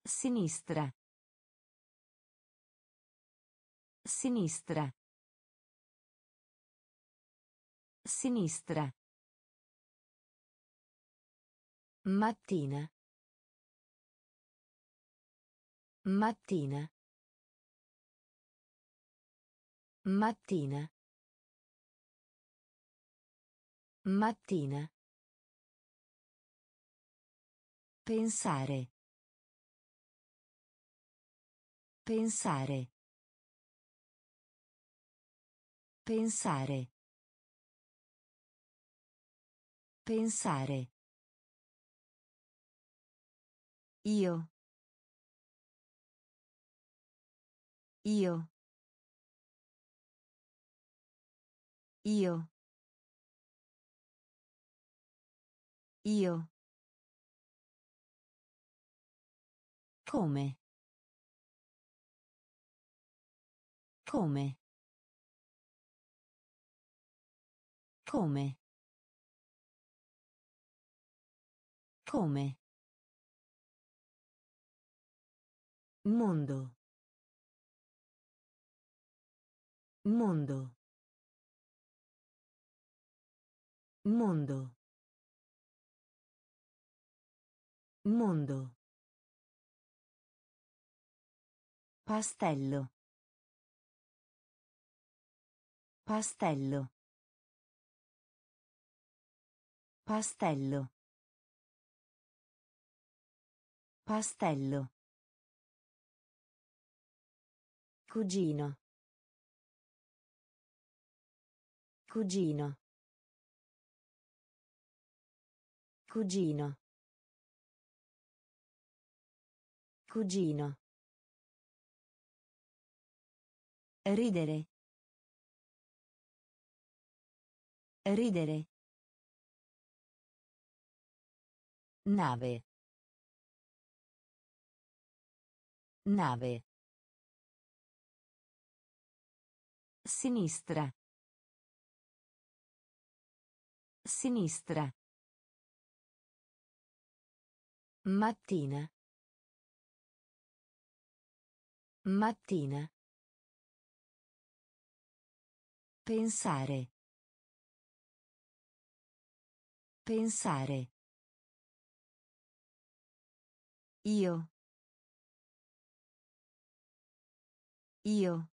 S2: Sinistra. Sinistra. Sinistra. Mattina. Mattina. Mattina. Mattina. Pensare. Pensare. Pensare. Pensare. Io. Io. Io. Io. Come? Come? Come? Come? Mondo. Mondo. Mondo. Mondo. Pastello. Pastello. Pastello. Pastello. Cugino. Cugino. Cugino. Cugino. Ridere. Ridere. Nave. Nave. Sinistra. Sinistra. Mattina. Mattina. Pensare. Pensare. Io. Io.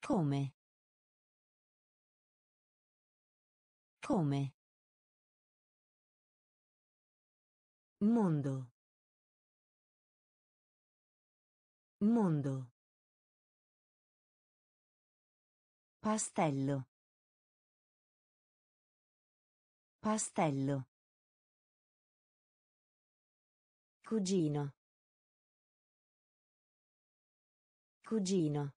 S2: Come? Come? Mondo. Mondo. Pastello. Pastello. Cugino. Cugino.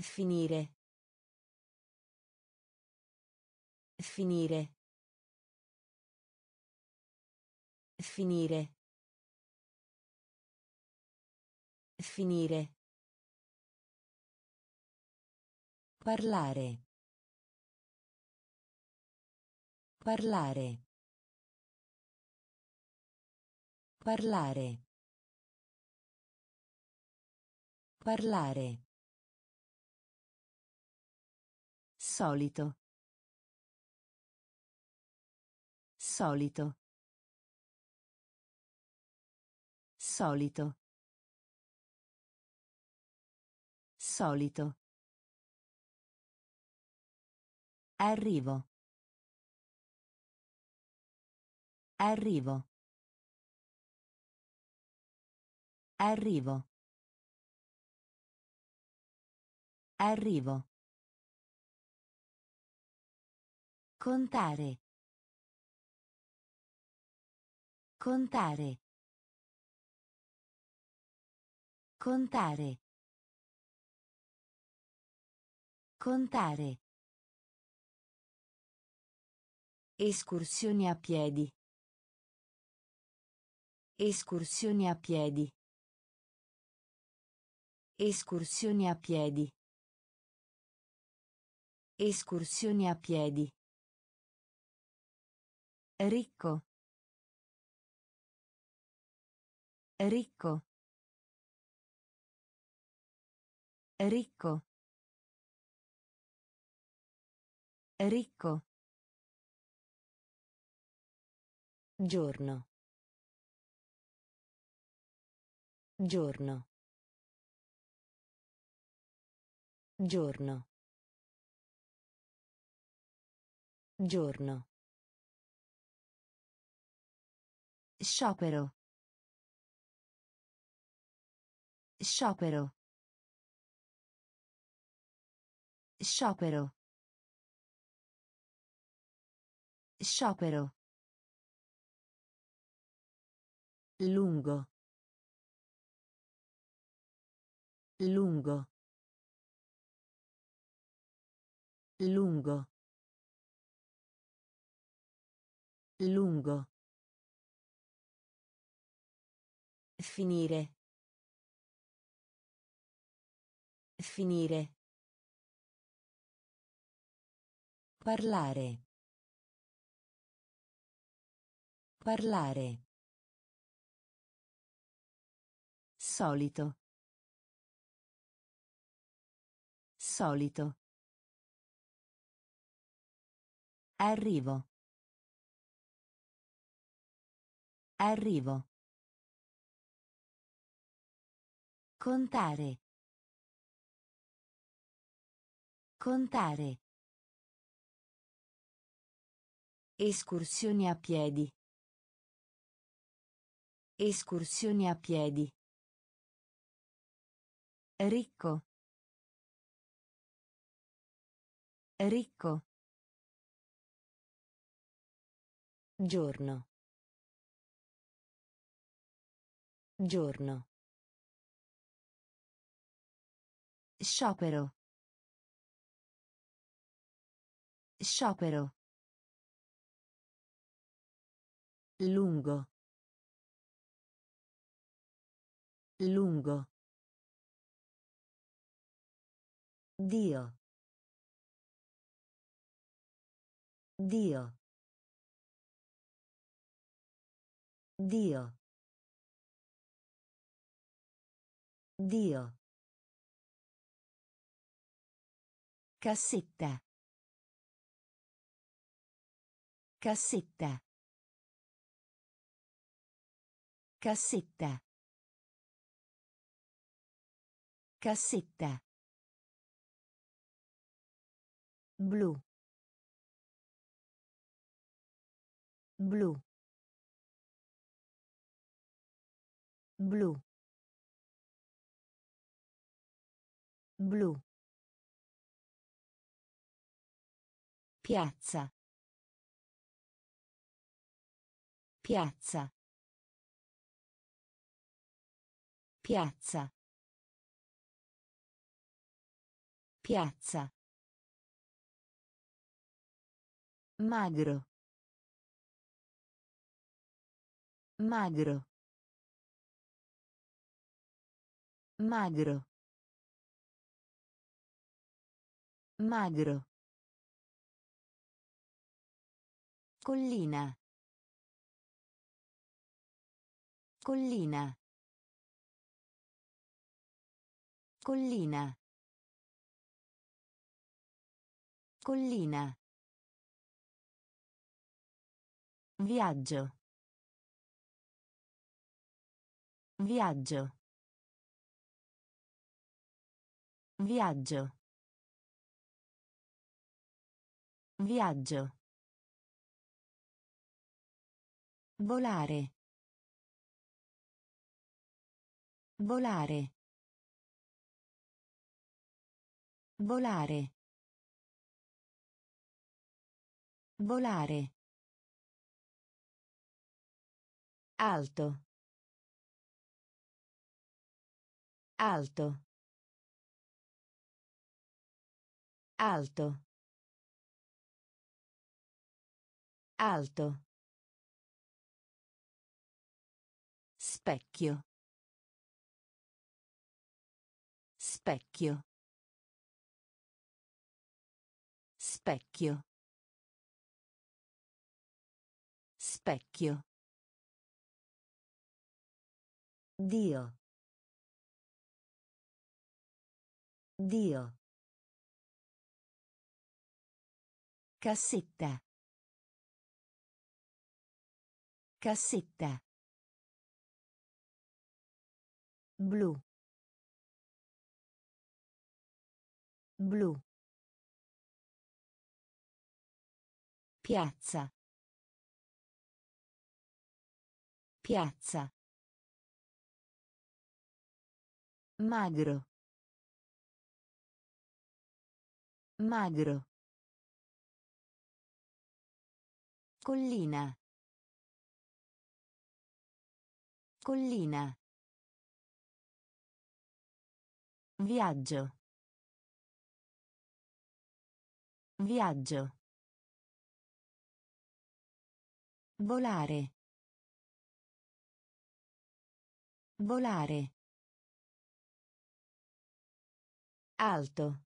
S2: Finire. Finire. Finire. Finire. Parlare. Parlare. Parlare. Parlare. Solito. Solito. Solito. Solito. Arrivo. Arrivo. Arrivo. Arrivo. Contare. Contare. Contare. Contare. Escursioni a piedi. Escursioni a piedi. Escursioni a piedi. Escursioni a piedi. Ricco. Ricco. Ricco. Ricco. Giorno. Giorno. Giorno. Giorno. Sciopero. Sciopero. Sciopero. Sciopero. Lungo. Lungo. Lungo. Lungo. Finire. Finire. Parlare. Parlare. Solito. Solito. Arrivo. Arrivo. Contare. Contare. Escursioni a piedi. Escursioni a piedi. Ricco. Ricco. Giorno. Giorno. Sciopero. Sciopero. Lungo. Lungo. Dio. Dio. Dio. Dio. Cassetta. Cassetta. Cassetta. Cassetta. Blu. Blu. Blu. Blu. Piazza. Piazza. Piazza. Piazza. Magro. Magro. Magro. Magro. Collina. Collina. Collina. Collina. Viaggio. Viaggio. Viaggio. Viaggio. Volare. Volare. Volare. Volare.
S1: Alto. Alto. Alto. Alto.
S2: Specchio. Specchio. Specchio. Specchio.
S1: Dio. Dio.
S2: Cassetta. Cassetta. Blu. Blu. Piazza. Piazza. Magro. Magro. Collina. Collina. Viaggio. Viaggio. Volare. Volare.
S1: Alto.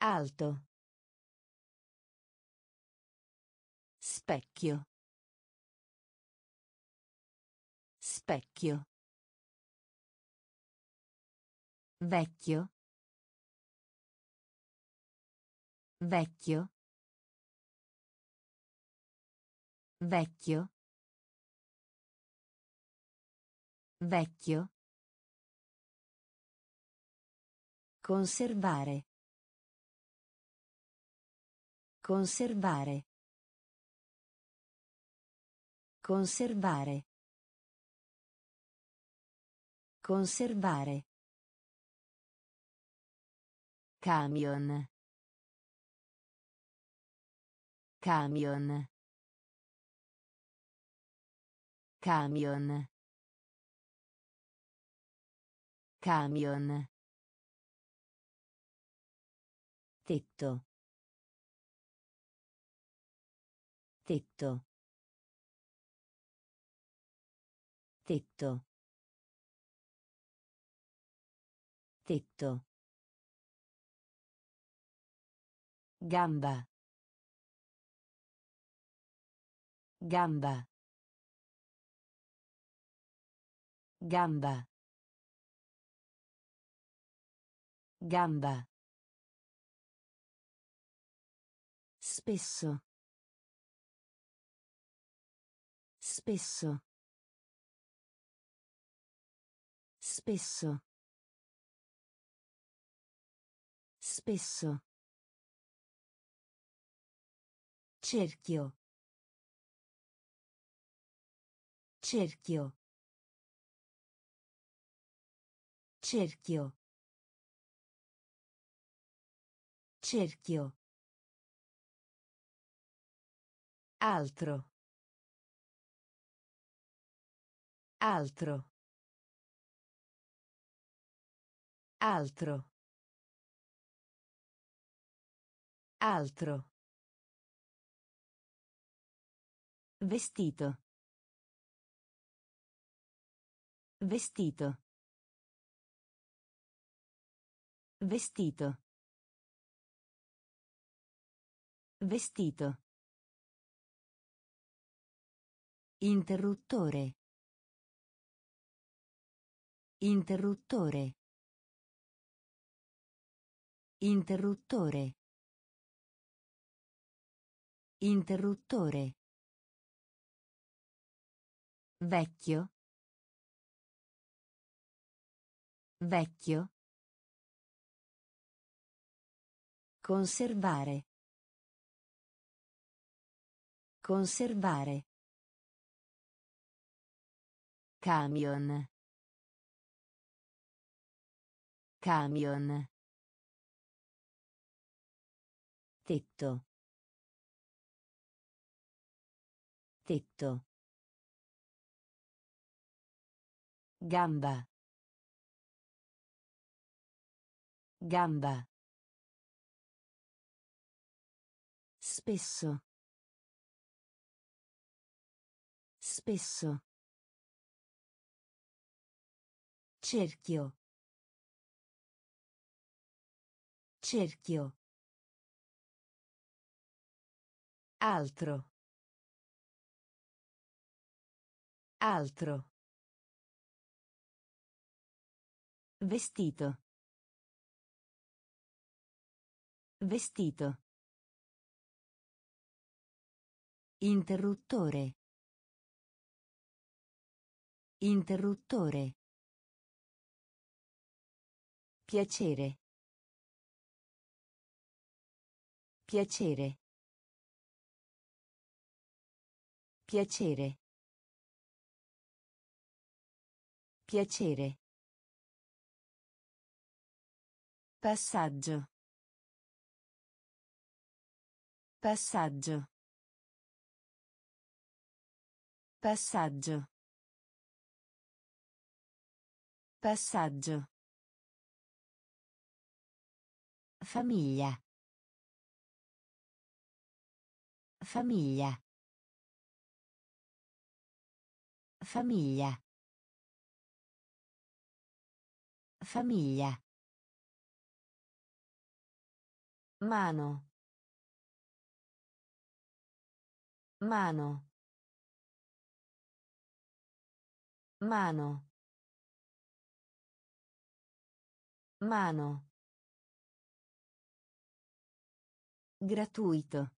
S1: Alto.
S2: Specchio. Specchio. Vecchio. Vecchio. Vecchio. Vecchio.
S1: Conservare. Conservare. Conservare. Conservare. Camion. Camion. Camion. Camion. Tetto. Tetto. Tetto. Tetto. Gamba. Gamba. Gamba. Gamba.
S2: Spesso. Spesso. Spesso. Spesso. Cerchio. Cerchio. Cerchio. Cerchio.
S1: Altro. Altro. Altro. Altro.
S2: Vestito. Vestito. Vestito. Vestito. Interruttore. Interruttore. Interruttore. Interruttore. Vecchio. Vecchio.
S1: Conservare. Conservare. Camion.
S2: Camion. Tetto. Tetto. Gamba. Gamba. Spesso. Spesso. Cerchio. Cerchio.
S1: Altro. Altro.
S2: Vestito. Vestito. Interruttore. Interruttore. Piacere. Piacere. Piacere. Piacere. Passaggio. Passaggio. Passaggio. Passaggio. Famiglia. Famiglia. Famiglia. Famiglia. Mano. Mano. Mano. Mano. Gratuito.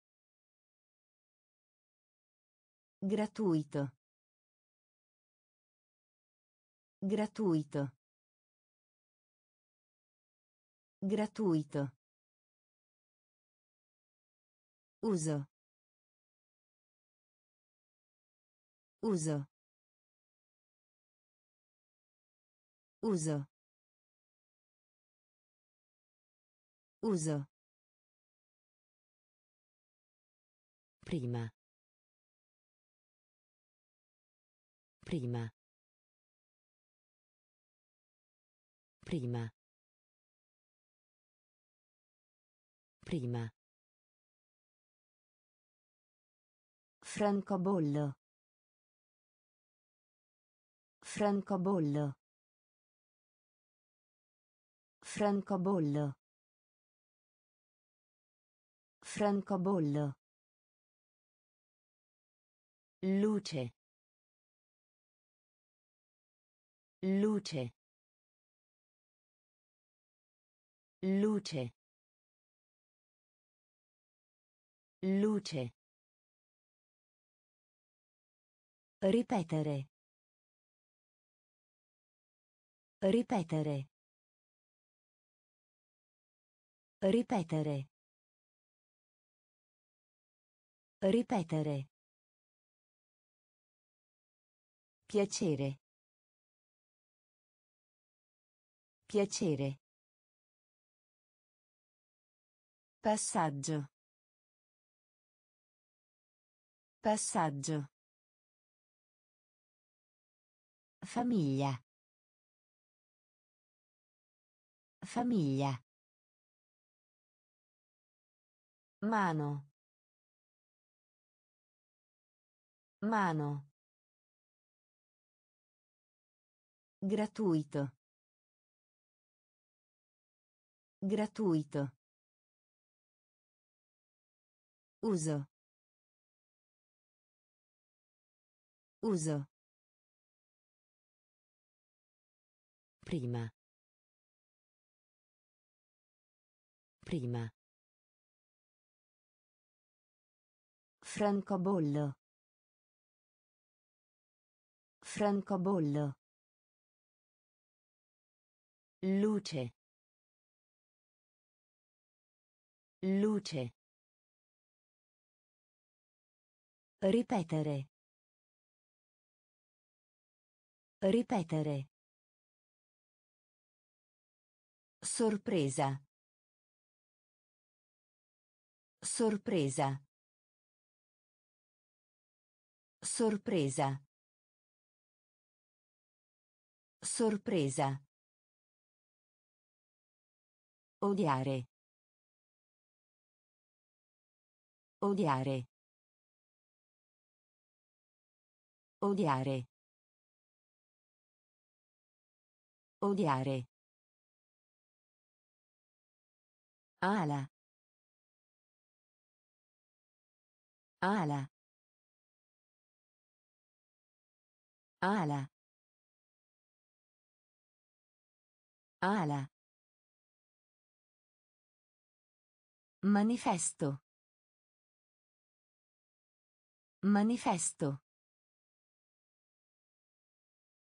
S2: Gratuito. Gratuito. Gratuito. Uso. Uso. Uso. Uso. Prima. Prima. Prima. Prima. Francobollo. Francobollo. Francobollo. Francobollo. Luce. Luce. Luce. Luce. Ripetere. Ripetere. Ripetere. Ripetere. Piacere. Piacere. Passaggio. Passaggio. Famiglia. Famiglia. Mano. Mano. Gratuito. Gratuito. Uso. Uso. Prima. Prima. Francobollo. Francobollo. Luce. Luce. Ripetere. Ripetere.
S1: Sorpresa. Sorpresa. Sorpresa. Sorpresa. Odiare. Odiare. Odiare. Odiare. Ala. Ala. Ala. Ala. Manifesto. Manifesto.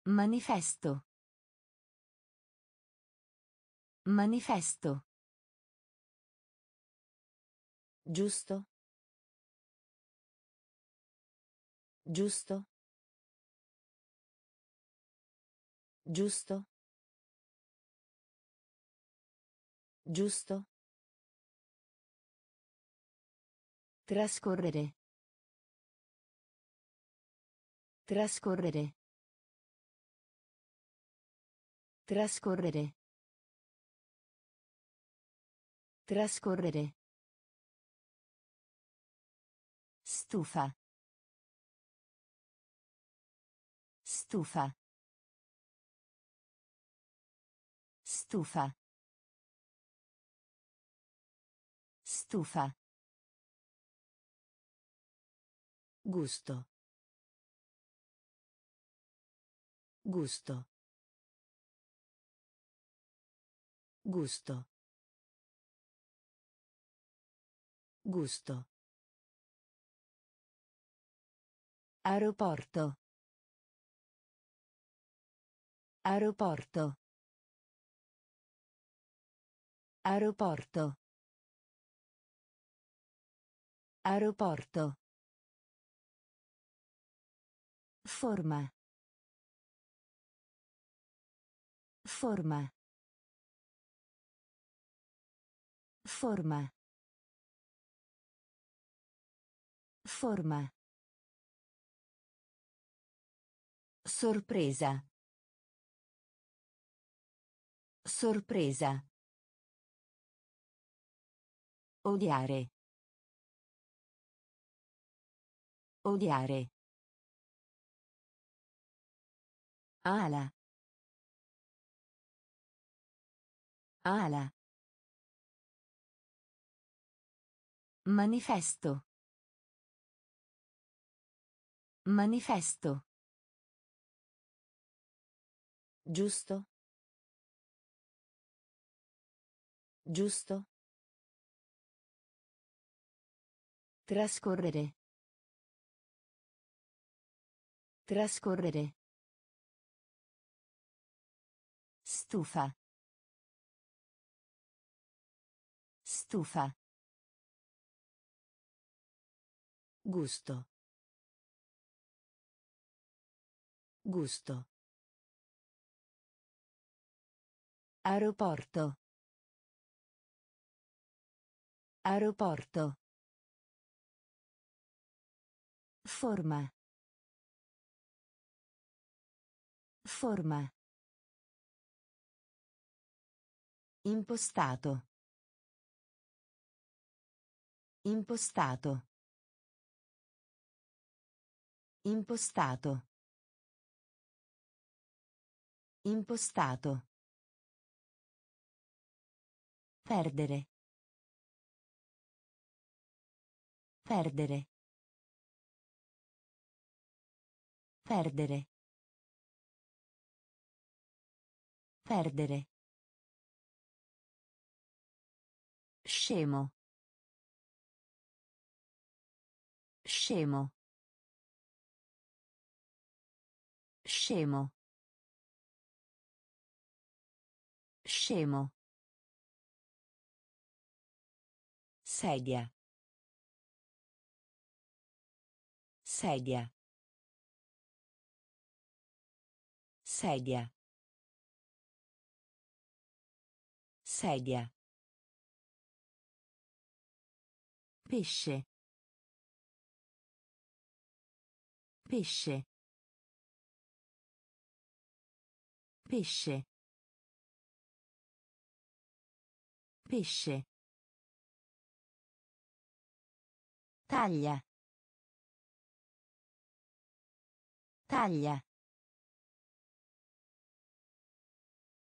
S1: Manifesto. Manifesto. Giusto. Giusto. Giusto. Giusto. Trascorrere. Trascorrere. Trascorrere. Trascorrere. Stufa. Stufa. Stufa. Stufa. Gusto. Gusto. Gusto. Gusto. Aeroporto. Aeroporto. Aeroporto. Aeroporto. Forma. Forma. Forma. Forma. Sorpresa. Sorpresa. Odiare. Odiare. Ala. Ala. Manifesto. Manifesto. Giusto. Giusto. Trascorrere. Trascorrere. Stufa. Stufa. Gusto. Gusto. Aeroporto. Aeroporto. Forma. Forma. Impostato. Impostato. Impostato. Impostato. Perdere. Perdere. Perdere. Perdere. Scemo. Scemo. Scemo. Scemo. Sedia. Sedia. Sedia. Sedia.
S2: Pesce. Pesce. Pesce. Pesce. Taglia. Taglia.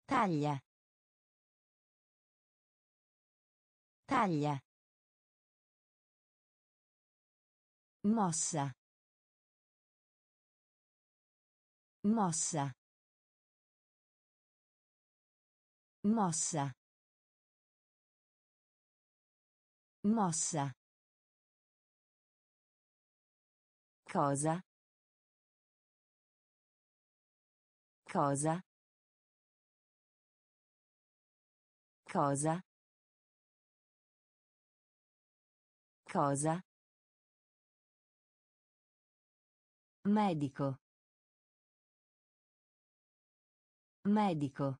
S2: Taglia. Taglia. Mossa. Mossa. Mossa. Mossa. Cosa? Cosa? Cosa? Cosa? Medico. Medico.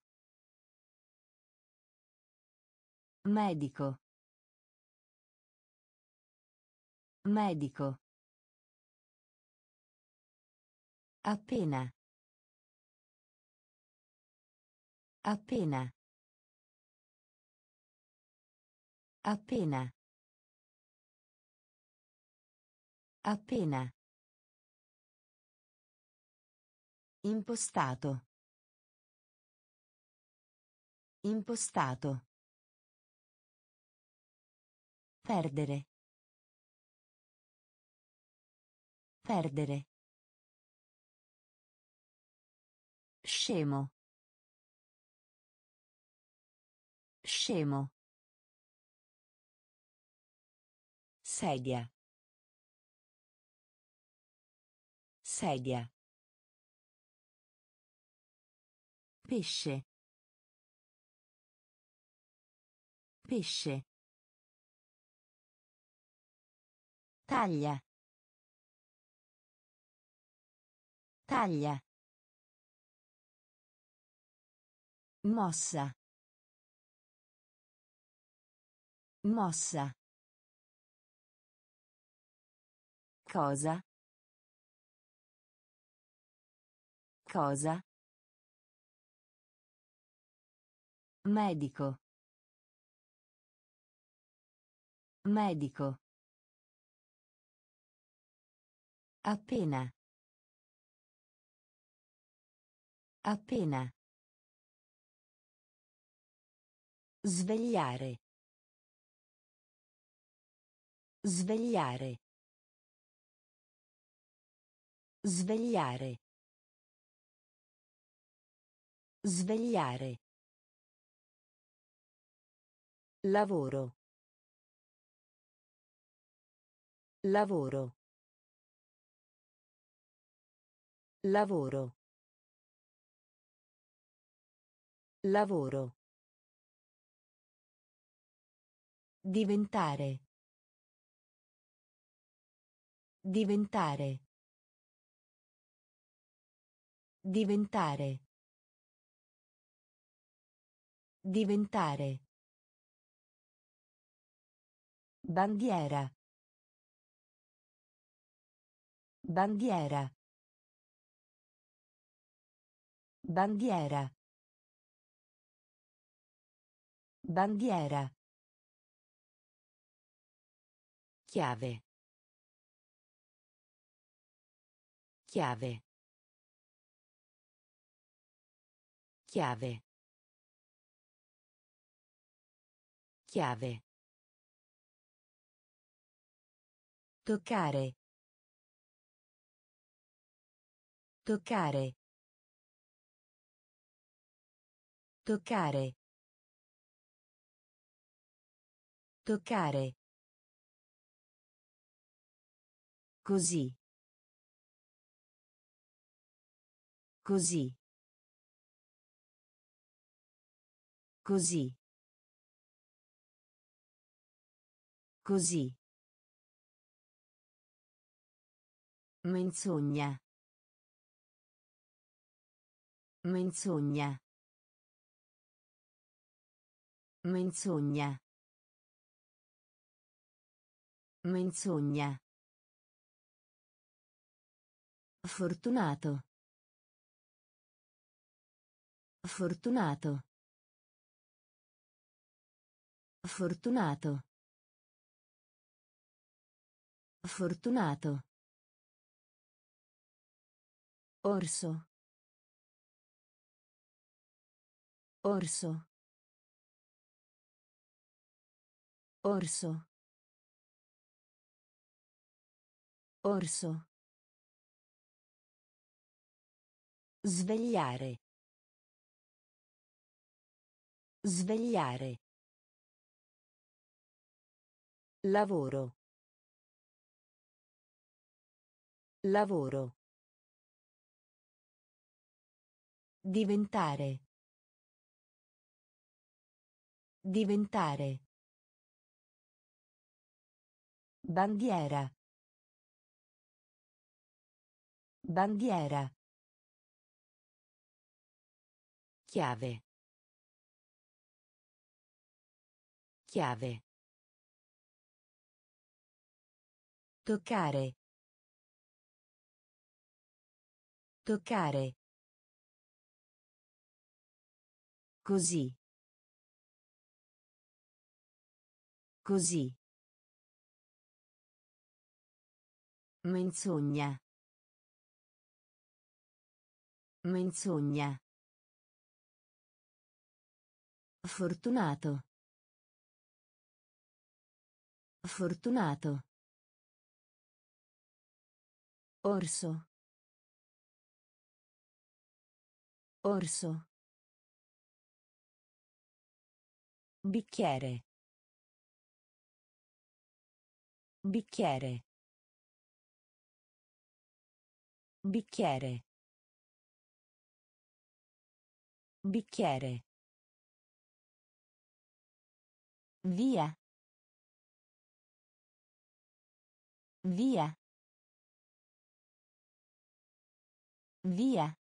S2: Medico. Medico. Appena. Appena. Appena. Appena. Impostato. Impostato. Perdere. Perdere. Scemo. Scemo.
S1: Sedia. Sedia.
S2: Pesce. Pesce. Taglia. Taglia. Mossa. Mossa. Cosa? Cosa? Medico. Medico. Appena. Appena. Svegliare. Svegliare. Svegliare. Svegliare.
S1: Lavoro. Lavoro. Lavoro. Lavoro.
S2: Diventare. Diventare. Diventare. Diventare. Bandiera. Bandiera. Bandiera. Bandiera. Chiave. Chiave. Chiave. Chiave. Toccare. Toccare. Toccare. Toccare. Così. Così. Così. Così. Menzogna. Menzogna. Menzogna. Menzogna. Fortunato. Fortunato. Fortunato. Fortunato. Orso. Orso. Orso. Orso. Svegliare. Svegliare.
S1: Lavoro. Lavoro.
S2: Diventare. Diventare. Bandiera. Bandiera. Chiave. Chiave. Toccare. Toccare. Così. Così. Menzogna. Menzogna. Fortunato. Fortunato. Orso. Orso. Bicchiere. Bicchiere. Bicchiere. Bicchiere. Via. Via. Via.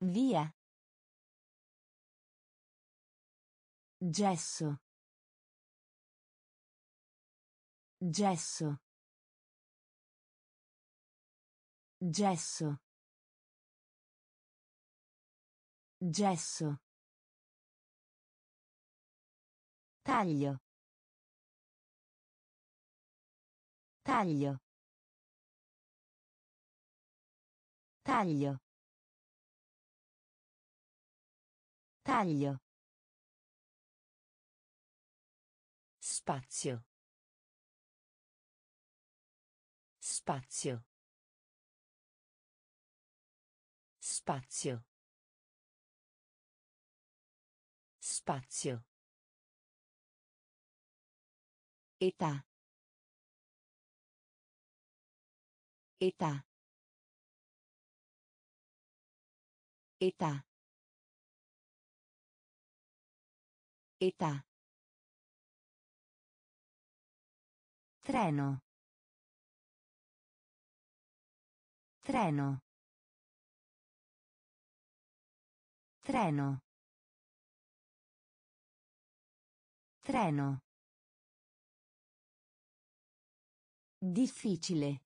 S2: Via. Gesso. Gesso. Gesso. Gesso. Taglio. Taglio. Taglio. Taglio. Spazio. Spazio. Spazio. Spazio. Età. Età. Età. Età. Treno. Treno. Treno. Treno. Difficile.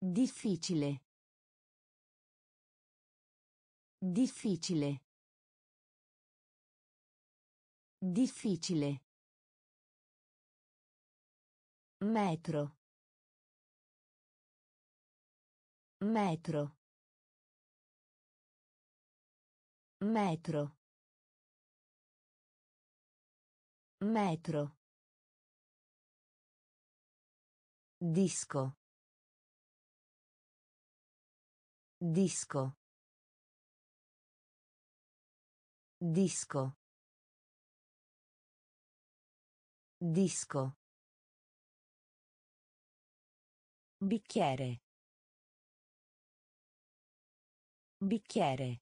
S2: Difficile. Difficile. Difficile. Metro. Metro. Metro. Metro. Disco. Disco. Disco. Disco. Bicchiere. Bicchiere.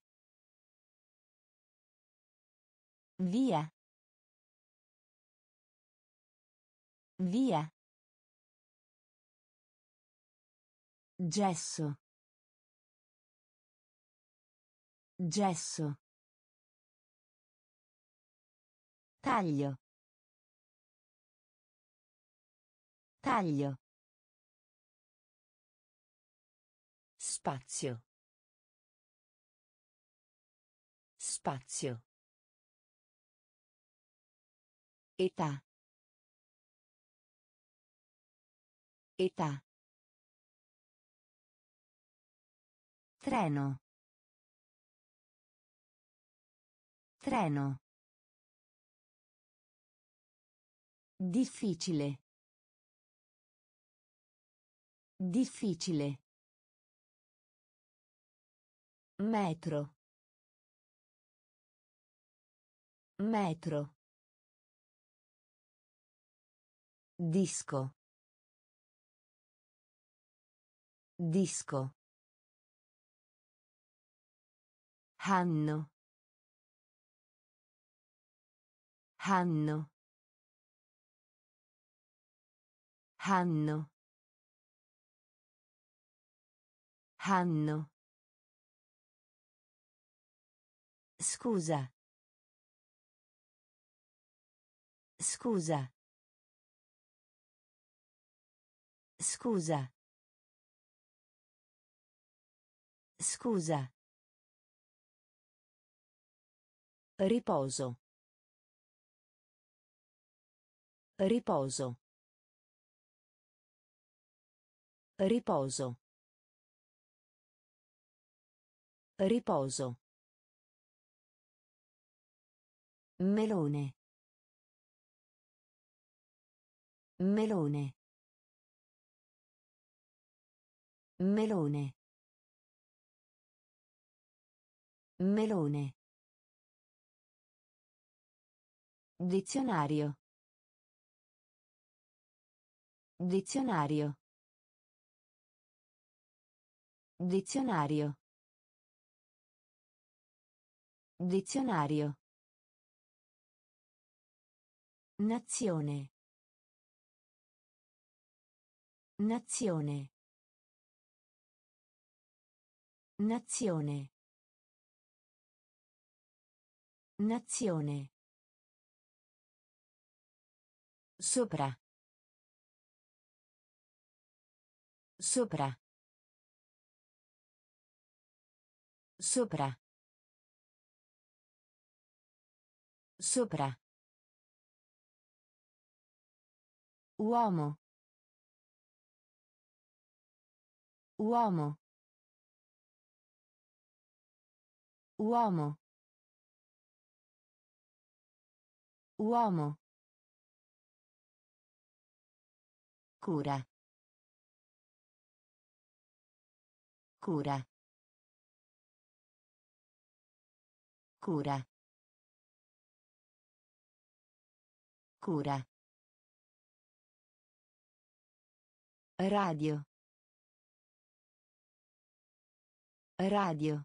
S2: Via. Via. Gesso. Gesso. Taglio. Taglio. Spazio. Spazio. Età. Età. Treno. Treno. Difficile. Difficile. Metro. Metro. Disco. Disco. Hanno. Hanno. Hanno. Hanno. Scusa. Scusa. Scusa. Scusa. Riposo. Riposo. Riposo. Riposo. Melone. Melone. Melone. Melone. Dizionario. Dizionario. Dizionario. Dizionario. Nazione. Nazione. Nazione. Nazione. Sopra. Sopra. Sopra. Sopra. Uomo. Uomo. Uomo. Uomo. Cura. Cura. Cura. Cura. Radio. Radio.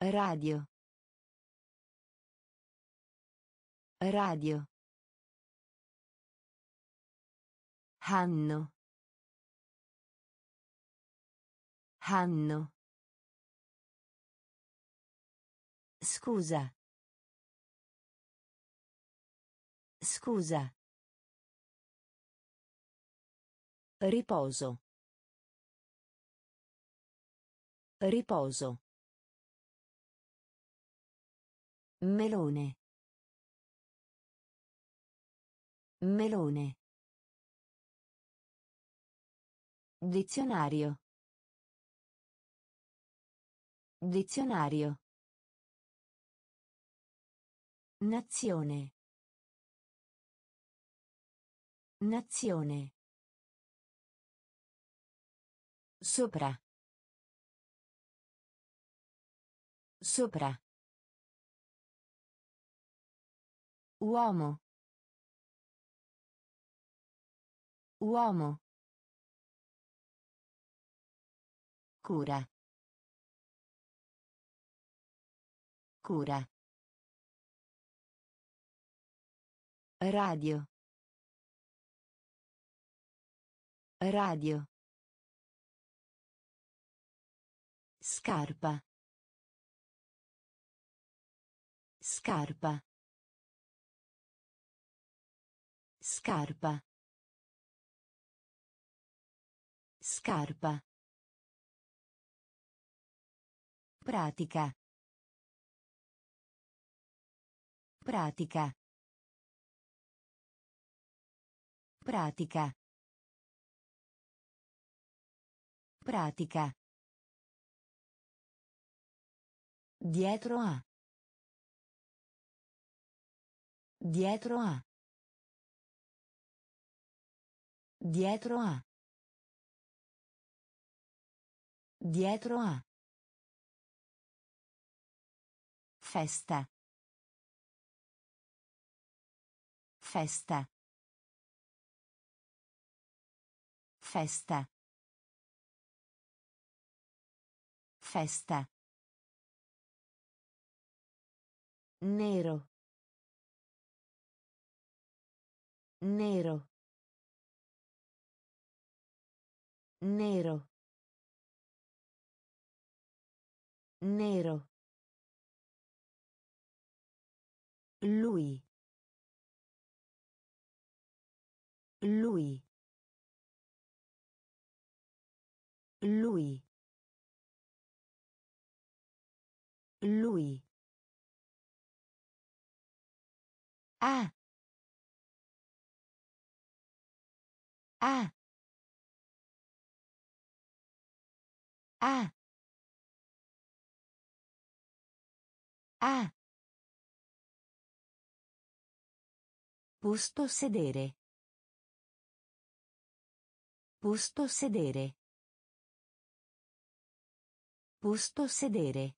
S2: Radio. Radio. Hanno. Hanno. Scusa. Scusa. Riposo. Riposo. Melone. Melone. Dizionario. Dizionario. Nazione. Nazione. Sopra. Sopra. Uomo. Uomo. Cura. Cura. Radio. Radio. Scarpa. Scarpa. Scarpa. Scarpa. Pratica. Pratica. Pratica. Pratica. Dietro a. Dietro a. Dietro a. Dietro a. Festa. Festa. Festa. Festa. Nero. Nero. Nero. Nero. Lui. Lui. Lui. Lui. Ah. Ah. Ah. Ah. Posto sedere. Posto sedere. Posto sedere.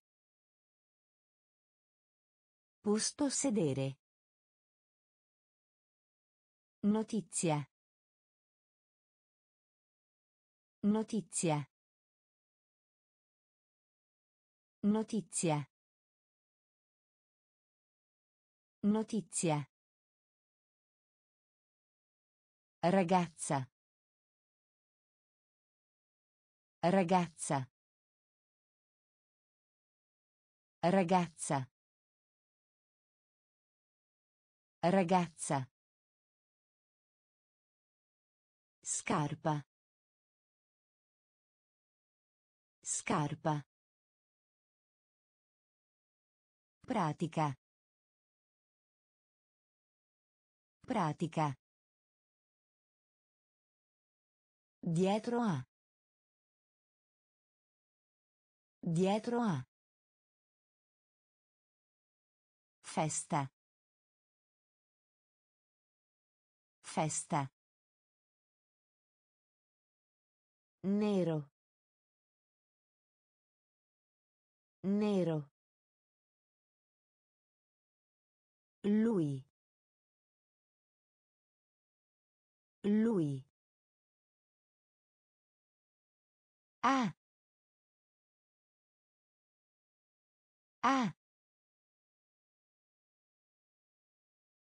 S2: Posto sedere. Notizia. Notizia. Notizia. Notizia. Ragazza. Ragazza. Ragazza. Ragazza. Scarpa. Scarpa. Pratica. Pratica. Dietro a. Dietro a. Festa. Festa. Nero. Nero. Lui. Lui. Ah. Ah.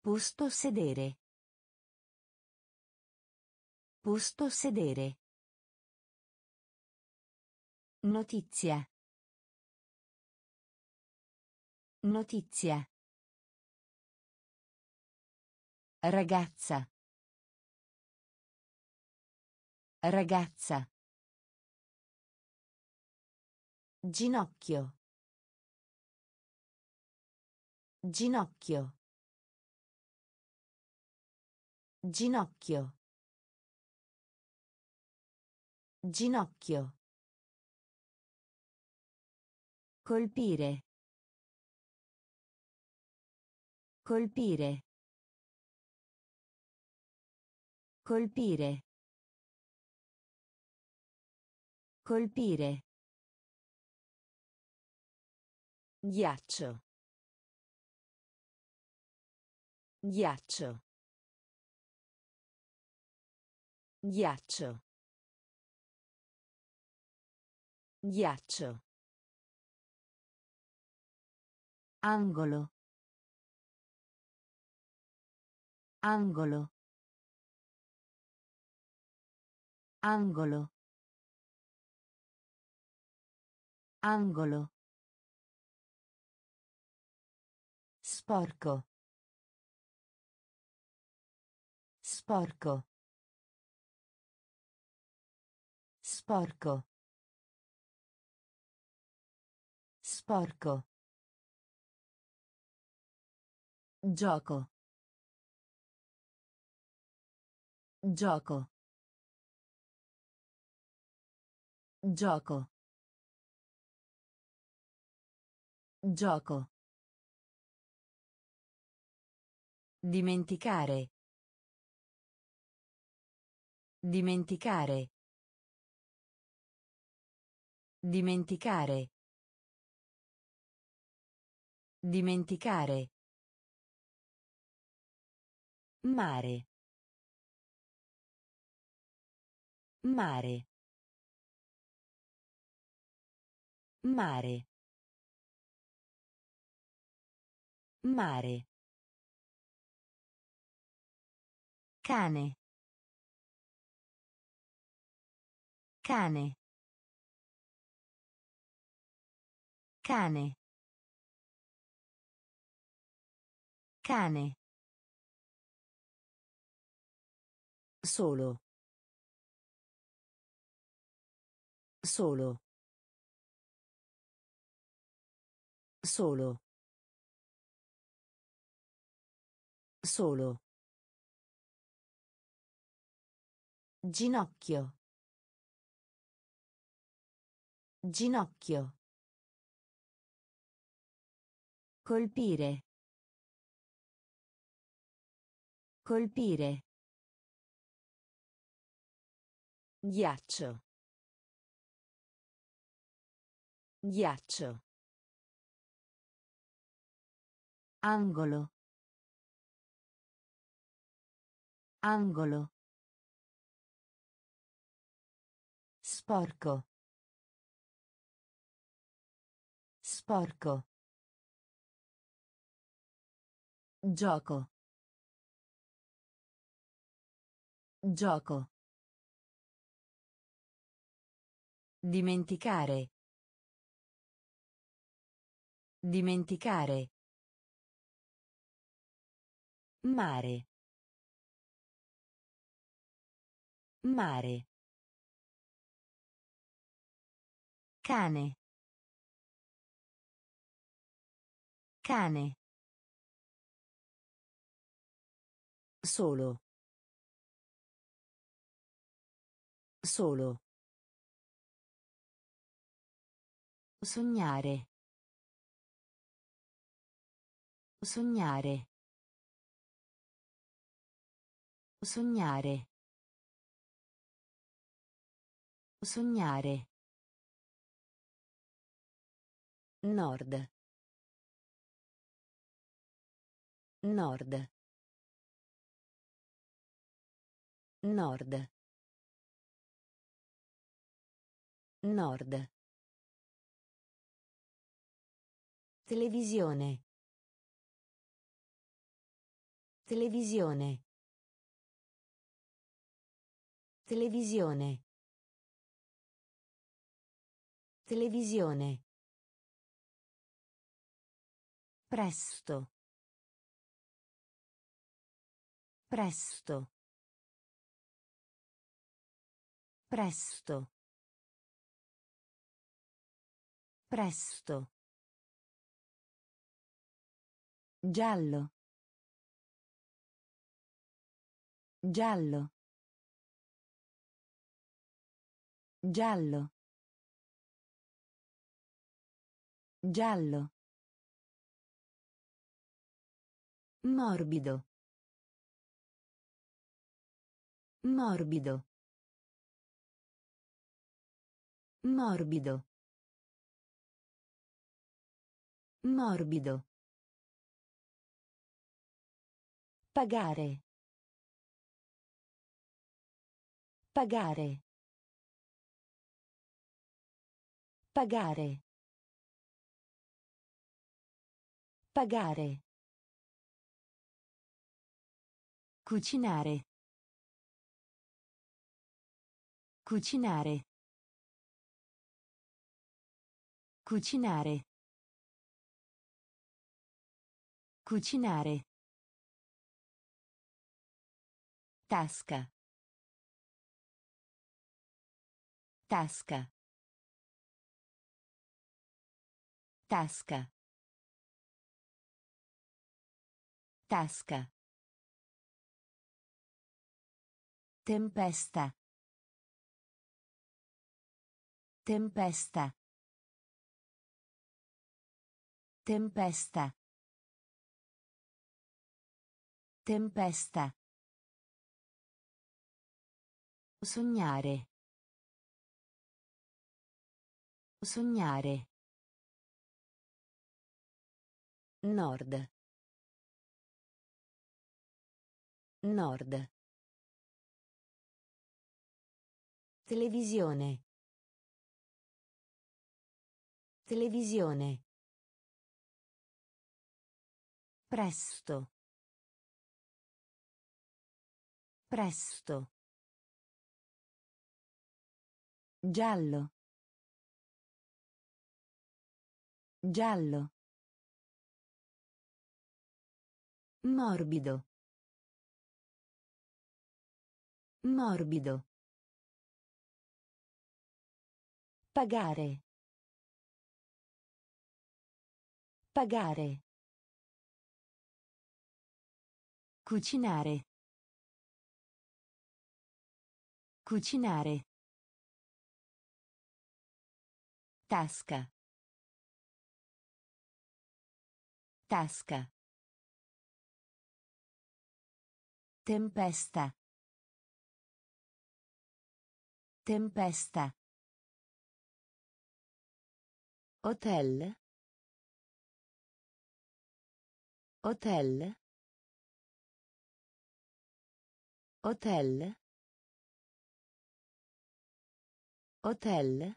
S2: Posto sedere. Posto sedere. Notizia. Notizia. Ragazza. Ragazza. Ginocchio. Ginocchio. Ginocchio. Ginocchio. Colpire. Colpire. Colpire. Colpire. Ghiaccio. Ghiaccio. Ghiaccio. Ghiaccio. Angolo. Angolo. Angolo. Angolo. Sporco. Sporco. Sporco. Sporco. Gioco. Gioco. Gioco. Gioco. Dimenticare. Dimenticare. Dimenticare. Dimenticare. Mare. Mare. Mare. Mare. Cane. Cane. Cane. Cane. Solo. Solo. Solo. Solo. Ginocchio. Ginocchio. Colpire. Colpire. Ghiaccio. Ghiaccio. Angolo. Angolo. Sporco. Sporco. Gioco. Gioco. Dimenticare. Dimenticare. Mare. Mare. Cane. Cane. Solo. Solo. Sognare. Sognare. Sognare. Sognare. Nord. Nord. Nord. Nord. Televisione. Televisione. Televisione. Televisione. Presto. Presto. Presto. Presto. Giallo. Giallo. Giallo. Giallo. Morbido. Morbido. Morbido. Morbido. Pagare. Pagare. Pagare. Pagare. Cucinare. Cucinare. Cucinare. Cucinare. Tasca. Tasca. Tasca. Tasca. Tempesta. Tempesta. Tempesta. Tempesta. Sognare. Sognare. Nord. Nord. Televisione. Televisione. Presto. Presto. Giallo. Giallo. Morbido. Morbido. Pagare. Pagare. Cucinare. Cucinare. Tasca. Tasca. Tempesta. Tempesta. Hotel. Hotel. Hotel. Hotel.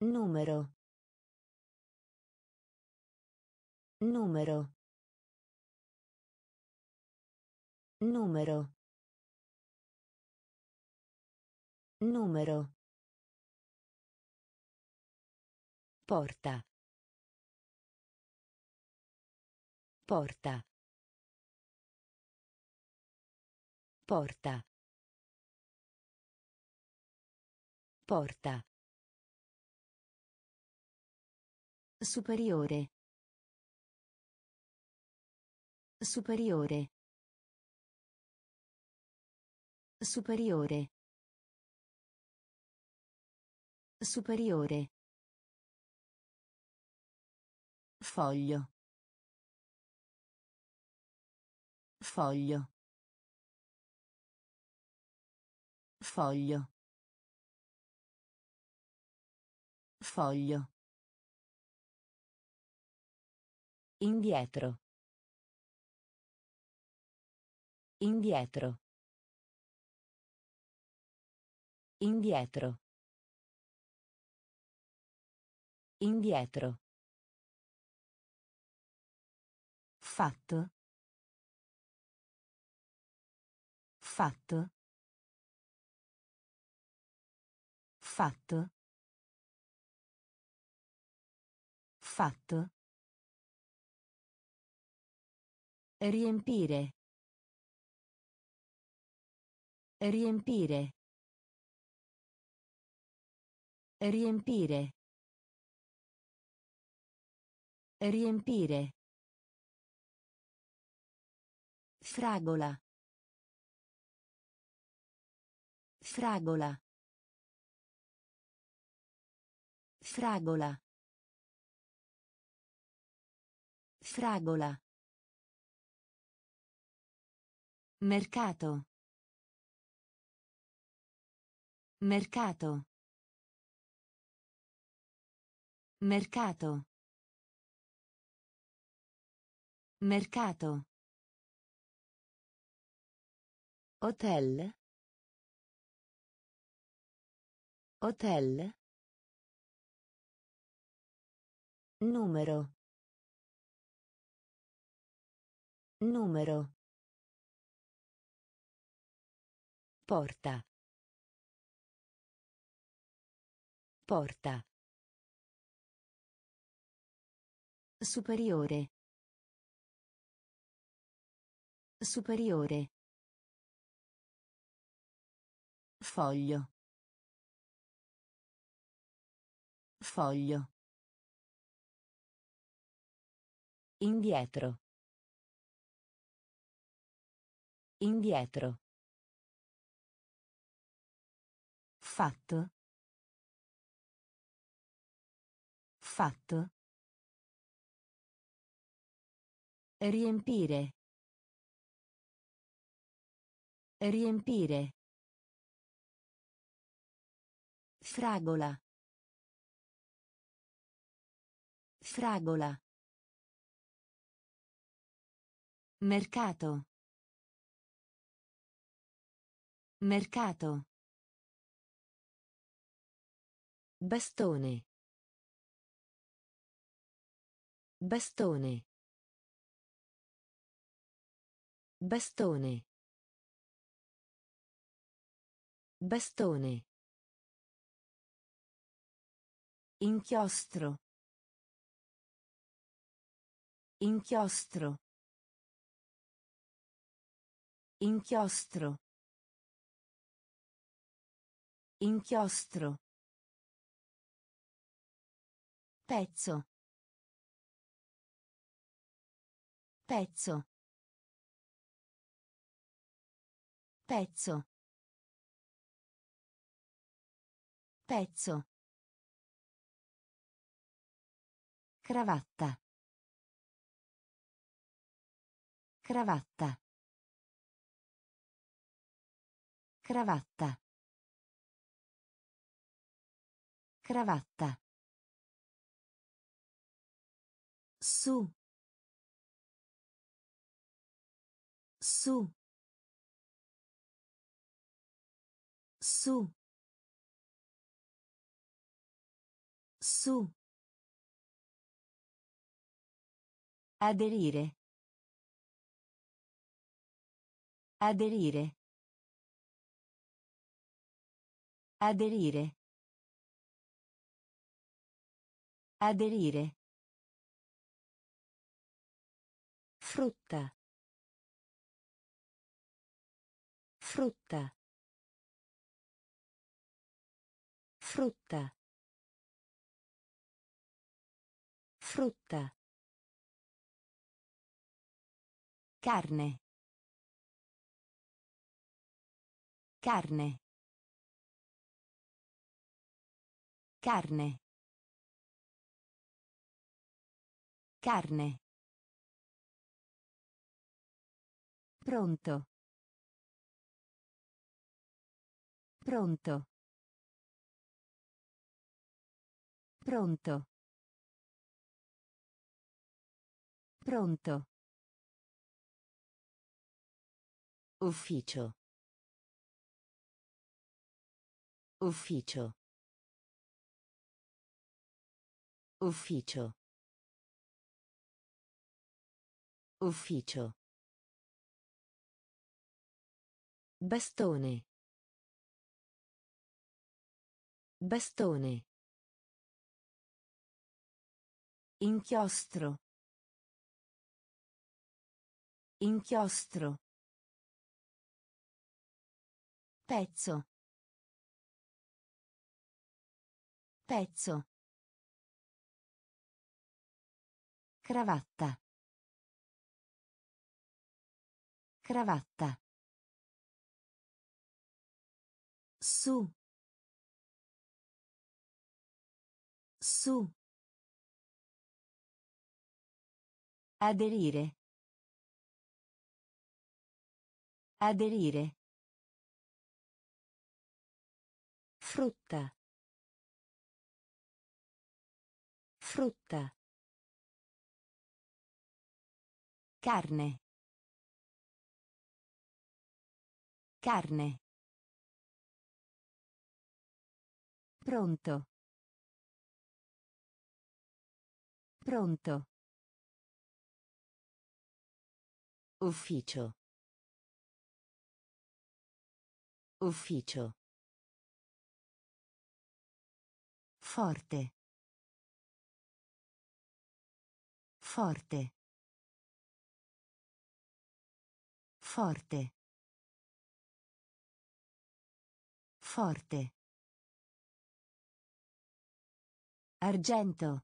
S2: Numero. Numero. Numero. Numero. Porta. Porta. Porta. Porta. Superiore. Superiore. Superiore. Superiore. Foglio. Foglio. Foglio. Foglio. Indietro. Indietro. Indietro. Indietro. Fatto. Fatto. Fatto. Fatto. Riempire. Riempire. Riempire. Riempire. Fragola. Fragola. Fragola. Fragola. Mercato. Mercato. Mercato. Mercato. Hotel. Hotel. Numero. Numero. Porta.
S1: Porta.
S2: Superiore. Superiore. Foglio. Foglio.
S1: Indietro. Indietro.
S2: Fatto. Fatto.
S1: Riempire. Riempire. Fragola. Fragola. Mercato. Mercato. Bastone. Bastone. Bastone. Bastone. Inchiostro. Inchiostro. Inchiostro. Inchiostro. Pezzo. Pezzo. Pezzo. Pezzo. Cravatta. Cravatta. Cravatta. Cravatta. Su. Su. Su. Su. Aderire. Aderire. Aderire. Aderire. Frutta. Frutta. Frutta. Frutta. Carne. Carne. Carne. Carne. Pronto. Pronto. Pronto. Pronto. Ufficio. Ufficio. Ufficio. Ufficio. Bastone. Bastone. Inchiostro. Inchiostro. Pezzo. Pezzo. Cravatta. Cravatta. Su. Su. Aderire. Aderire. Frutta. Frutta. Carne. Carne. Pronto. Pronto. Ufficio. Ufficio.
S2: Forte. Forte. Forte. Forte. Argento.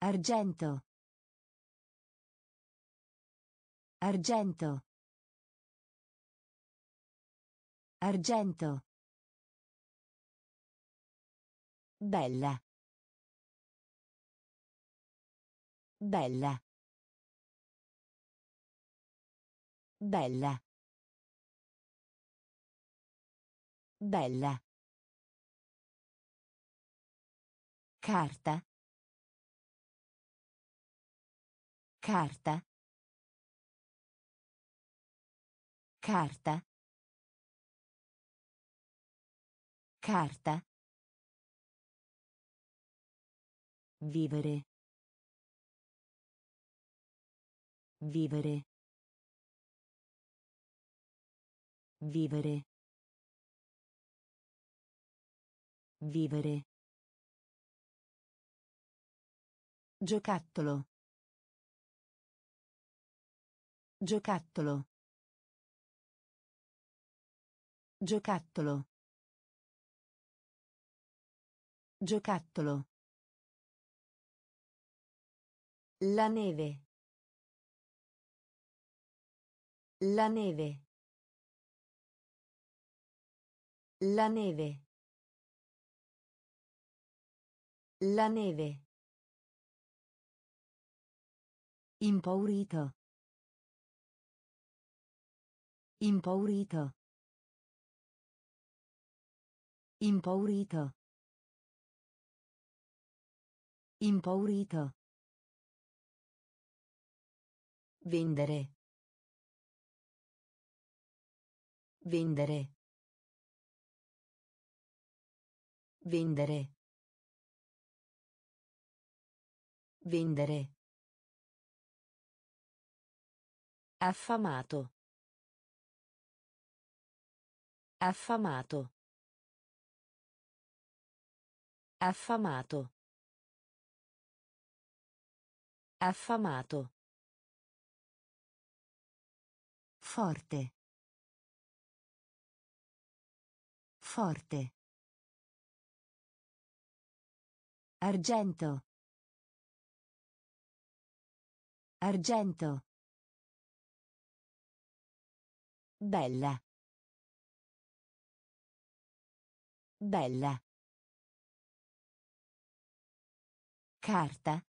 S2: Argento. Argento. Argento. Bella. Bella. Bella. Bella. Carta. Carta. Carta. Carta. Vivere. Vivere. Vivere. Vivere. Giocattolo. Giocattolo. Giocattolo. Giocattolo. La neve. La neve. La neve. La neve. Impaurito. Impaurito. Impaurito. Impaurito. Vendere. Vendere. Vendere. Vendere. Affamato. Affamato. Affamato. Affamato. Forte. Forte. Argento. Argento. Bella. Bella. Carta.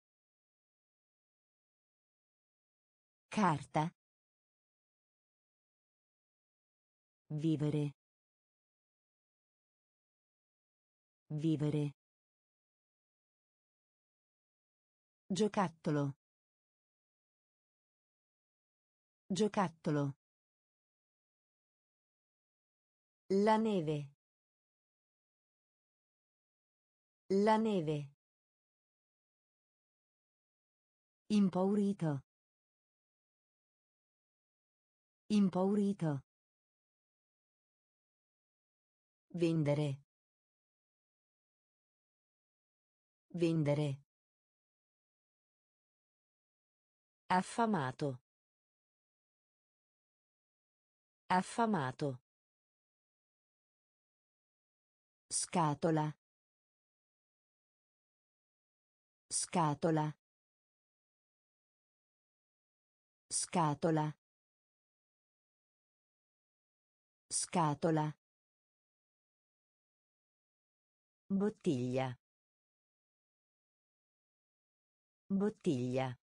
S2: Carta. Vivere. Vivere. Giocattolo. Giocattolo. La neve. La neve. Impaurito. Impaurito. Vendere. Vendere. Affamato. Affamato. Scatola. Scatola. Scatola. Scatola. Bottiglia. Bottiglia.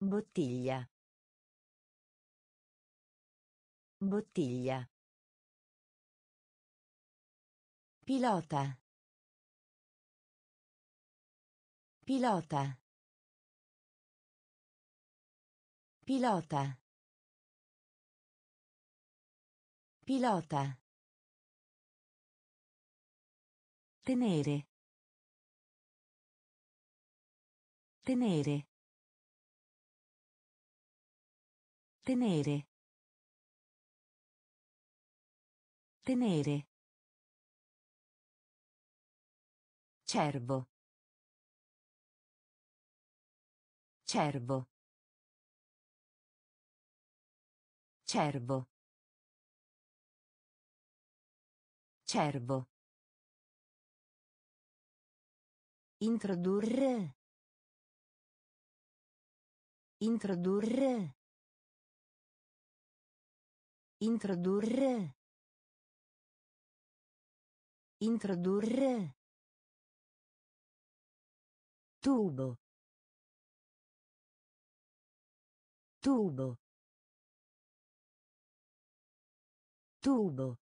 S2: Bottiglia. Bottiglia. Pilota. Pilota. Pilota. Pilota. Tenere. Tenere. Tenere. Tenere. Cervo. Cervo. Cervo. Cervo. Introdurre. Introdurre. Introdurre. Introdurre. Tubo. Tubo. Tubo.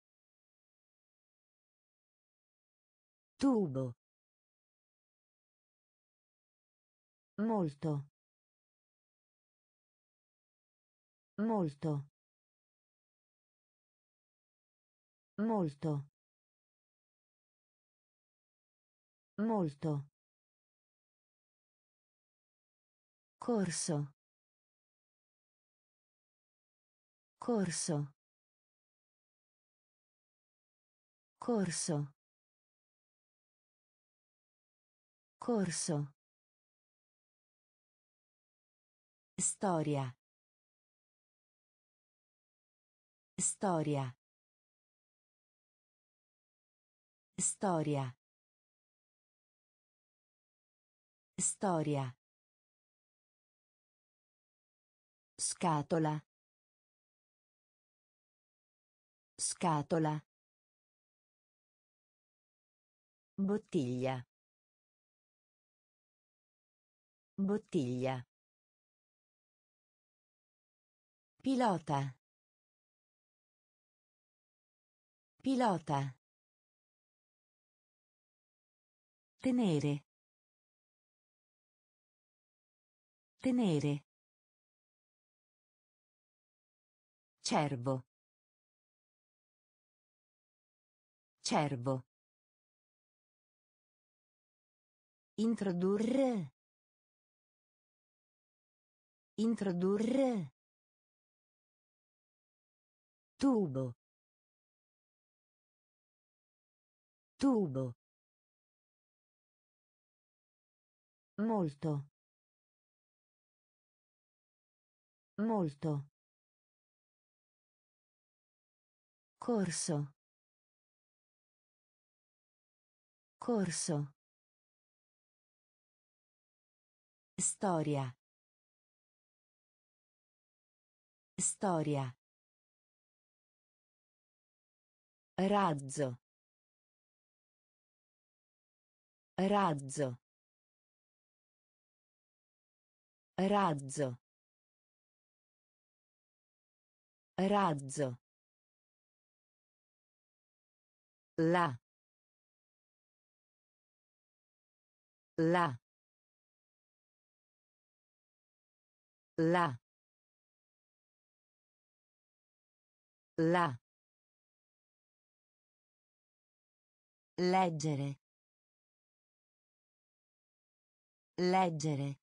S2: Tubo. Molto. Molto. Molto. Molto. Corso. Corso. Corso. Corso. Storia. Storia. Storia. Storia. Scatola. Scatola. Bottiglia. Bottiglia. Pilota. Pilota. Tenere. Tenere. Cervo. Cervo. Introdurre. Introdurre. Tubo. Tubo. Molto. Molto. Corso. Corso. Storia. Storia. Razzo. Razzo. Razzo. Razzo. La. La. La. La. Leggere. Leggere.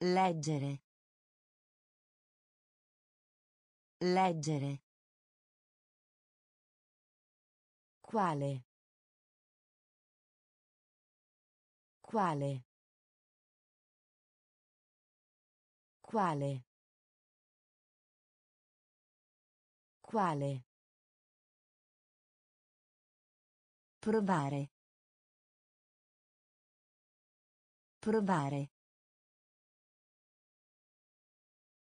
S2: Leggere. Leggere. Quale? Quale? Quale? Quale? Provare. Provare.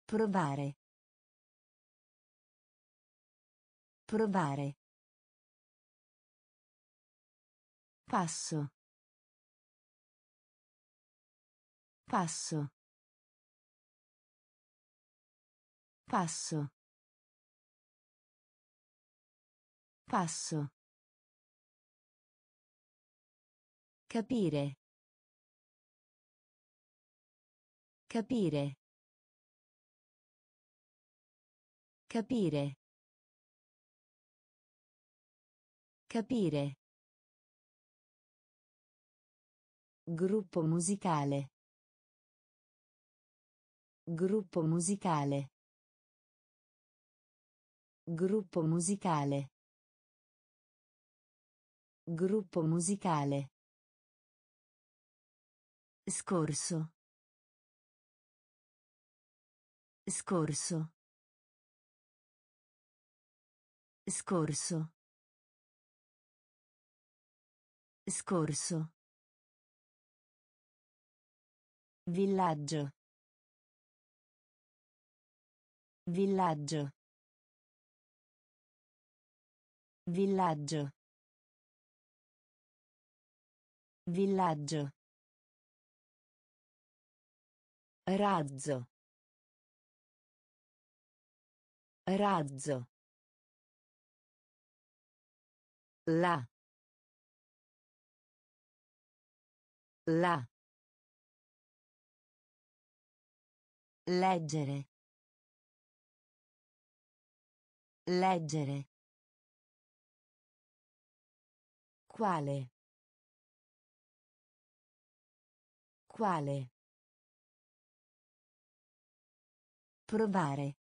S2: Provare. Provare. Passo. Passo. Passo. Passo. Capire. Capire. Capire. Capire. Gruppo musicale. Gruppo musicale. Gruppo musicale. Gruppo musicale. Scorso. Scorso. Scorso. Scorso. Villaggio. Villaggio. Villaggio. Villaggio. Razzo. Razzo. La. La. Leggere. Leggere. Quale? Quale? Provare.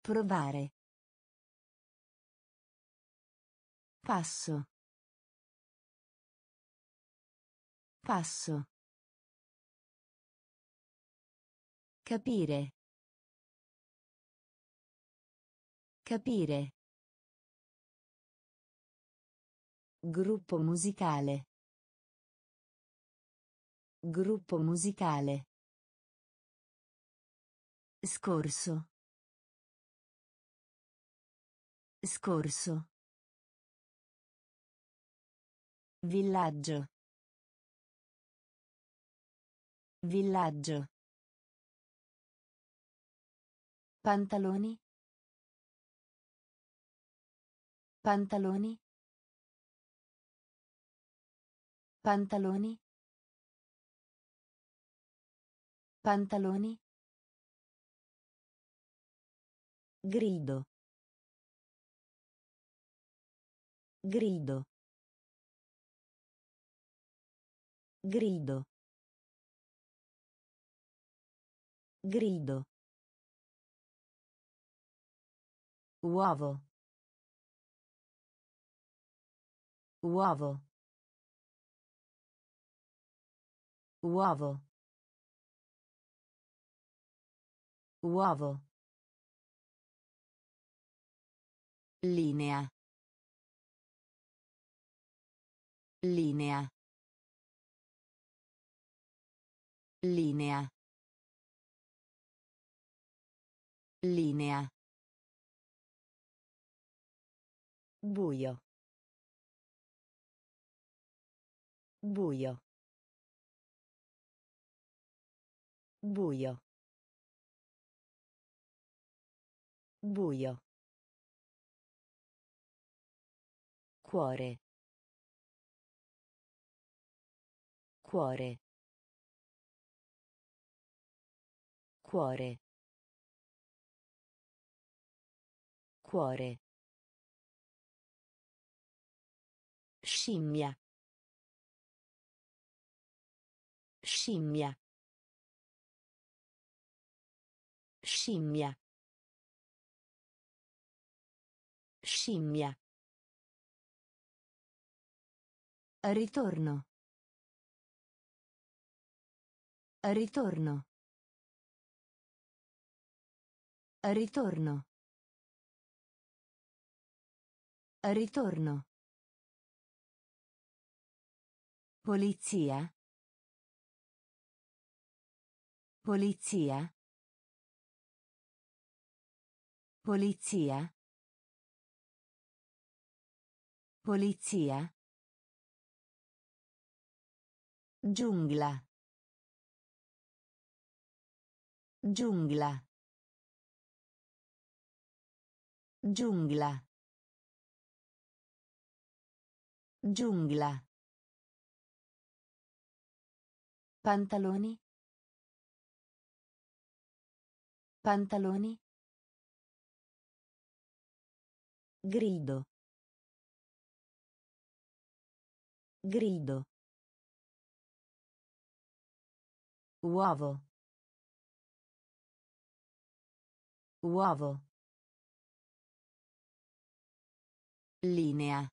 S2: Provare. Passo. Passo. Capire. Capire. Gruppo musicale. Gruppo musicale. Scorso. Scorso. Villaggio. Villaggio. Pantaloni. Pantaloni. Pantaloni. Pantaloni. Grido. Grido. Grido. Grido. Uovo. Uovo. Uovo. Uovo. Linea. Linea. Linea. Linea. Buio. Buio. Buio. Buio. Cuore. Cuore. Cuore. Cuore. Scimmia. Scimmia. Scimmia. Scimmia. Ritorno. Ritorno. Ritorno. Ritorno. Polizia. Polizia. Polizia. Polizia. Giungla. Giungla. Giungla. Giungla. Pantaloni. Pantaloni. Grido. Grido. Uovo. Uovo.
S1: Linea.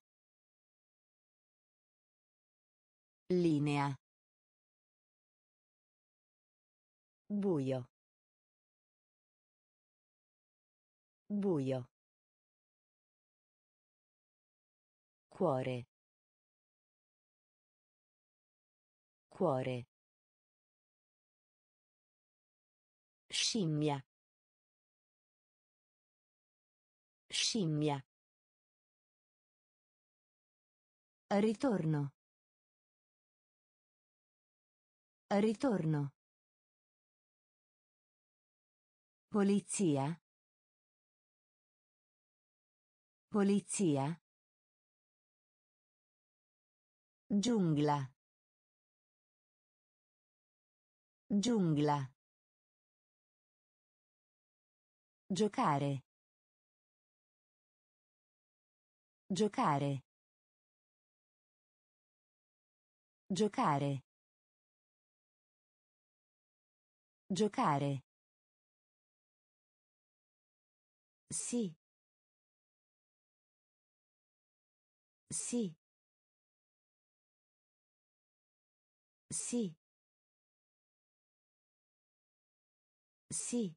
S1: Linea.
S2: Buio. Buio. Cuore. Cuore. Scimmia. Scimmia.
S1: Ritorno. Ritorno. Polizia. Polizia. Giungla. Giungla. Giocare. Giocare. Giocare. Giocare.
S2: Sì. Sì. Sì. Sì.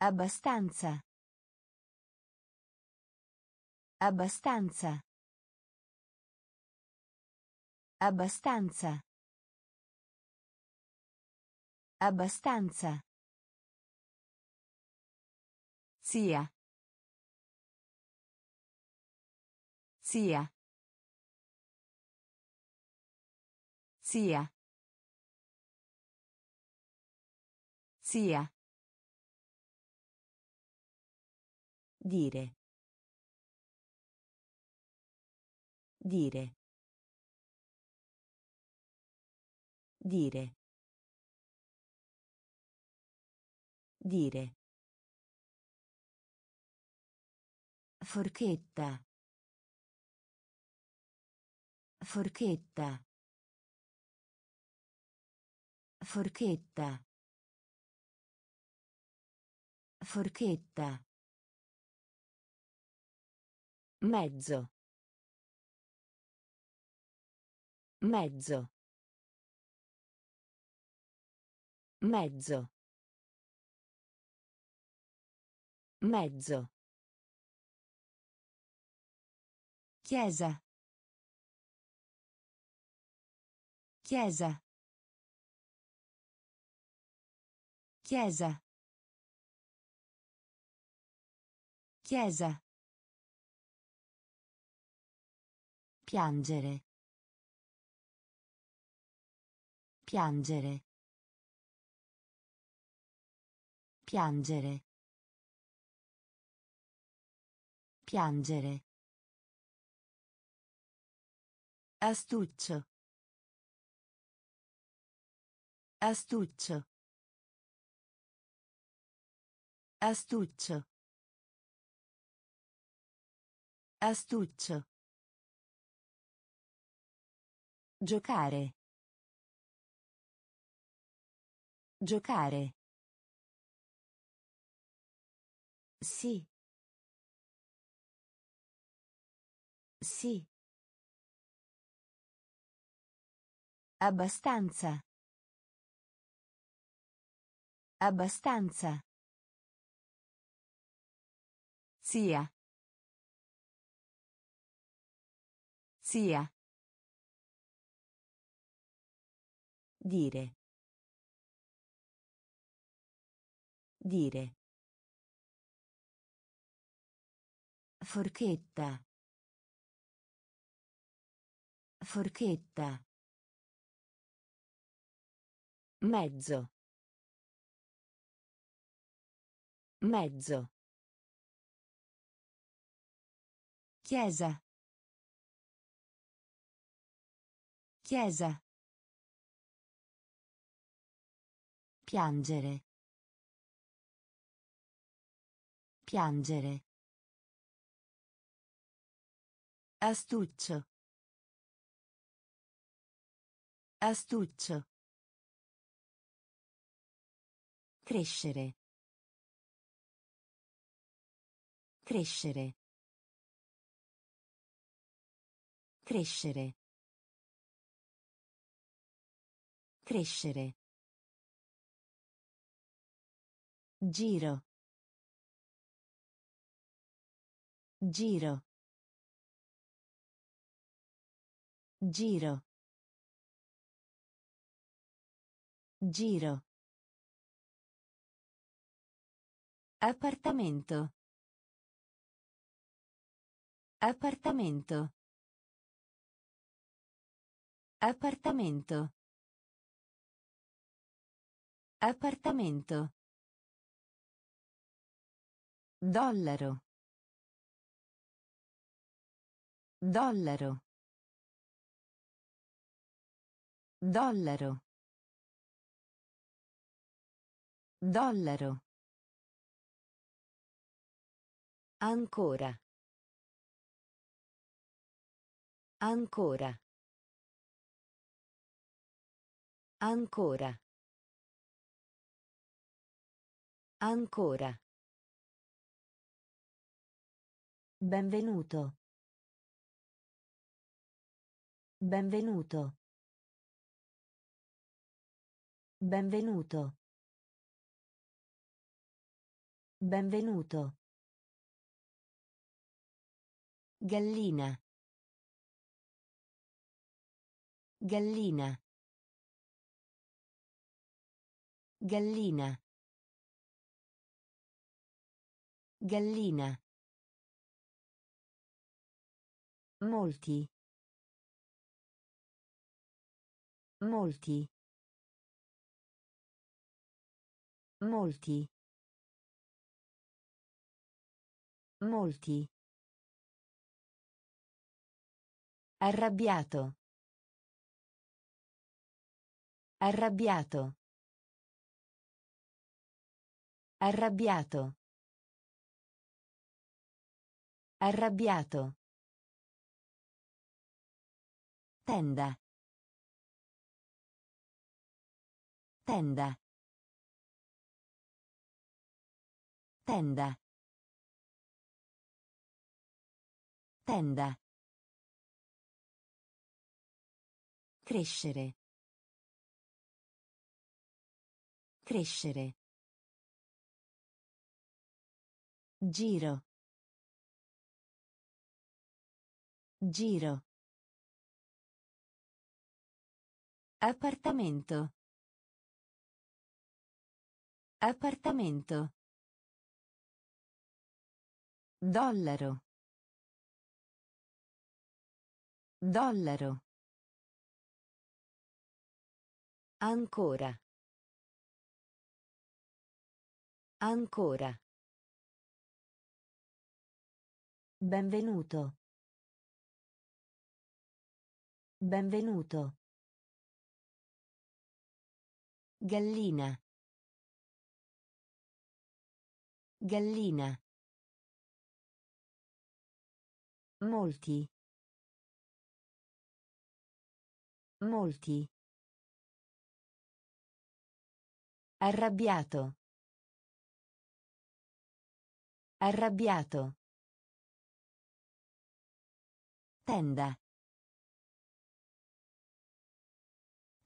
S1: Abbastanza. Abbastanza. Abbastanza. Abbastanza. Sia. Sia. Sia. Sia.
S2: Dire. Dire. Dire. Dire.
S1: Forchetta. Forchetta. Forchetta. Forchetta.
S2: Mezzo. Mezzo. Mezzo. Mezzo.
S1: Chiesa. Chiesa. Chiesa. Chiesa. Piangere. Piangere. Piangere. Piangere. Astuccio. Astuccio. Astuccio. Astuccio. Giocare. Giocare.
S2: Sì. Sì.
S1: Abbastanza. Abbastanza. Sia. Sia.
S2: Dire. Dire.
S1: Forchetta. Forchetta.
S2: Mezzo. Mezzo.
S1: Chiesa. Chiesa. Piangere. Piangere. Astuccio. Astuccio. Crescere. Crescere. Crescere. Crescere. Giro. Giro. Giro. Giro. Appartamento. Appartamento. Appartamento. Appartamento. Dollaro. Dollaro. Dollaro. Dollaro.
S2: Ancora. Ancora. Ancora. Ancora.
S1: Benvenuto. Benvenuto. Benvenuto. Benvenuto. Gallina. Gallina. Gallina. Gallina. Molti. Molti. Molti. Molti. Arrabbiato. Arrabbiato. Arrabbiato. Arrabbiato. Tenda. Tenda. Tenda. Tenda. Crescere. Crescere. Giro. Giro. Appartamento. Appartamento. Dollaro. Dollaro.
S2: Ancora. Ancora.
S1: Benvenuto. Benvenuto. Gallina. Gallina. Molti. Molti. Arrabbiato. Arrabbiato. Tenda.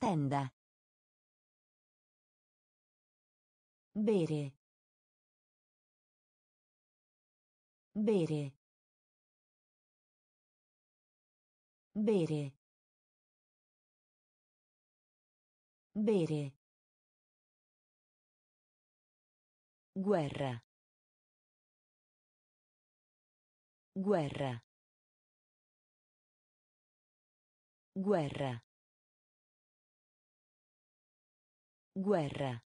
S1: Tenda. Bere. Bere. Bere. Bere. Guerra. Guerra. Guerra. Guerra.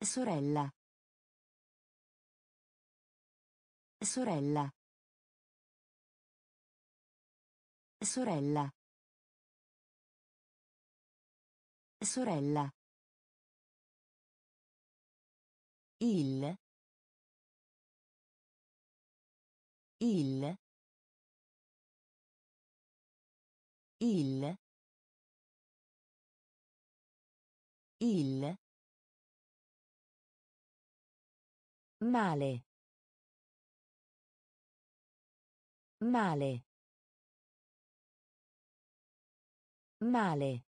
S1: Sorella. Sorella. Sorella. Sorella. Il. Il. Il. Il.
S2: Male. Male. Male.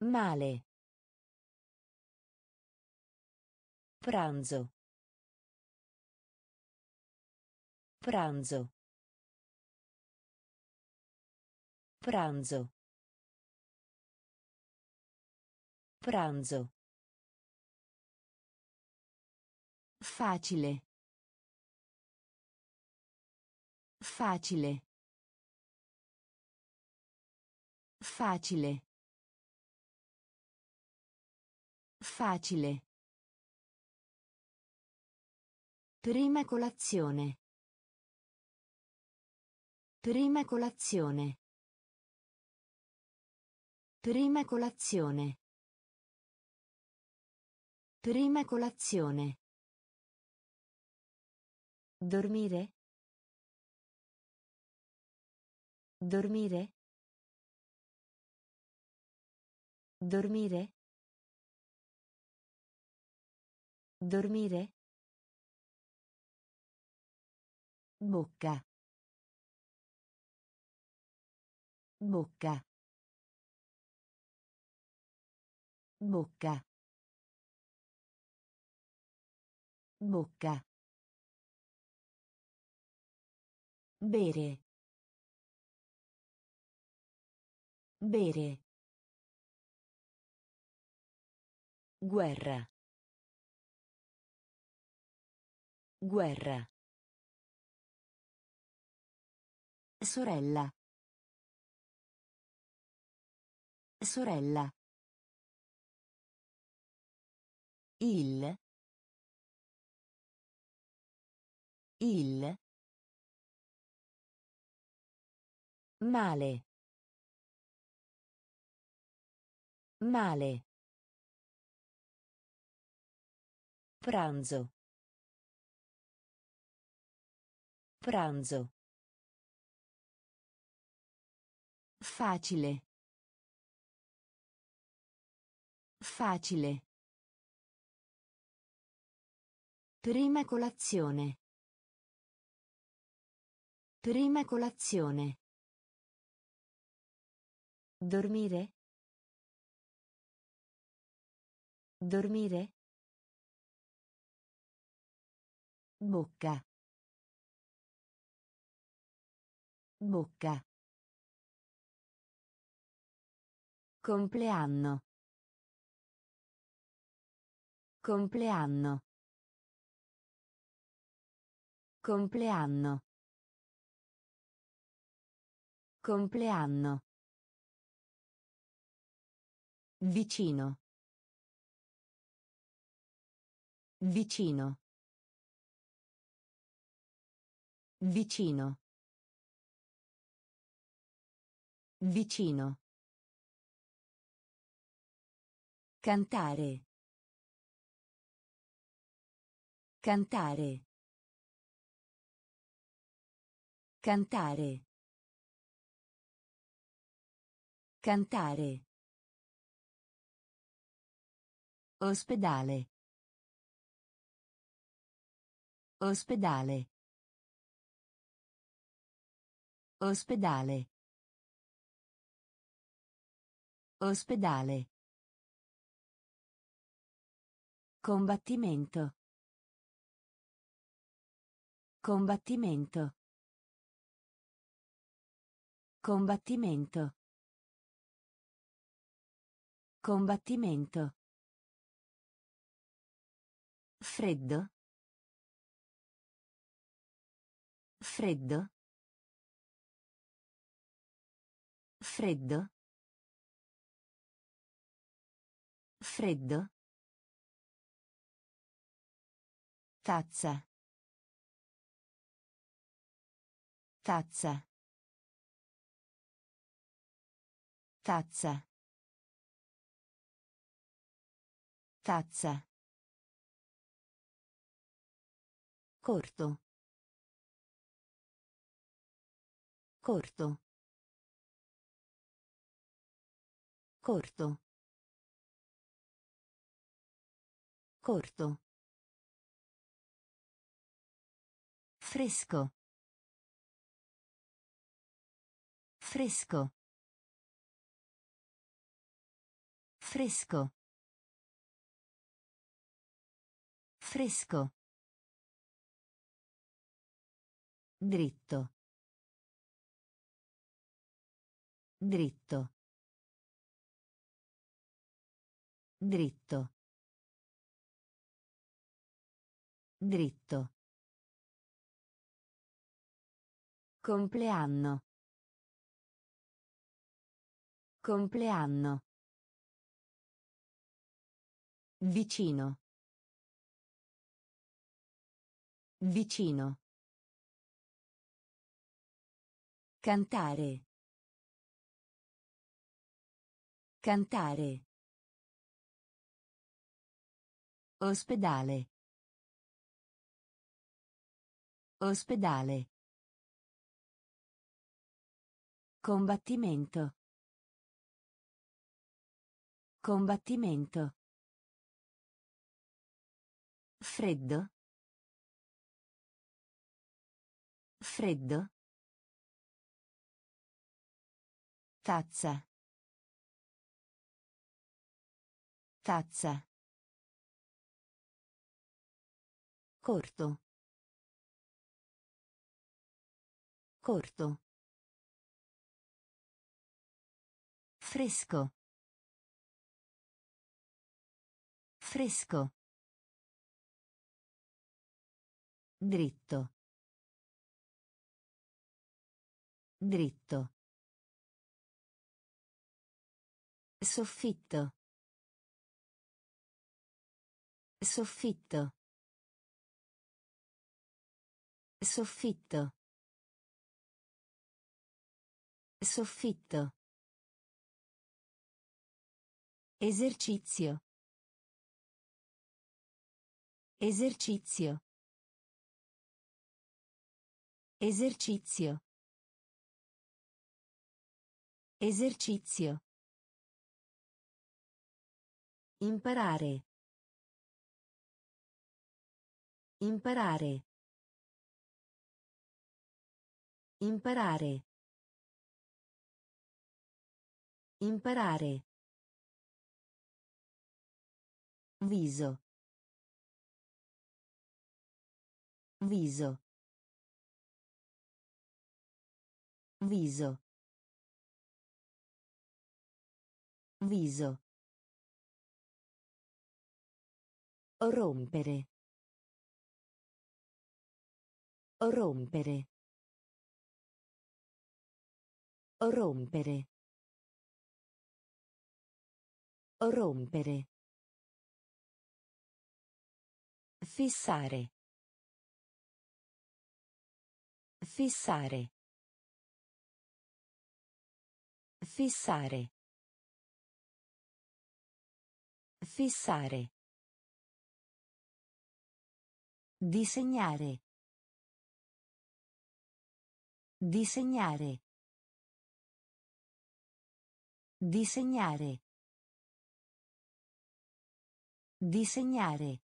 S2: Male. Pranzo. Pranzo. Pranzo. Pranzo.
S1: Facile. Facile. Facile. Facile. Prima colazione. Prima colazione. Prima colazione. Prima colazione.
S2: Dormire? Dormire? Dormire? Dormire?
S1: Bocca. Bocca. Bocca. Bocca. Bere. Bere.
S2: Guerra. Guerra.
S1: Sorella. Sorella. Il. Il.
S2: Male. Male. Pranzo. Pranzo.
S1: Facile. Facile. Prima colazione. Prima colazione.
S2: Dormire? Dormire?
S1: Bocca. Bocca. Compleanno. Compleanno. Compleanno. Compleanno. Vicino. Vicino. Vicino. Vicino. Cantare. Cantare. Cantare. Cantare. Ospedale. Ospedale. Ospedale. Ospedale. Combattimento. Combattimento. Combattimento. Combattimento. Freddo. Freddo. Freddo. Freddo. Tazza. Tazza. Tazza. Tazza. Corto. Corto. Corto. Corto. Fresco. Fresco. Fresco. Fresco. Dritto. Dritto. Dritto. Dritto. Compleanno. Compleanno. Vicino. Vicino. Cantare. Cantare. Ospedale. Ospedale. Combattimento. Combattimento. Freddo. Freddo. Tazza. Tazza. Corto. Corto. Fresco. Fresco. Dritto. Dritto. Soffitto. Soffitto. Soffitto. Soffitto. Esercizio. Esercizio. Esercizio. Esercizio. Imparare. Imparare. Imparare. Imparare. Viso. Viso. Viso. Viso. Rompere. Rompere. Rompere. Rompere. Fissare. Fissare. Fissare. Fissare. Disegnare. Disegnare. Disegnare. Disegnare.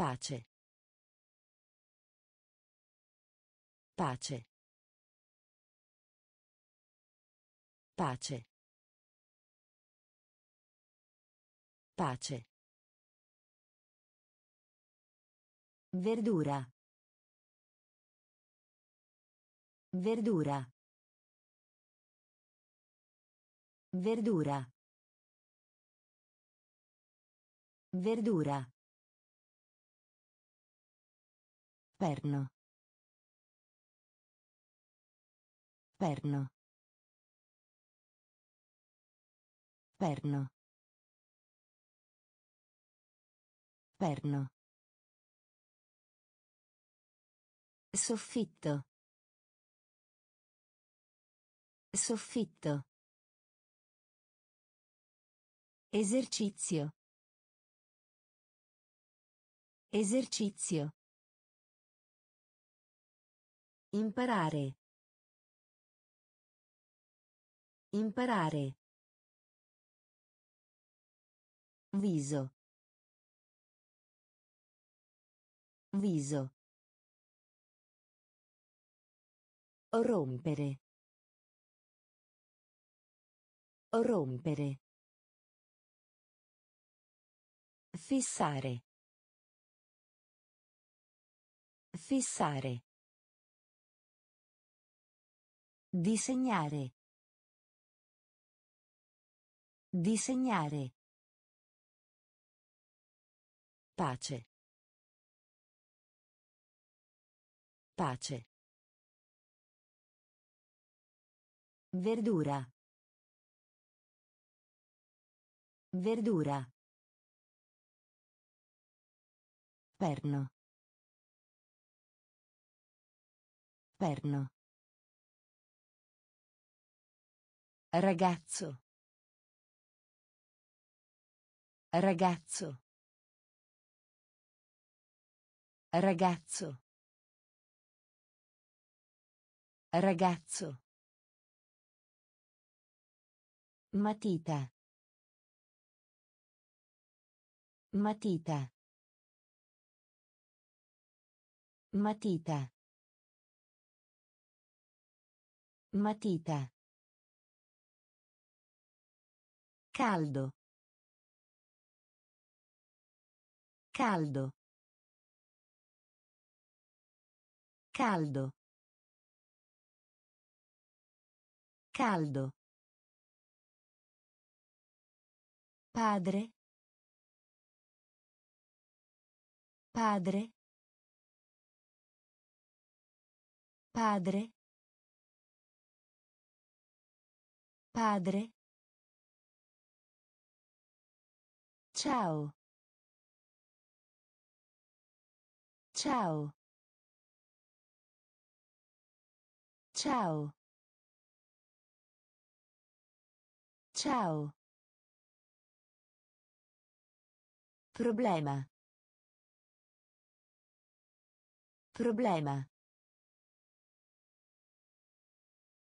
S1: Pace. Pace. Pace. Pace. Verdura. Verdura. Verdura. Verdura. Perno. Perno. Perno. Perno. Soffitto. Soffitto. Esercizio. Esercizio. Imparare.
S2: Imparare.
S1: Viso. Viso.
S2: Rompere. Rompere. Fissare. Fissare.
S1: Disegnare. Disegnare.
S2: Pace. Pace.
S1: Verdura. Verdura. Perno. Perno.
S2: Ragazzo. Ragazzo. Ragazzo. Ragazzo.
S1: Matita. Matita. Matita. Matita. Caldo. Caldo. Caldo. Caldo. Padre. Padre. Padre. Padre. Ciao. Ciao. Ciao. Ciao. Problema. Problema.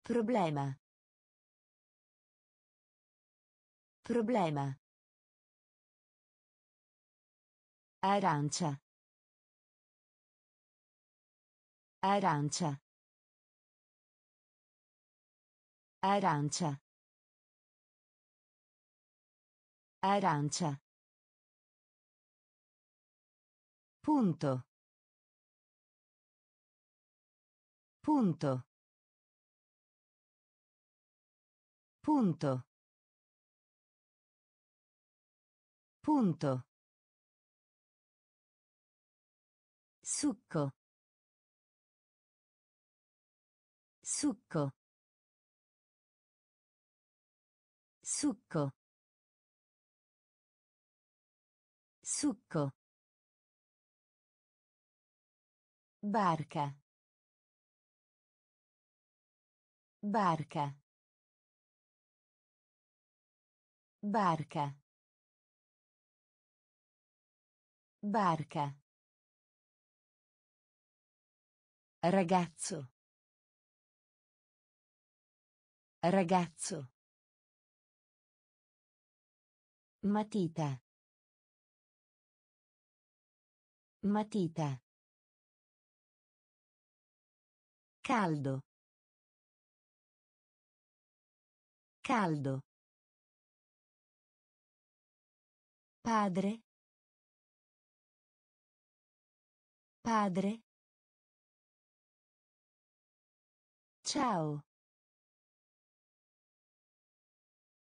S1: Problema. Problema. Arancia. Arancia. Arancia. Arancia. Punto. Punto. Punto. Punto. Succo. Succo. Succo. Succo. Barca. Barca. Barca. Barca.
S2: Ragazzo. Ragazzo.
S1: Matita. Matita. Caldo. Caldo. Padre. Padre. Ciao.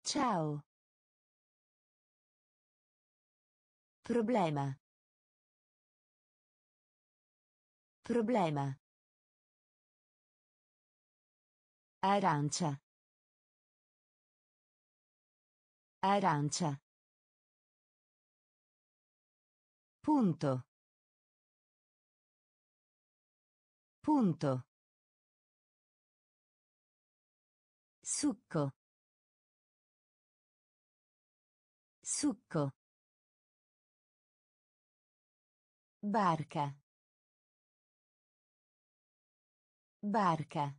S1: Ciao. Problema. Problema. Arancia. Arancia. Punto. Punto. Succo. Succo. Barca. Barca.